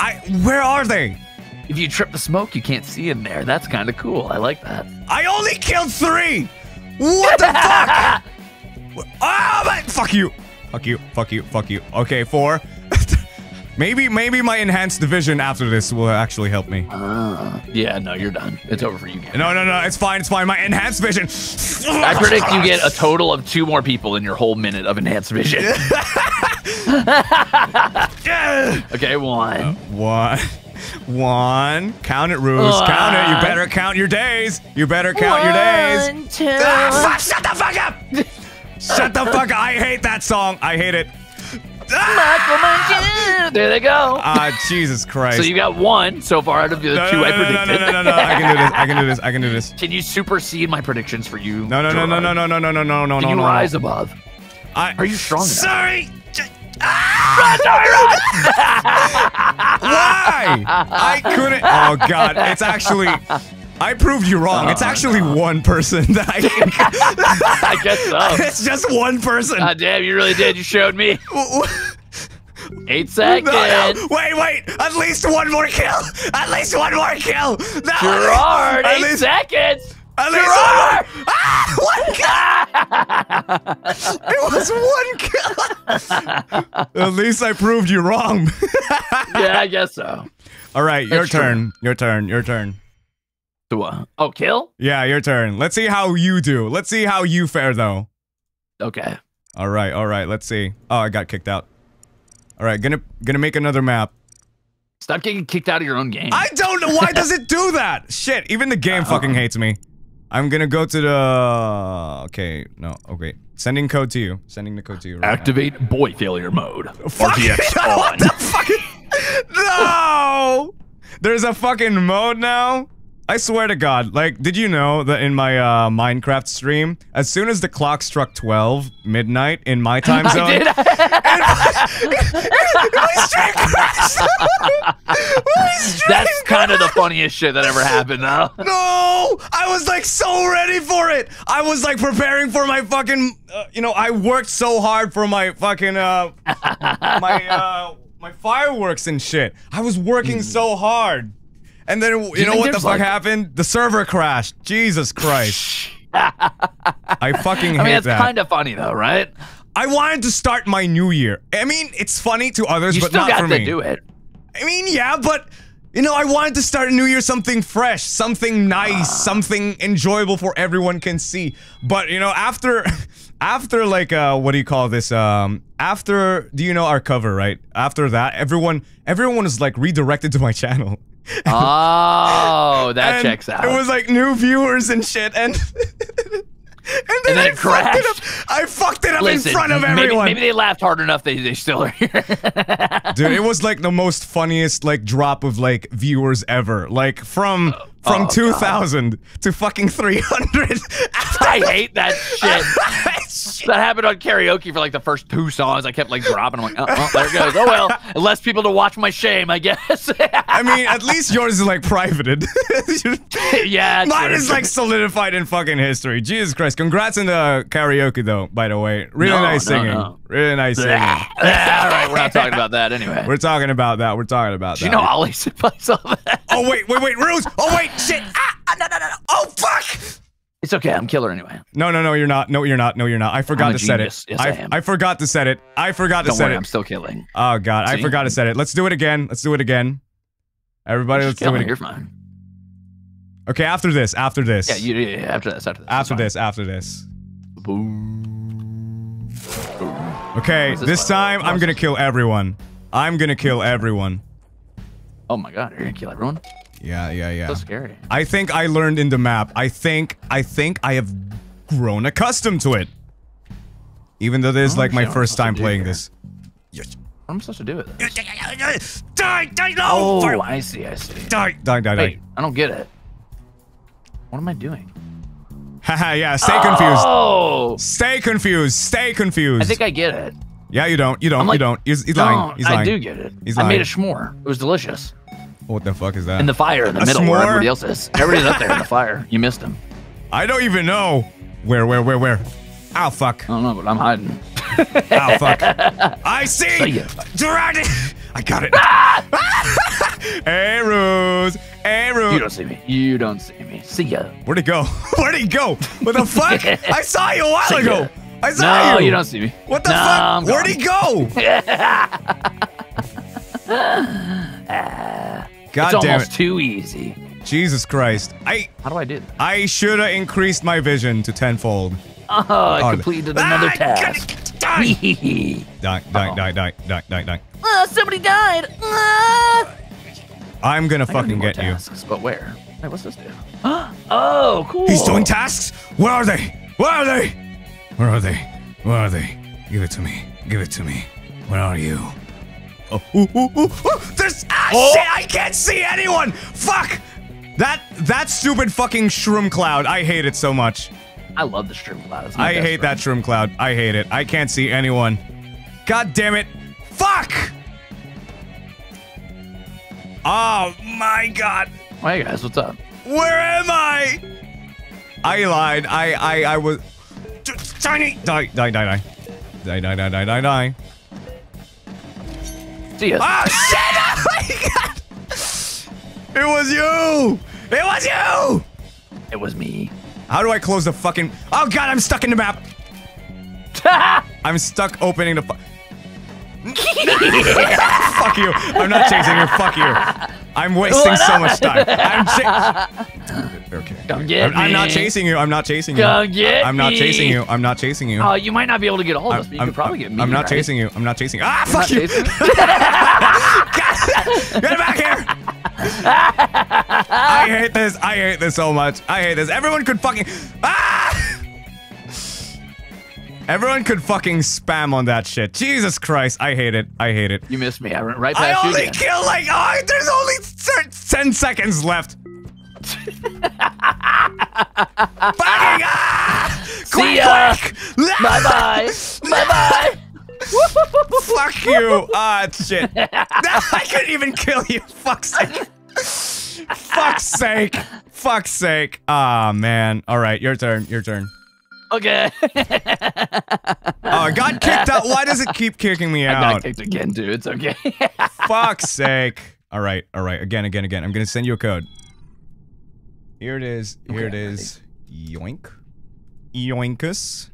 I where are they? if you trip the smoke, you can't see in there. That's kind of cool. I like that. I only killed three. What the fuck? Ah, but fuck you. Fuck you. Fuck you. Fuck you. Okay, four. Maybe maybe my enhanced vision after this will actually help me. Uh, yeah, no, you're done. It's over for you. Gary. No, no, no. It's fine. It's fine. My enhanced vision. I predict you get a total of two more people in your whole minute of enhanced vision. Okay, one. One. One. Count it, Ruze. Count it. You better count your days. You better count your days. One, two. Ah, fuck, shut the fuck up! shut the fuck up. I hate that song. I hate it. Ah, There they go. Ah, Jesus Christ. so you got one so far out of the no, two no, I no, no, predicted. no, no, no, no, I can do this. I can do this. I can do this. Can you supersede my predictions for you? No, no, no, no, no, no, no, no, no, no, no, Can no, you no. rise above? I, Are you strong enough? Sorry. Ah! Why? I couldn't. Oh God! It's actually. I proved you wrong. It's Oh, actually one person that I can. I guess so. it's just one person. God damn, you really did. You showed me. Eight seconds. no. no. Wait, wait. At least one more kill. At least one more kill. No, Jurard, At eight least, seconds. at least Jurard! one more. Ah, one kill. It was one kill. At least I proved you wrong. yeah, I guess so. All right, your That's true. turn. Your turn. Your turn. Uh, oh, kill? Yeah, your turn. Let's see how you do. Let's see how you fare, though. Okay. All right, all right. Let's see. Oh, I got kicked out. All right, gonna gonna make another map. Stop getting kicked out of your own game. I don't know why does it do that. Shit, even the game fucking hates me. I'm gonna go to the. Okay, no. okay. sending code to you. Sending the code to you. Right now. Activate boy failure mode. Fuck RTX what the fuck? no! There's a fucking mode now? I swear to God, like, did you know that in my uh, Minecraft stream, as soon as the clock struck 12 midnight in my time zone, I did. my my That's kind of the funniest shit that ever happened, though. No! I was like so ready for it. I was like preparing for my fucking. Uh, you know, I worked so hard for my fucking uh, my uh, my fireworks and shit. I was working so hard, and then you, know what the fuck like- happened? The server crashed. Jesus Christ! I fucking hate I mean, it's kind of funny, though, right? I wanted to start my new year. I mean, it's funny to others, You but still not got for to me. do it. I mean, yeah, but you know, I wanted to start a new year something fresh, something nice, something enjoyable for everyone can see. But you know, after after like uh what do you call this? Um after do you know our cover, right? After that, everyone everyone was like redirected to my channel. Oh, that And checks out. It was like new viewers and shit and And then, then I fucked crashed. up. I fucked it up Listen, in front of everyone. maybe maybe, they laughed hard enough they, they still are here. Dude, it was like the most funniest like drop of like viewers ever. Like from from oh, 2000 to fucking 300. I hate that shit. That happened on karaoke for like the first two songs. I kept like dropping. I'm like, oh, oh, there it goes. Oh well, less people to watch my shame, I guess. I mean, at least yours is like privated. yeah, Mine true. is like solidified in fucking history. Jesus Christ. Congrats on the karaoke though, by the way. Really No, nice singing. no. Really nice singing. All right, we're not talking about that anyway. We're talking about that. We're talking about that. you know Ollie plays all that? oh wait, wait, wait, Ruze. Oh wait, shit. Ah, ah, no, no, no, no. Oh fuck. It's okay. I'm killer anyway. No, no, no, you're not. No, you're not. No, you're not. I forgot to set it. Yes, I am. I forgot to set it. I forgot to Don't set worry, it. I'm still killing. Oh god, I forgot to set it. Let's do it again. Let's do it again. Everybody, let's do it. You're Again. fine. Okay, after this, after this. Yeah, you, yeah, after this, after this. after this, after this. fine. Boom. Okay, this this time I'm gonna kill everyone. I'm gonna kill everyone. Oh my god, you're gonna kill everyone? Yeah, yeah, yeah. So scary. I think I learned in the map. I think, I think I have grown accustomed to it. Even though this is Oh, like my shit, what am I first time playing here? this. Yes. What am I supposed to do with this? Die, die, no! Oh, I see, I see. Die, die, die, die. Wait, I don't get it. What am I doing? Haha, yeah, stay confused. Oh! Stay confused. Stay confused. I think I get it. yeah, you don't. You don't. Like, you don't. He's, he's no, lying. He's lying. I do get it. He's I made a s'more. It was delicious. What the fuck is that? In the fire in the A middle where s'more? everybody else is. Everybody's up there in the fire. You missed him. I don't even know. Where, where, where, where? Oh, fuck. I don't know, but I'm hiding. Oh, fuck. I See ya. Dragon! I got it. hey, Ruze. Hey, You don't see me. You don't see me. See ya. Where'd he go? Where'd he go? What the fuck? I saw you a while See ya. ago. I saw No, you. you don't see me. What the No, fuck? Where'd he go? God it's damn almost it. too easy. Jesus Christ. I How do I do that? I should have increased my vision to tenfold. Oh, I Oh, completed another Ah, task. Die, die, die, die, die, die, die, die. Uh, somebody died. Uh, I'm gonna I fucking more get you. tasks, But where? Hey, what's this do? Oh, cool. He's doing tasks? Where are they? Where are they? Where are they? Where are they? Give it to me. Give it to me. Where are you? Oh, ooh, ooh, ooh, ooh. There's ah Oh. shit! I can't see anyone. Fuck! That that stupid fucking shroom cloud. I hate it so much. I love the stream cloud. I hate that shroom cloud. I hate it. I can't see anyone. God damn it! Fuck! Oh my god! Hey guys, what's up? Where am I? I lied. I I I was tiny. Die die die die. Die die die die die die. See ya. Oh shit! Oh my god! It was you! It was you! It was me. How do I close the fucking? Oh god! I'm stuck in the map. I'm stuck opening the. Fu- Fuck you. I'm not chasing you. Fuck you. I'm wasting so much time. I'm cha- Okay. Come get I'm, I'm not chasing you. I'm not chasing you. Come get I'm not chasing you. I'm not chasing you. Oh, you might not be able to get a hold of us, but you I'm, could probably I'm- get me. I'm not right? chasing you. I'm not chasing you. Ah, fuck you. Get back here! I hate this. I hate this so much. I hate this. Everyone could fucking. Ah! Everyone could fucking spam on that shit. Jesus Christ. I hate it. I hate it. You missed me. I went right I past you only again. kill like. Oh, there's only 10 seconds left. fucking. Ah! Quick, ya. quick! Bye bye. bye bye. Fuck you! Ah, shit. I couldn't even kill you. Fuck's sake. Fuck's sake. Fuck's sake. Ah, man. All right, your turn. Your turn. Okay. Oh, I got kicked out. Why does it keep kicking me out? I got kicked again, dude. It's okay. Fuck's sake. All right, all right. Again, again, again. I'm gonna send you a code. Here it is. Here it Okay, I'm. Yoink. Yoinkus.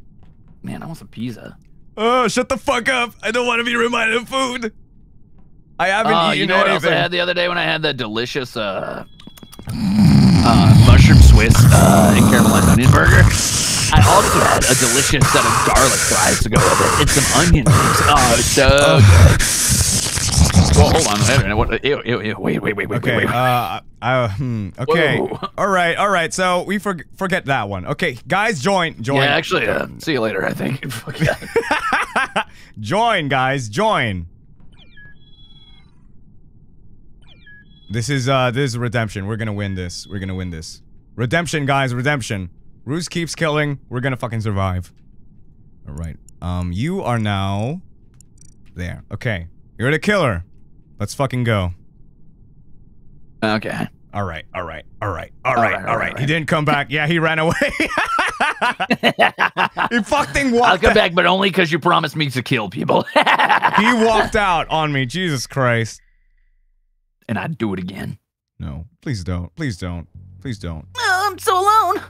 Man, I want some pizza. Oh, shut the fuck up. I don't want to be reminded of food. I haven't Oh, eaten you know what else I had the other day when I had that delicious uh, uh, mushroom Swiss uh, and caramelized onion burger? I also had a delicious set of garlic fries to go with it and some onion rings. Oh, it's so good. Well, hold on. Wait, a minute. What, ew, ew, ew. Wait, wait, wait, wait, Okay. wait, wait. Uh, uh, hmm. Okay. Whoa. All right. All right. So we for, forget that one. Okay, guys, join. Join. yeah, actually, uh, see you later, I think. Join, guys. Join. This is uh, this is redemption. We're gonna win this. We're gonna win this. Redemption, guys. Redemption. Ruze keeps killing. We're gonna fucking survive. All right. Um, you are now there. Okay. You're the killer. Let's fucking go. Okay. All right, all right, all right, all All right, right, all all right. right, He didn't come back. Yeah, he ran away. he fucking walked. I'll come out. back, but only because you promised me to kill people. He walked out on me. Jesus Christ. and I'd do it again. No, please don't. Please don't. Please don't. Oh, I'm so alone.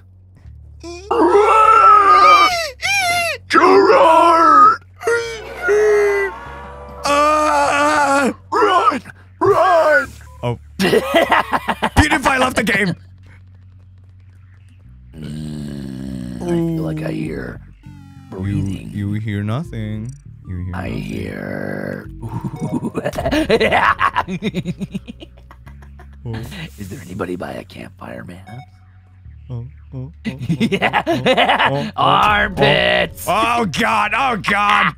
Jurard! Ah! Run! Run! Oh. PewDiePie left the game. I feel like I hear You, breathing. you hear nothing. You hear. I nothing. hear. Oh, Is there anybody by a campfire, man? Oh, oh, oh, oh, yeah. oh, oh, Armpits. Oh God! Oh God!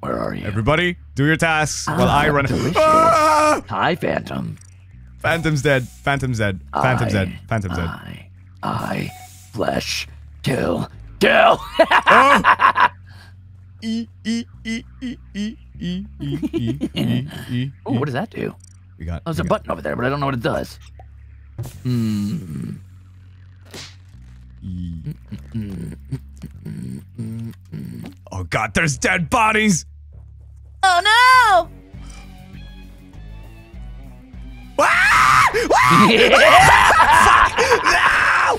Where are you? Everybody, do your tasks while I Ah, run. Ah! Hi, Phantom. Phantom's dead. Phantom's dead. Phantom's I- dead. Phantom's dead. I, I, flesh, kill, kill. Oh! E e e e e e e e e e. Ooh, what does that do? We got. Oh, there's we a got- button over there, but I don't know what it does. Hmm. Oh God! There's dead bodies. Oh no! Ah! Ah!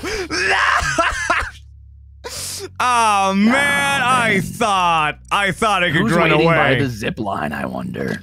No! No! Oh man! I thought I thought I could Who's run waiting by the zip line? I wonder.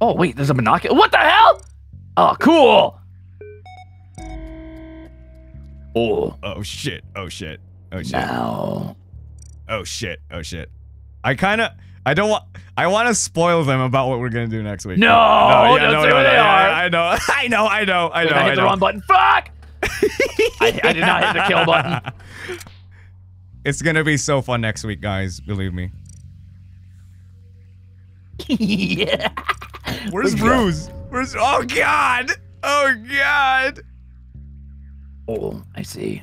Oh wait, there's a binocular. What the hell? Oh, cool. Oh, Oh shit. Oh shit. Oh shit. now. Oh shit. Oh shit. I kind of. I don't want. I want to spoil them about what we're gonna do next week. No, yeah, don't say what they yeah, are. I know. I know. I know. I know. I I hit the know. wrong button. Fuck! I, I did not hit the kill button. It's gonna be so fun next week, guys. Believe me. yeah. Where's Where'd you go? Bruce? Where's? Oh God! Oh God! Oh, I see.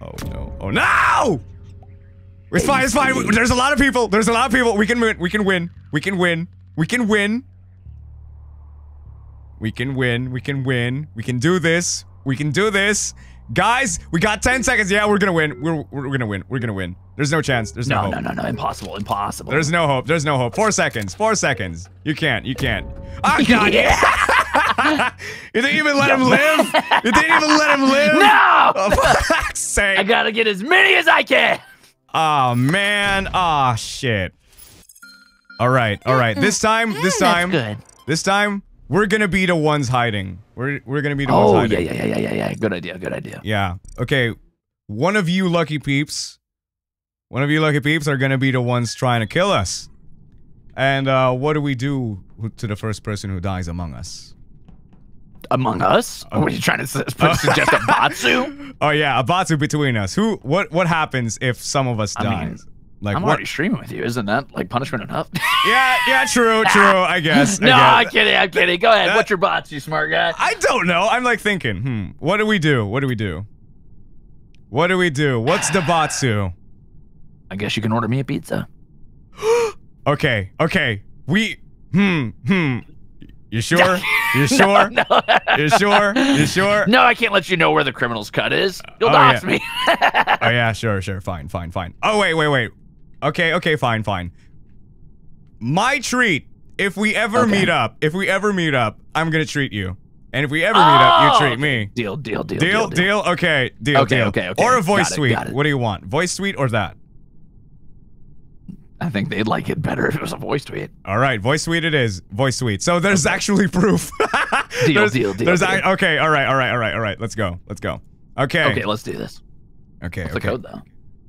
Oh no. Oh no! It's fine, it's fine. There's a lot of people. There's a lot of people. We can win. We can win. We can win. We can win. We can win. We can win. We can do this. We can do this. Guys, we got 10 seconds. Yeah, we're gonna win. We're, we're gonna win. We're gonna win. There's no chance. There's no, No, hope. no, no, no. No. Impossible. Impossible. There's no hope. There's no hope. Four seconds. Four seconds. You can't. You can't. Oh, God. you didn't even let him live? You didn't even let him live? No! Oh, fuck's sake. I gotta get as many as I can. Oh man. Oh shit. All right. All right. This time, this time, this time, we're gonna be the ones hiding. We're we're gonna be the Oh, ones hiding. yeah, yeah, yeah, yeah, yeah. Good idea. Good idea. Yeah. Okay. One of you lucky peeps, one of you lucky peeps are gonna be the ones trying to kill us. And uh, what do we do to the first person who dies among us? Among us? Oh. what are you trying to su- suggest? A Batsu? Oh yeah, a batsu between us. Who? What? What happens if some of us I mean? Like I'm what? already streaming with you. Isn't that like punishment enough? Yeah. Yeah. True. True. I guess. I no, guess. I'm kidding. I'm kidding. Go ahead. That- What's your bots, you smart guy? I don't know. I'm like thinking, hmm, what do we do? What do we do? What do we do? What's the batsu? I guess you can order me a pizza. Okay, okay. We hmm, hmm. You sure? You sure? No, You sure? You sure? no, I can't let you know where the criminal's cut is. You'll Oh, dox yeah. me. Oh yeah, sure, sure. Fine, fine, fine. Oh wait, wait, wait. Okay, okay, fine, fine. My treat. If we ever Okay. meet up, if we ever meet up, I'm gonna treat you. And if we ever meet up, you Oh, treat okay. me. deal, deal, deal, Deal, deal, okay, deal, Okay, deal. okay, okay. Or a voice Got it, suite. got it. What do you want? Voice suite or that? I think they'd like it better if it was a voice tweet. All right, voice suite it is. Voice suite. So there's actually proof. Deal, there's, deal, deal, There's deal. okay. All right. All right. All right. All right. Let's go. Let's go. Okay. Okay, let's do this. Okay. What's okay. the code though?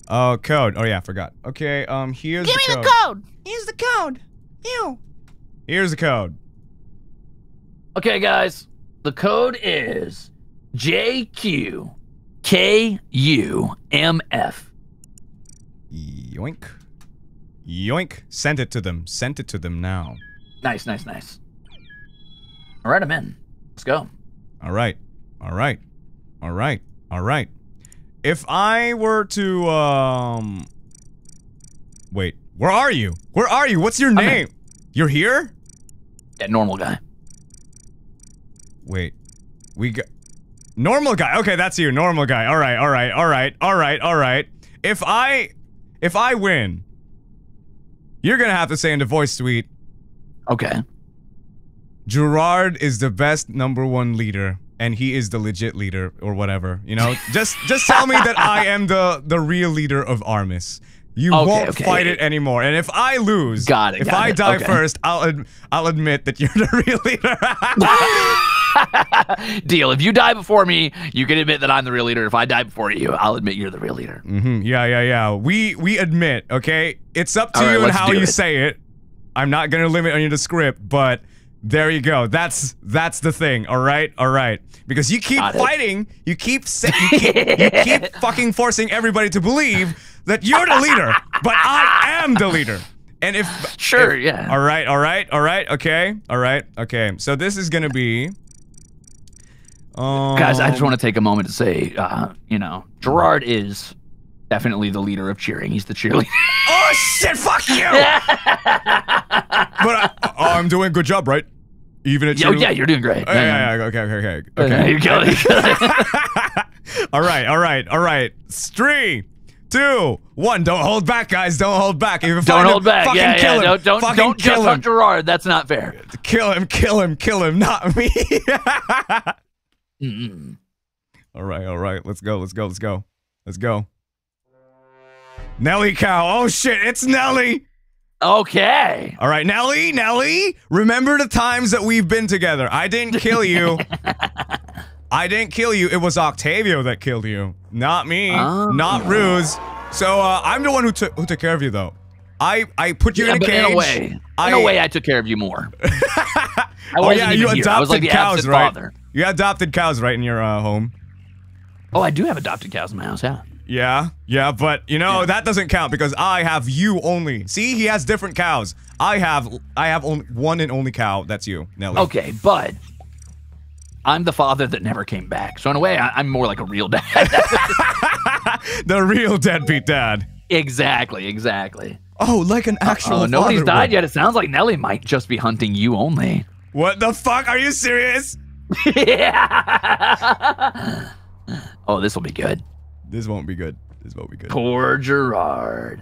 Oh, code. Oh yeah, I forgot. Okay. Um, here's the code. Give me code. the code. Here's the code. Ew. Here's the code. Okay, guys. The code is JQKUMF. Yoink. Yoink. Send it to them. Send it to them now. Nice, nice, nice. All right, I'm in. Let's go. All right. All right. All right. All right. If I were to um Wait, where are you? Where are you? What's your name? You're here? That normal guy. Wait. We got Normal guy. Okay, that's you. Normal guy. All right. All right. All right. All right. All right. If I if I win, you're going to have to say in the voice suite, Okay. Jurard is the best number 1 leader and he is the legit leader or whatever. You know? just just tell me that I am the the real leader of Armis. You Okay, won't okay. fight it anymore. And if I lose, Got it, if got I it, die okay. first, I'll ad- I'll admit that you're the real leader. Deal. If you die before me, you can admit that I'm the real leader. If I die before you, I'll admit you're the real leader. hmm Yeah, yeah, yeah. We we admit, okay? It's up to All right, you and how you it. say it. I'm not gonna limit on you the script, but there you go. That's that's the thing. All right, all right. Because you keep Got it. fighting, you keep sa- you keep, you keep fucking forcing everybody to believe that you're the leader, but I am the leader. And if Sure, if- yeah. All right, all right, all right. Okay, all right, okay. So this is gonna be. Um, Guys, I just want to take a moment to say, uh, you know, Jurard is definitely the leader of cheering. He's the cheerleader. Oh shit! Fuck you! but I, oh, I'm doing a good job, right? Even at oh, yeah, you're doing great. Oh, yeah, yeah, okay, okay, okay, oh, okay. You're killing it. You're killing all right, all right, all right. Three, two, one. Don't hold back, guys. Don't hold back. If you Don't hold him, back. Fucking Yeah, kill yeah. him. Don't, don't, fucking don't kill just him. hunt Jurard. That's not fair. Kill him. Kill him. Kill him. Not me. All right, all right. Let's go. Let's go. Let's go. Let's go. Nelly cow. Oh shit! It's Nelly. Okay. All right, Nelly, Nelly, remember the times that we've been together. I didn't kill you. I didn't kill you. It was Octavio that killed you, not me, Oh. not Ruze. So uh, I'm the one who took who took care of you, though. I I put you Yeah, in a cage. in a way, in I- a way, I took care of you more. I oh yeah, you adopted like cows, right? father. You adopted cows, right, in your uh, home. Oh, I do have adopted cows in my house. Yeah. Yeah, yeah, but you know Yeah. that doesn't count because I have you only. See, he has different cows. I have I have only one and only cow. That's you, Nelly. Okay, but I'm the father that never came back. So in a way, I, I'm more like a real dad. the real deadbeat dad. Exactly, exactly. Oh, like an actual Oh, nobody's father died would. yet. It sounds like Nelly might just be hunting you only. What the fuck? Are you serious? oh, this will be good. This won't be good. This won't be good. Poor Jurard.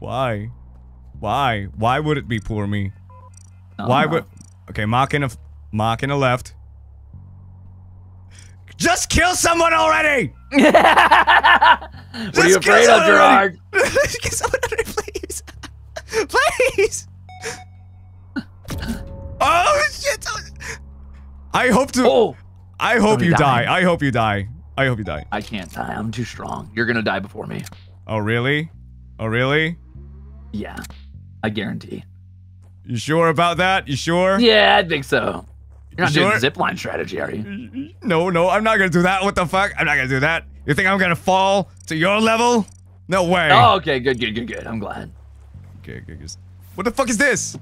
Why? Why? Why would it be poor me? No, Why no. would? Okay, marking a marking a left. Just kill someone already! What are you kill afraid of! Jurard? kill someone already, please, please. Oh shit! I hope to. Oh, I hope Somebody you die. died. I hope you die. I hope you die. I can't die. I'm too strong. You're gonna die before me. Oh really? Oh really? Yeah, I guarantee. You sure about that? You sure? Yeah, I think so. You're not Sure? doing zipline strategy, are you? No, no, I'm not gonna do that. What the fuck? I'm not gonna do that. You think I'm gonna fall to your level? No way. Oh, okay, good, good, good, good. I'm glad. Okay, good, just- What the fuck is this?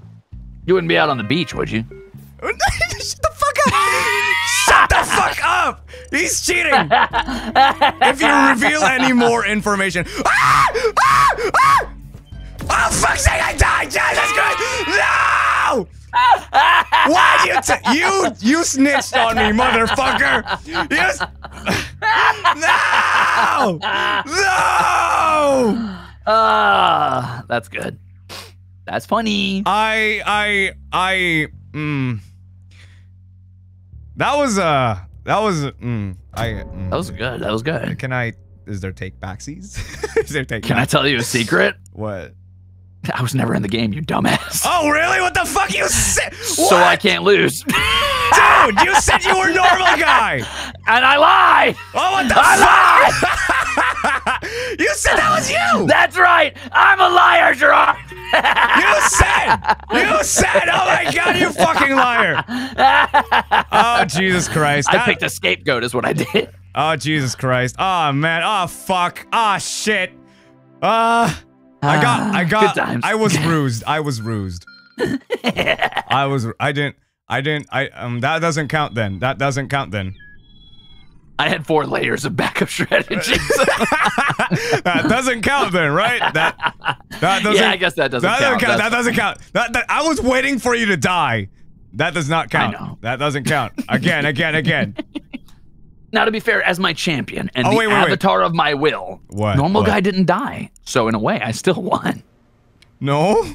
You wouldn't be out on the beach, would you? Shut the fuck up! Shut the fuck up! He's cheating! if you reveal any more information. Ah! Ah! Ah! Oh, fuck's sake, I died! Jesus Christ! No! Why you t- you you snitched on me, motherfucker! You no! No! Ah, that's good. That's funny. I I I mm. That was uh that was mm, I mm. That was good. That was good. Can I is there take backsies? is there take Can I tell you a secret? what? I was never in the game, you dumbass. Oh really? What the fuck you said? So I can't lose. Dude, you said you were normal guy. And I lied. Oh what the I fuck? you said that was you. That's right. I'm a liar, Jurard. You said. You said. Oh my god, you fucking liar. Oh Jesus Christ. I picked a scapegoat, is what I did. Oh Jesus Christ. Oh man. Oh fuck. Ah shit. Uh I got I got. I was rused. I was rused. I was I didn't I didn't I um that doesn't count then. That doesn't count then. I had four layers of backup strategies. that doesn't count then, right? That that doesn't yeah, I guess that doesn't that count. doesn't count. That doesn't count. That, that I was waiting for you to die. That does not count. know. That doesn't count. Again, again, again. Now, to be fair, as my champion and Oh, the wait, wait, wait. avatar of my will, What? normal What? guy didn't die. So in a way, I still won. No?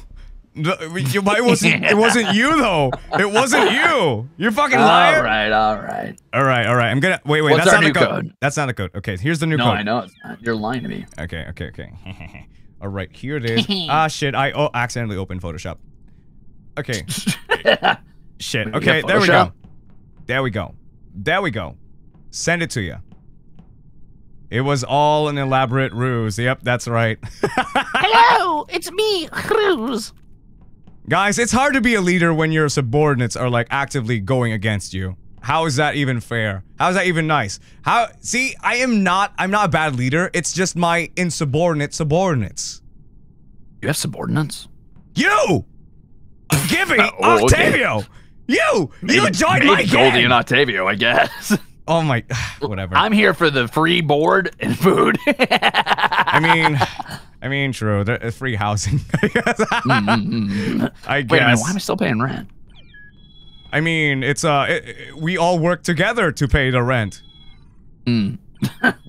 No, you- It wasn't, it wasn't you though. It wasn't you. You're fucking liar. All right, all right. All right, all right. I'm gonna wait, wait. What's that's our not new a code. code? That's not a code. Okay, here's the new No, code. No, I know it's not. You're lying to me. Okay, okay, okay. all right, here it is. ah, shit. I oh, accidentally opened Photoshop. Okay. shit. Okay, got there we go. There we go. There we go. Send it to you. It was all an elaborate ruse. Yep, that's right. Hello, it's me, Cruz. Guys, it's hard to be a leader when your subordinates are like actively going against you. How is that even fair? How is that even nice? How see, I am not I'm not a bad leader. It's just my insubordinate subordinates. You have subordinates? You! Gibby! Oh, okay. Octavio! You! you joined my Maybe Goldie and! Octavio, I guess. Oh my whatever. I'm here for the free board and food. I mean I mean true. Uh, free housing. I guess. Mm, I Wait a minute, why am I still paying rent? I mean, it's uh it, it- we all work together to pay the rent. Mm.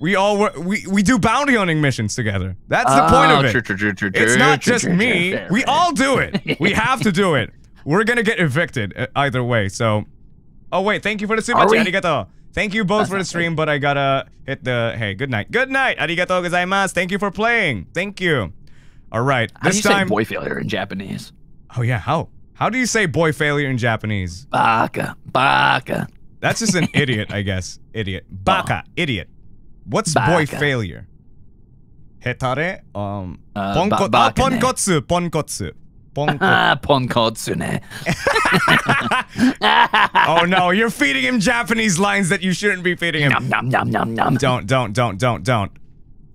We all work, we we do bounty hunting missions together. That's the point of Oh, it. true, true, true, true, It's not just me. We all do it. We have to do it. We're gonna get evicted uh, either way. So, oh wait, thank you for the super chat. Thank you both That's for the stream, but I gotta hit the hey. Good night. Good night. Arigato gozaimasu. Thank you for playing. Thank you. All right. How do This you time. say boy failure in Japanese? oh yeah. How? How do you say boy failure in Japanese? Baka, baka. That's just an idiot, I guess. Idiot. Baka. Idiot. What's boy failure? Hetare? Um. Uh, ba- ah, ponkotsu. Ponkotsu. Ponko- Ah, oh no, you're feeding him Japanese lines that you shouldn't be feeding him. Nom nom nom nom nom. Don't, don't, don't, don't, don't.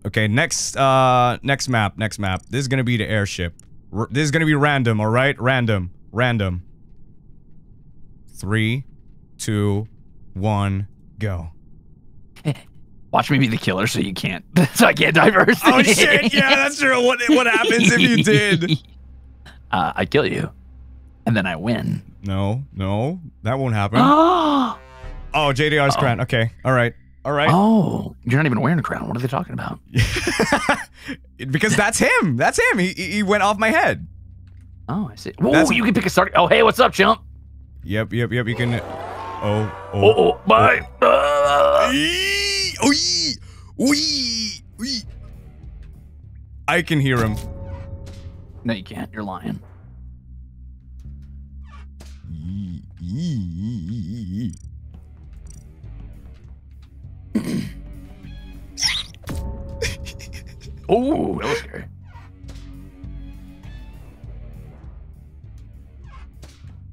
Okay, next, uh, next map, next map. This is gonna be the airship. R- this is gonna be random, all right? Random, random. Three, two, one, go. Watch me be the killer, so you can't. so I can't die first. Oh shit! Yeah, that's true. What what happens if you did? Uh, I kill you, and then I win. No, no, that won't happen. oh, Oh, JTR's crown. Okay, all right, all right. Oh, you're not even wearing a crown. What are they talking about? because that's him. That's him. He he went off my head. Oh, I see. Whoa, That's- you can pick a start. Oh, hey, what's up, chump? Yep, yep, yep. You can. Oh, Oh, oh. oh bye. Uh, Eee, oh, wee, wee. I can hear him. No, you can't. You're lying. Oh, that was scary.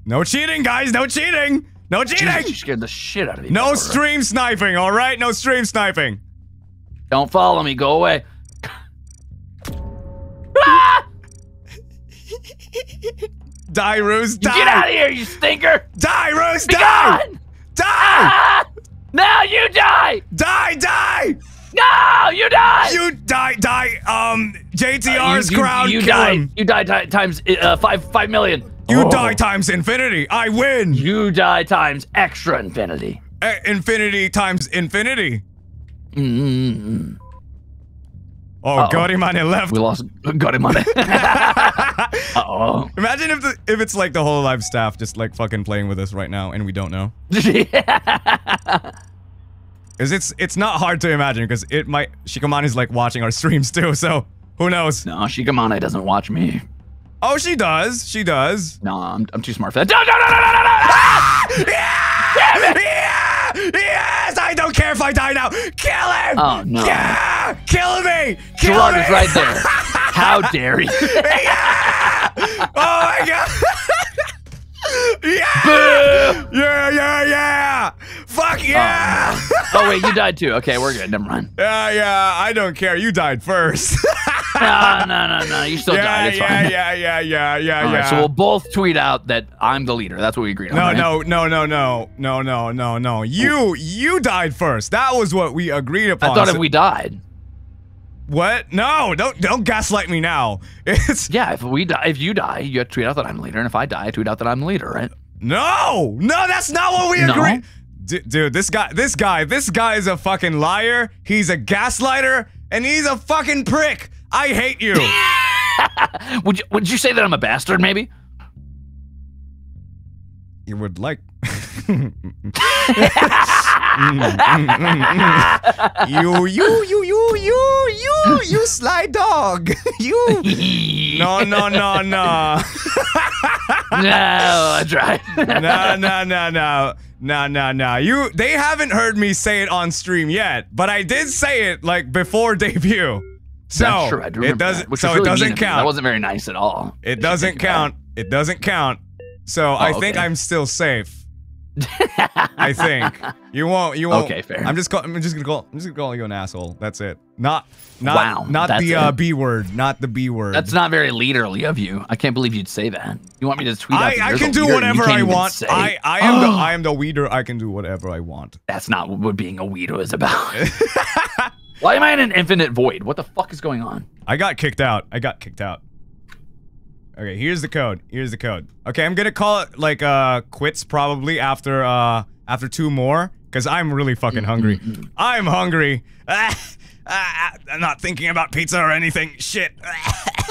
No cheating, guys. No cheating. No Jesus, cheating. you scared the shit out of me. No stream sniping. All right. No stream sniping. Don't follow me. Go away. Die, Ruze, Die. Get out of here, you stinker! Die, Ruze, Be Die. gone! Die. Ah! Now you die! Die. Die. No, you die! You die. Die. Um, JTR's you, you, crown. You kill die. him. You die ti- times uh, five five million. You Oh. die times infinity. I win. You die times extra infinity. Eh, infinity times infinity. Mm-mm-mm. Oh, Uh-oh. got him on the left. We lost. Got him on it. uh oh. Imagine if the if it's like the whole live staff just like fucking playing with us right now and we don't know. Cause it's it's not hard to imagine because it might Shikamani's like watching our streams too, so who knows? no, Shikamane doesn't watch me. Oh, she does. She does. No, I'm, I'm too smart for that. No, no, no, no, no, no, no! Ah! Yeah! Yeah! Yes! I don't care if I die now. Kill him! Oh, no. Yeah! Kill me! Kill Jurard me! is right there. How dare you? yeah! Oh my god! yeah! Boo! Yeah, yeah, yeah! Fuck oh. yeah! Oh wait, you died too. Okay, we're good. Never mind. Yeah, yeah, I don't care. You died first. No, no, no, no. You still yeah, died. It's yeah, fine. yeah, yeah, yeah, yeah, All right, yeah. so we'll both tweet out that I'm the leader. That's what we agreed on. no, right? no, no, no, no, no, no, no, no. You, you died first. That was what we agreed upon. I thought So- if we died, What? No, don't, don't gaslight me now. It's yeah, if we die, if you die, you have to tweet out that I'm the leader, and if I die, I tweet out that I'm the leader, right? no, no. That's not what we No? agreed. D- dude, this guy, this guy, this guy is a fucking liar. He's a gaslighter, and he's a fucking prick. I hate you. Would you would you say that I'm a bastard? Maybe. you would like. Mm, mm, mm, you, you, you, you, you, you, you sly dog. you. No, no, no, no. no, that's right. no, no, no, no. No, no, no. You they haven't heard me say it on stream yet, but I did say it like before debut. So true. It doesn't that, so was it doesn't me. That wasn't very nice at all. It doesn't count. It doesn't count. So I oh, think Oh. I'm still safe. I think you won't. You won't. Okay, fair. I'm just. Call, I'm just gonna call. I'm just gonna call you an asshole. That's it. Not. Not. Wow, Not the uh. B word. Not the B word. That's not very leaderly of you. I can't believe you'd say that. You want me to tweet I, I can do leader and you whatever I want. say- I, I am the I am the leader. I can do whatever I want. That's not what being a weeder is about. Why am I in an infinite void? What the fuck is going on? I got kicked out. I got kicked out. Okay, here's the code. Here's the code. Okay, I'm gonna call it like uh quits probably after uh after two more because I'm really fucking hungry. I'm hungry. Ah, ah, I'm not thinking about pizza or anything. Shit.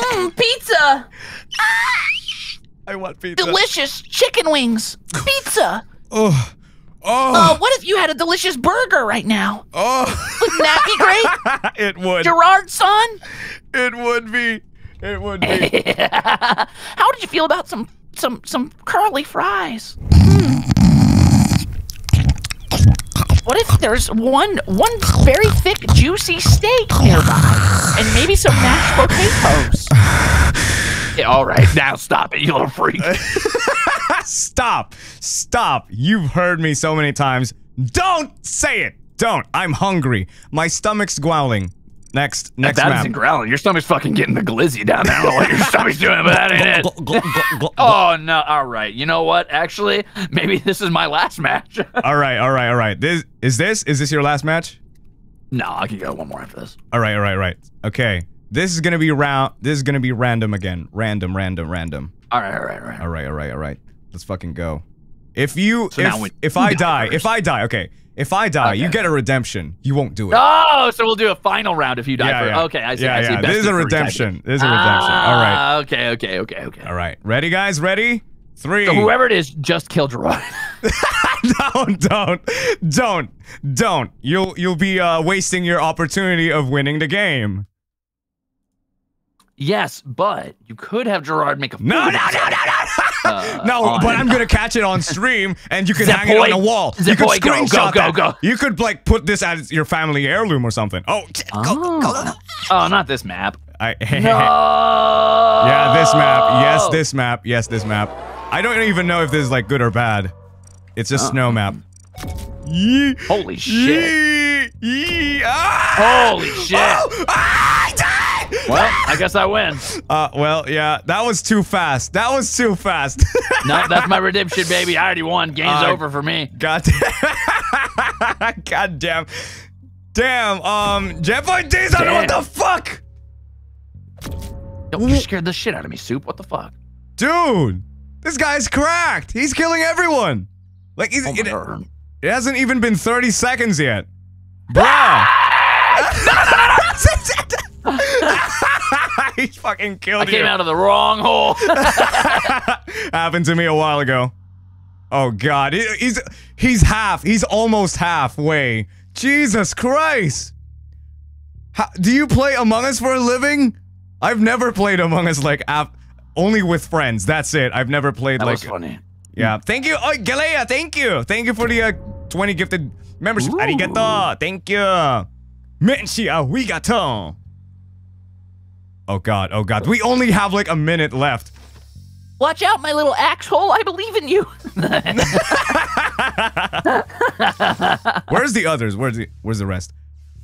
Mm, pizza! I want pizza. Delicious chicken wings! Pizza! Oh. Uh, Oh. what if you had a delicious burger right now? Oh. Wouldn't that be great? it would. Jurard, son? It would be. It would be. How did you feel about some some some curly fries? Hmm. What if there's one one very thick, juicy steak nearby, and maybe some mashed potatoes? Yeah, all right, now stop it, you little freak. Stop. Stop. You've heard me so many times. Don't say it. Don't. I'm hungry. My stomach's growling. Next. Next that map. isn't growling. Your stomach's fucking getting the glizzy down there. I don't know what your stomach's doing, but that ain't it. Oh no! All right, you know what? Actually, maybe this is my last match. all right. All right. All right. This is this. Is this your last match? No, I can go one more after this. All right, all right, all right. Okay. This is gonna be round. This is gonna be random again. Random, random, random. All right, all right, all right. All right, all right, all right. Let's fucking go. If you, So if, if I die, die if I die, okay. If I die, you get a redemption. You won't do it. Oh, so we'll do a final round if you die Yeah, first. yeah. Okay, I see. Yeah, I see. yeah. This is a redemption. This is a redemption. All right. Ah, Okay, okay, okay, okay. All right. Ready, guys? Ready? Three. So whoever it is, just kill Jurard. don't, don't, don't, don't. You'll you'll be uh, wasting your opportunity of winning the game. yes, but you could have Jurard make a No, no, no, no, no, Uh, no. on- but I'm gonna catch it on stream, and you can Zip hang it on boy. the wall. Zip you could boy, go, go, screenshot go, that. go. You could like put this as your family heirloom or something. Oh, t- go, go, go, go. Oh, not this map. I, No. yeah, this map. Yes, this map. Yes, this map. I don't even know if this is like good or bad. It's a snow map. Holy shit. Ah! Holy shit. Oh! Ah! Well, I guess I win. Uh, well, yeah, that was too fast. That was too fast. No, that's my redemption, baby. I already won. Game's Uh, over for me. God damn. God damn. Damn, um, Jeff Ortiz, I don't know what the fuck? Yo, you scared the shit out of me, Soup. What the fuck? Dude, this guy's cracked. He's killing everyone. Like, he's, Oh it, it hasn't even been 30 seconds yet. Bruh. he fucking killed I came you. out of the wrong hole. Happened to me a while ago. Oh god, he- he's he's half. He's almost halfway. Jesus Christ. How, do you play Among Us for a living? I've never played Among Us like only with friends. That's it. I've never played that like was funny. yeah. Thank you. Oh, Galea, thank you. Thank you for the uh, 20 gifted membership. Ooh. Arigato. Thank you. Menshi arigato. Oh god. Oh god. We only have like a minute left. Watch out, my little axe hole. I believe in you. Where's the others? Where's the Where's the rest?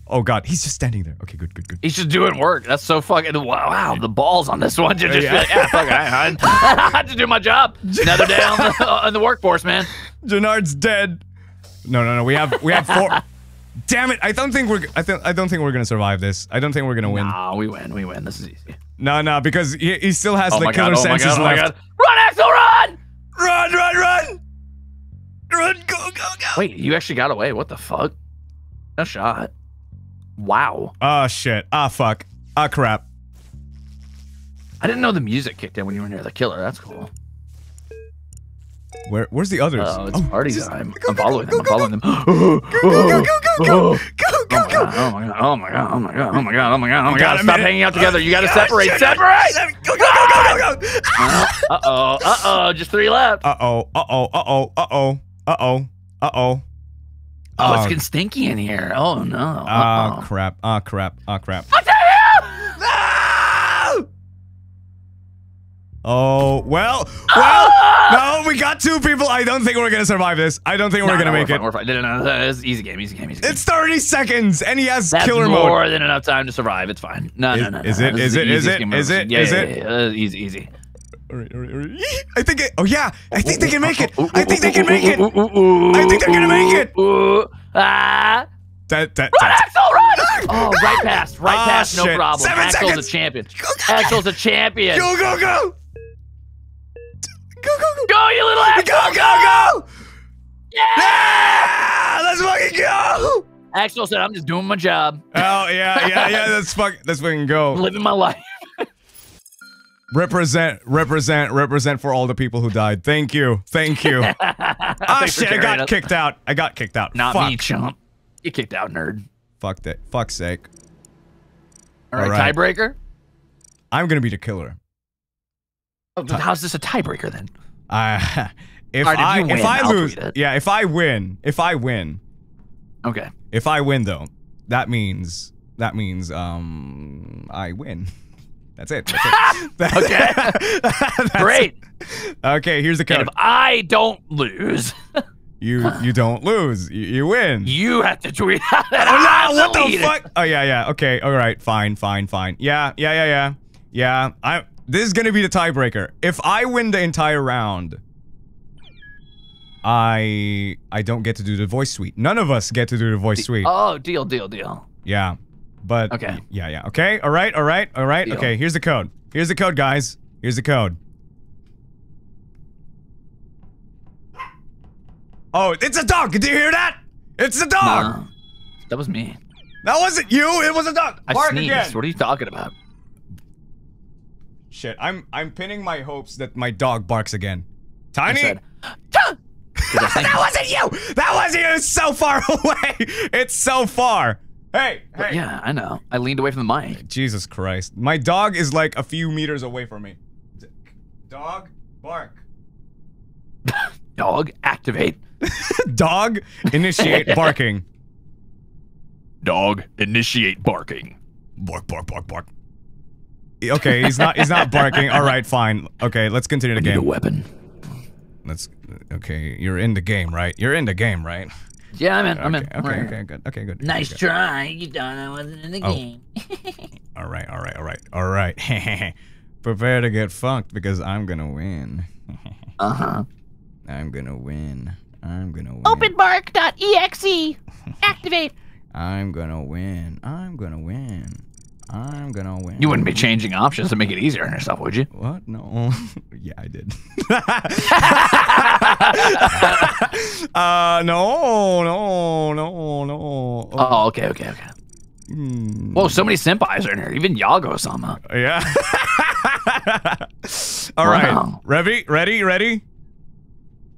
Oh God, he's just standing there. Okay, good, good, good. He's just doing work. That's so fucking wow. wow the balls on this one. Just, just Yeah. yeah, yeah fuck, I, I, I just do my job. Another day on the, uh, on the workforce, man. Janard's dead. No, no, no. We have we have four. Damn it! I don't think we're. I think I don't think we're gonna survive this. I don't think we're gonna win. Nah, we win. We win. This is easy. No, no, because he, he still has Oh the my killer god! Oh my senses god! Oh my left. god! Run, Axel, run! Run, run, run! Run, go, go, go! Wait, you actually got away? What the fuck? No shot. Wow. Oh shit! Ah fuck! Ah crap! I didn't know the music kicked in when you were near the killer. That's cool. Where Where's the others? Oh, it's party just- time. go, I'm go, following go, them. I'm go, following them. Go, go, go, go, go, go, go, Oh go, my go! god! Oh my god! Oh my god! Oh my god! Oh my god! Oh my god! Stop hanging out together. You gotta separate. Separate. Go, go, go, go, go, go! Uh oh. Uh oh. Just three left. Uh oh! Uh oh! Uh oh! Uh oh! Uh oh! Uh oh! Oh, it's getting stinky in here. Oh no. Ah Uh-oh. crap! Ah crap! Ah crap! What the hell? No! Oh well, well. No, we got two people. I don't think we're gonna survive this. I don't think we're No, gonna no, make we're it. Fine, we're fine. No, no, no. It's easy game. Easy game. Easy game. It's 30 seconds, and he has That's killer more mode. More than enough time to survive. It's fine. No, Is- no, no, no. is it- This is it- is it- is it- Yeah, is yeah, it? yeah, yeah. Uh, Easy, easy. All right, all right, all right. I think it. Oh yeah, I think they can make it. I think they can make it. I think they're gonna make it. Ah. That, that, Run, that. Axel, run! Oh, right past, right Ah, past, no problem. Seven Axel's seconds. a champion. Axel's a champion. Go go go. Go go go. Go, you little Axel! Go go go. Yeah! Yeah, let's fucking go. Axel said, "I'm just doing my job, Oh yeah, yeah, yeah. Let's fuck. Let's fucking go. living my life." Represent, represent, represent for all the people who died. Thank you, thank you. Ah Thanks shit, I got us. kicked out. I got kicked out. Not Fuck. me, chump. You kicked out, nerd. Fuck that. Fuck's sake. All right, All right. tiebreaker. I'm gonna be the killer. Oh, but how's this a tiebreaker then? I if right, if I if win, I I'll lose, yeah, if I win, if I win, Okay. if I win though, that means that means um I win. That's it. That's it. Okay. That's Great. it. Okay, here's the And code. if I don't lose, You you don't lose. You, you win. you have to tweet out that Oh I'm no! What the fuck? Oh yeah, yeah. Okay, all right. Fine, fine, fine. Yeah, yeah, yeah, yeah. Yeah. I. This is gonna be the tiebreaker. If I win the entire round, I I don't get to do the voice suite. None of us get to do the voice suite. Oh, deal, deal, deal. Yeah. But Okay. Yeah, yeah. Okay. All right. All right. All right. Deal. Okay. Here's the code. Here's the code, guys. Here's the code. Oh, it's a dog. Did you hear that? It's a dog. No, that was me. That wasn't you. It was a dog. I Bark sneezed. again. What are you talking about? Shit. I'm I'm pinning my hopes that my dog barks again. Tiny. said, "Tuh!" Did I say- that wasn't you. That wasn't you. It's so far away. It's so far. Hey. Hey. yeah, I know. I leaned away from the mic. Jesus Christ. My dog is like a few meters away from me. Dog, bark. Dog, activate. Dog, initiate barking. Dog, initiate barking. Bark, bark, bark, bark. Okay, he's not he's not barking. All right, fine. Okay, let's continue the Need a game. weapon. Let's Okay, you're in the game, right? You're in the game, right? Yeah, I'm in. I'm in. okay, We're- okay, good. Okay, good. Nice okay, try. You thought I wasn't in the Oh. game. All right, all right, all right. All right. Prepare to get fucked because I'm going to win. Uh-huh. I'm going to win. I'm going to win. Openbark.exe. Activate. I'm gonna win. I'm gonna win. I'm gonna win. You wouldn't be changing options to make it easier on yourself, would you? What? No. yeah, I did. uh, no, no, no, no. Oh, okay, okay, okay. Hmm. Whoa, so many senpais are in here. Even YAGOO-sama. Yeah. All right. Wow. Ready? Ready? Ready?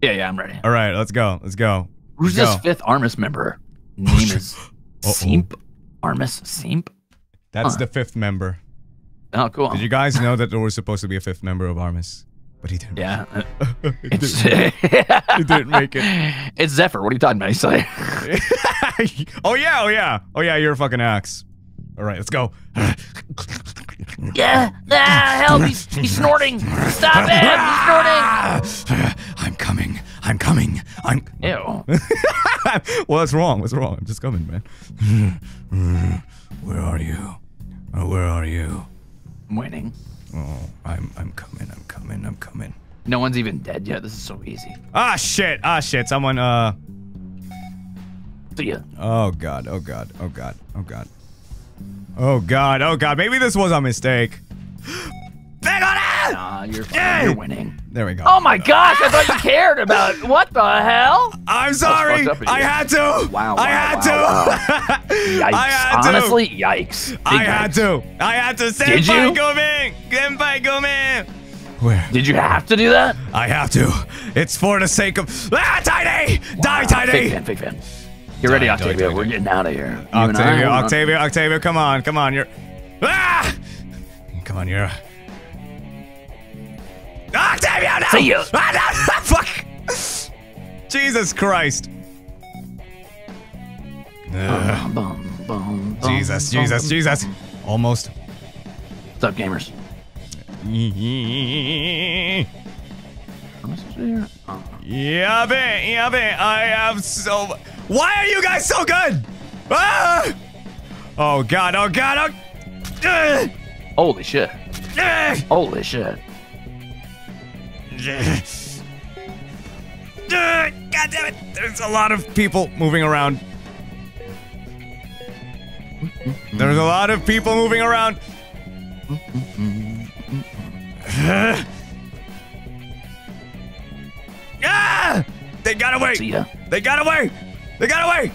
Yeah, yeah, I'm ready. All right. Let's go. Let's go. Who's Go. this fifth Armis member? Name is. Seemp? Armis Seemp? That's Huh. the fifth member. Oh, cool. Did you guys know that there was supposed to be a fifth member of Armis? But he didn't. Yeah. uh, he, It's, didn't, didn't make it. it's Zephyr. What are you talking about? He's like, oh yeah, oh yeah, oh yeah. You're a fucking axe. All right, let's go. Yeah. Ah, help. He's, he's snorting. Stop him. He's snorting. I'm coming. I'm coming. I'm. ew. well, what's wrong? What's wrong? I'm just coming, man. Where are you? Oh, where are you? I'm winning. Oh, I'm. I'm coming. I'm coming. I'm coming. No one's even dead yet. This is so easy. Ah shit. Ah shit. Someone. Uh. So yeah. Oh god. Oh god. Oh god. Oh god. Oh god. Oh god. Maybe this was a mistake. Bang on it! Nah, you're! You're winning. There we go. Oh my gosh. I thought you cared about What the hell? I'm sorry. fucked up of I had to. Wow, I had wow, to. Yikes. I had to. Honestly, yikes. Big I had to. I had to. Did Senpai you? Gomen. Senpai Gomen. Where? Did you have to do that? I have to. It's for the sake of. Ah, Tiny! Die, Wow, Tiny! Fake fan, fake fan. Get ready, Die, die, Octavia. die, We're getting out of here. You and I, Octavia, Octavia, Octavia, come on, come on, you're. Ah! Come on, you're. Octavia, no! See ya. Ah, no! Fuck! Jesus Christ. Ugh. Bum, bum, bum, Jesus, Jesus. Jesus. Almost. What's up, gamers? Yeah? Oh. Yabe, yabe, I have so. Why are you guys so good? Ah! Oh god, oh god, oh. Holy shit. Holy shit. Ugh, God damn it! There's a lot of people moving around. There's a lot of people moving around. Ah! They got away! They got away! They got away!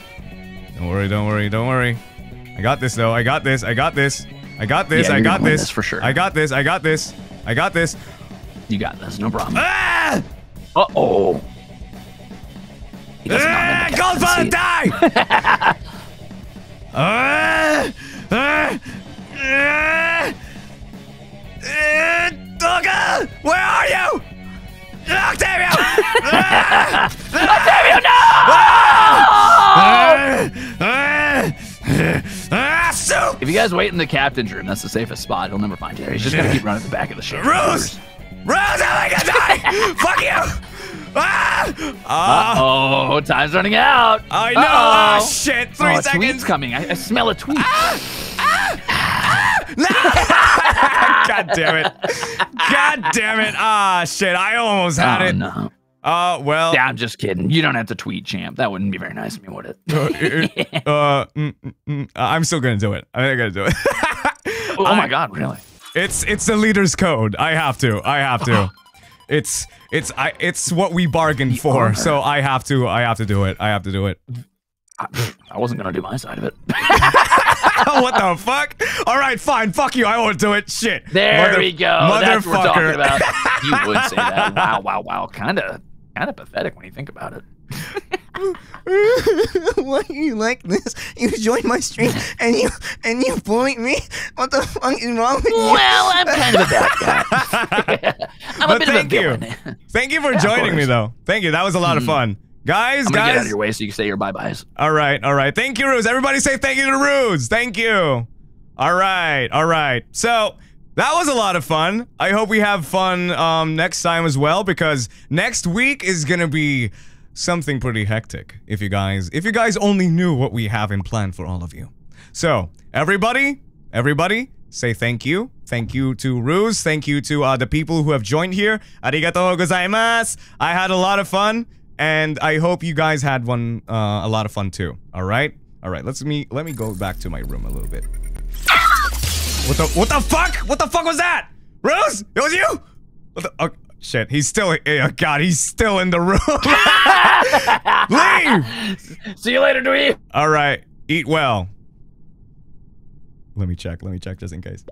Don't worry, don't worry, don't worry. I got this though. I got this. I got this. I got this. Yeah, I got this. this for sure. I got this. I got this. I got this. You got this. No problem. Ah! Uh oh. He does not Ah! have the die! Ah! Ah! Ah! Ah! Where are you? Octavia! Ah! Octavia, no! Soup! If you guys wait in the captain's room, that's the safest spot. He'll never find you. He's just gonna keep running at the back of the ship. Ruze! Ruze, I'm gonna die! Fuck you! Ah! Ah! Oh, time's running out. I know! Ah, Uh-oh. shit! Oh, Three a seconds! tweet's coming. I, I smell a tweet. God damn it! God damn it! Ah, shit! I almost had oh, it. no. Uh, well, Yeah, I'm just kidding. You don't have to tweet, champ. That wouldn't be very nice of me, would it? uh, uh, mm, mm, mm, I'm still gonna do it. I'm gonna do it. oh my god, really? It's it's the leader's code. I have to. I have to. It's it's I it's what we bargained for. honor. So I have to. I have to do it. I have to do it. I, I wasn't gonna do my side of it. what the fuck? All right, fine. Fuck you. I won't do it. Shit. There Mother- we go. That's what we're talking Motherfucker. about. You would say that. Wow, wow, wow. Kind of, kind of pathetic when you think about it. Why are you like this? You join my stream and you and you bullied me? What the fuck is wrong with you? Well, I'm kind of a bad guy. I'm But a bit of a thank you. Thank you for Yeah, joining me though. Thank you. That was a lot of fun. Guys, I'm gonna get out guys. of your way so you can say your bye byes. All right, all right. Thank you, Ruze. Everybody say thank you to Ruze. Thank you. All right, all right. So that was a lot of fun. I hope we have fun um, next time as well because next week is gonna be something pretty hectic. If you guys, if you guys only knew what we have in plan for all of you. So everybody, everybody, say thank you. Thank you to Ruze. Thank you to uh, the people who have joined here. Arigatou gozaimasu. I had a lot of fun, and I hope you guys had one uh, a lot of fun too. All right, all right. Let's me let me go back to my room a little bit. What the what the fuck? What the fuck was that? Ruze, it was you? What the? Oh, shit, he's still. Oh God, he's still in the room. Leave. See you later, Dwee. All right. Eat well. Let me check. Let me check just in case.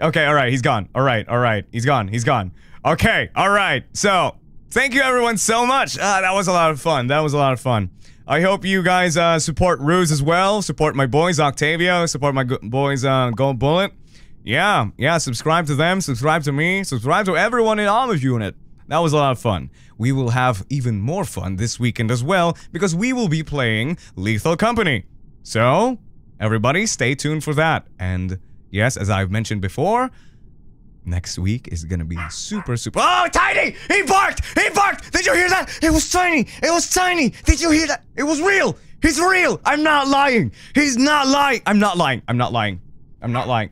Okay, all right. He's gone. All right. All right. He's gone. He's gone. Okay. All right. So, thank you everyone so much. Ah, that was a lot of fun. That was a lot of fun. I hope you guys uh, support Ruze as well. Support my boys, Octavio. Support my boys, uh, Goldbullet. Yeah, yeah. Subscribe to them. Subscribe to me. Subscribe to everyone in Homage Unit. That was a lot of fun. We will have even more fun this weekend as well because we will be playing Lethal Company. So, everybody, stay tuned for that. And yes, as I've mentioned before, next week is gonna be super, super. Oh, Tiny! He barked! He barked! Did you hear that? It was tiny! It was tiny! Did you hear that? It was real! He's real! I'm not lying! He's not lying! I'm not lying! I'm not lying! I'm not lying.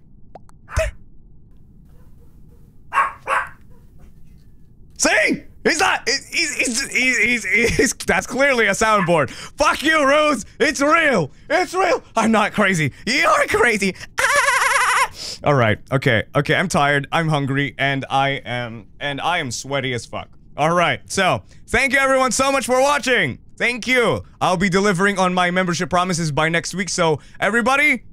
See? He's not. He's, he's, he's, he's, that's clearly a soundboard. Fuck you, Ruze. It's real. It's real. I'm not crazy. You're crazy. Ah! All right. Okay. Okay. I'm tired. I'm hungry, and I am, and I am sweaty as fuck. All right. So, thank you everyone so much for watching. Thank you. I'll be delivering on my membership promises by next week. So, everybody,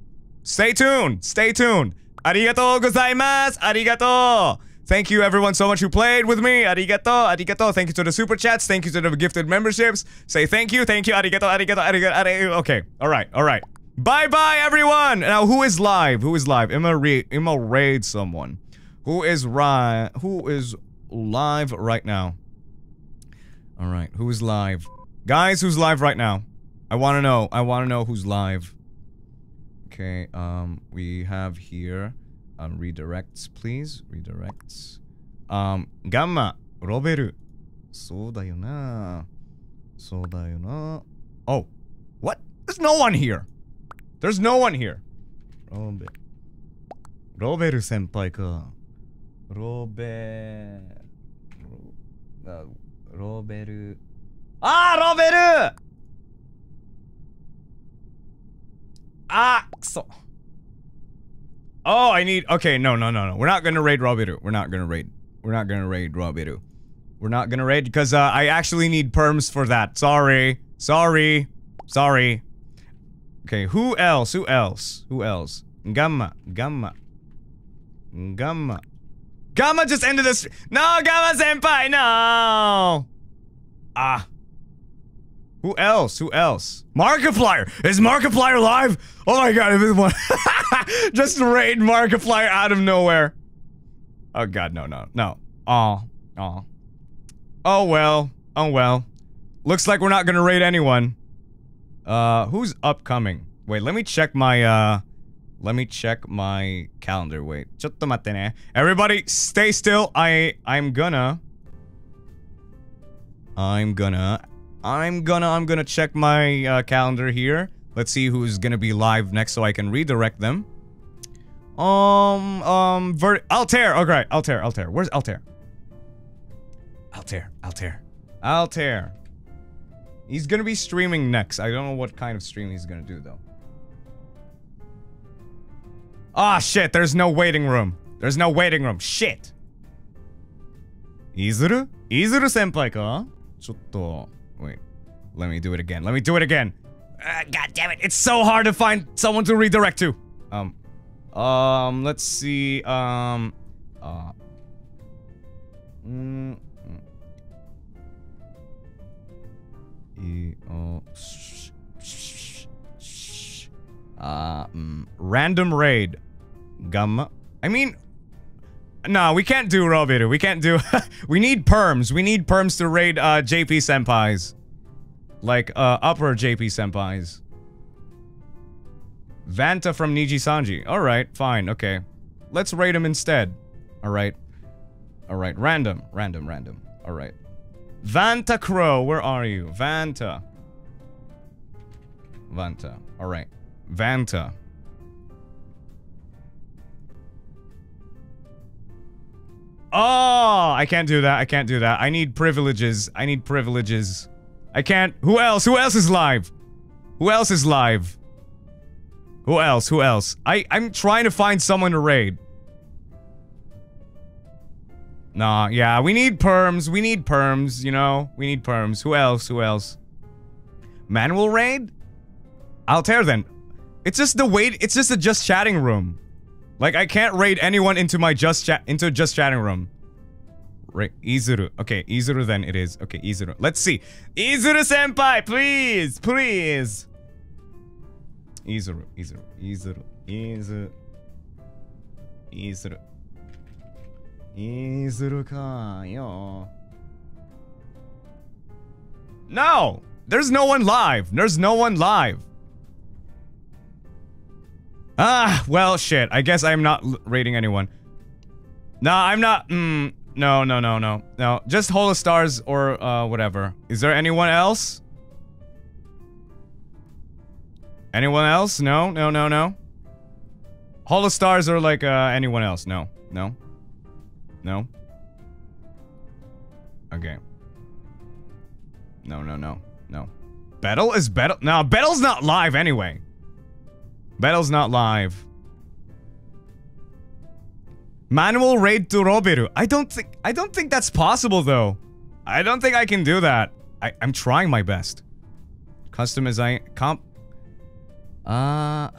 stay tuned. Stay tuned. Arigatou gozaimasu. Arigatou. Thank you everyone so much who played with me. Arigato, arigato. Thank you to the super chats. Thank you to the gifted memberships. Say thank you, thank you, arigato, arigato, arigato, arigato. Okay, all right, all right. Bye bye everyone. Now who is live? Who is live? Emma raid someone. Who is ri Who is live right now? All right, who is live? Guys, who's live right now? I want to know. I want to know who's live. Okay, um, we have here um, redirects, please. Redirects. Um, ガンマ、ロベル。そうだよな。そうだよな。Oh, what? There's no one here. There's no one here. ロベロベル先輩か。ロベロあロベル。あー、ロベルあー、くそ。 Oh, I need. Okay, no, no, no, no. We're not gonna raid Roberu. We're not gonna raid. We're not gonna raid Roberu. We're not gonna raid because uh, I actually need perms for that. Sorry, sorry, sorry. Okay, who else? Who else? Who else? Gamma, Gamma, Gamma, Gamma just ended this. No, Gamma senpai, no. Ah. Who else? Who else? Markiplier! Is Markiplier live? Oh my god, if one Just raid Markiplier out of nowhere. Oh god, no, no, no. Oh, oh. Oh well. Oh well. Looks like we're not gonna raid anyone. Uh, who's upcoming? Wait, let me check my, uh... Let me check my calendar. Wait. Everybody, stay still. I, I'm gonna... I'm gonna I'm gonna I'm gonna check my uh, calendar here. Let's see who's gonna be live next so I can redirect them. Um, um, Vert- Altare! Okay, Altare, Altare. Where's Altare? Altare, Altare. Altare. He's gonna be streaming next. I don't know what kind of stream he's gonna do, though. Ah, oh, shit, there's no waiting room. There's no waiting room. Shit! Izuru? Izuru-senpai ka? Chotto wait. Let me do it again. Let me do it again. Ah, God damn it. It's so hard to find someone to redirect to. Um um let's see. Um uh mm, E sh- sh- uh, mm, random raid. Gamma. I mean, no, we can't do Roberu. We can't do. we need perms. We need perms to raid uh, JP senpais, like uh, upper JP senpais. Vanta from NIJISANJI. All right, fine, okay. Let's raid him instead. All right, all right. Random, random, random. All right. Vanta Crow, where are you? Vanta. Vanta. Alright. Vanta. Oh, I can't do that. I can't do that. I need privileges. I need privileges. I can't. Who else? Who else is live? Who else is live? Who else? Who else? I, I'm trying to find someone to raid. Nah, yeah, we need perms. We need perms, you know? We need perms. Who else? Who else? Manual raid? Altare then. It's just the wait. It's just a just chatting room. Like I can't raid anyone into my just chat into just chatting room. Right, Izuru. Okay, Izuru then it is. Okay, Izuru. Let's see. Izuru senpai, please, please. Izuru, Izuru, Izuru, Izuru, Izuru. Izuru ka. No! There's no one live. There's no one live. Ah, well, shit. I guess I'm not rating anyone. No, I'm not. Mm, no, no, no, no. No, just Holostars or uh, whatever. Is there anyone else? Anyone else? No, no, no, no. Holostars or like uh, anyone else? No, no. No? Okay. No, no, no, no. Bettel is Bettel. No, Bettel's not live anyway. Bettel's not live. Manual raid to Roberu. I don't think I don't think that's possible though. I don't think I can do that. I, I'm trying my best. Customize comp. Uh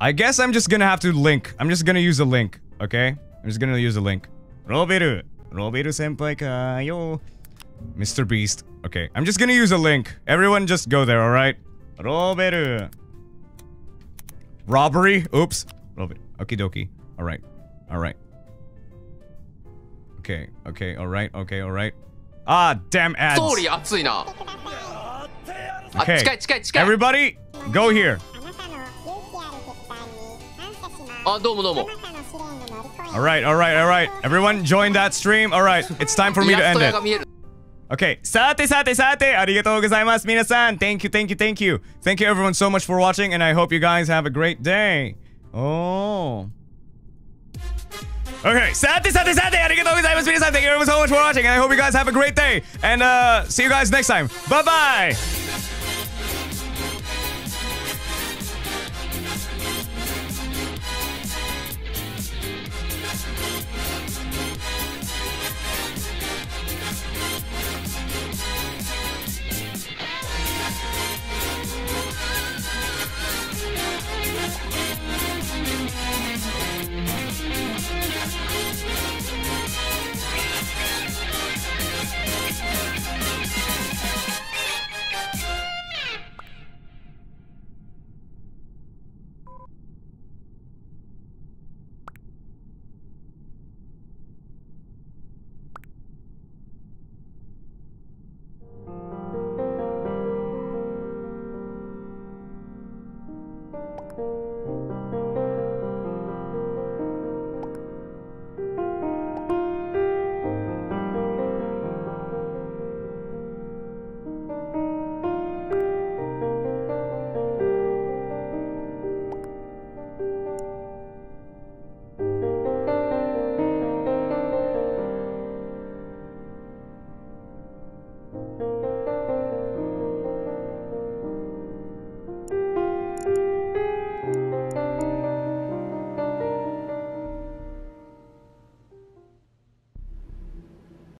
I guess I'm just gonna have to link. I'm just gonna use a link, okay? I'm just gonna use a link. Roberu. Roberu senpai ka yo. Mr. Beast. Okay, I'm just gonna use a link. Everyone just go there, alright? Roberu. Robbery? Oops. A. Okie dokie. Alright. Alright. Okay. Okay. Alright. Okay. Alright. Ah, damn ads. Okay. Everybody, go here. Alright. Alright. Alright. Everyone, join that stream. Alright. It's time for me to end it. Okay, sate sate sate, arigatou gozaimasu minasan. Thank you, thank you, thank you. Thank you everyone so much for watching and I hope you guys have a great day. Oh. Okay, sate sate sate, arigatou gozaimasu minasan. Thank you everyone so much for watching and I hope you guys have a great day. And uh, see you guys next time. Bye-bye.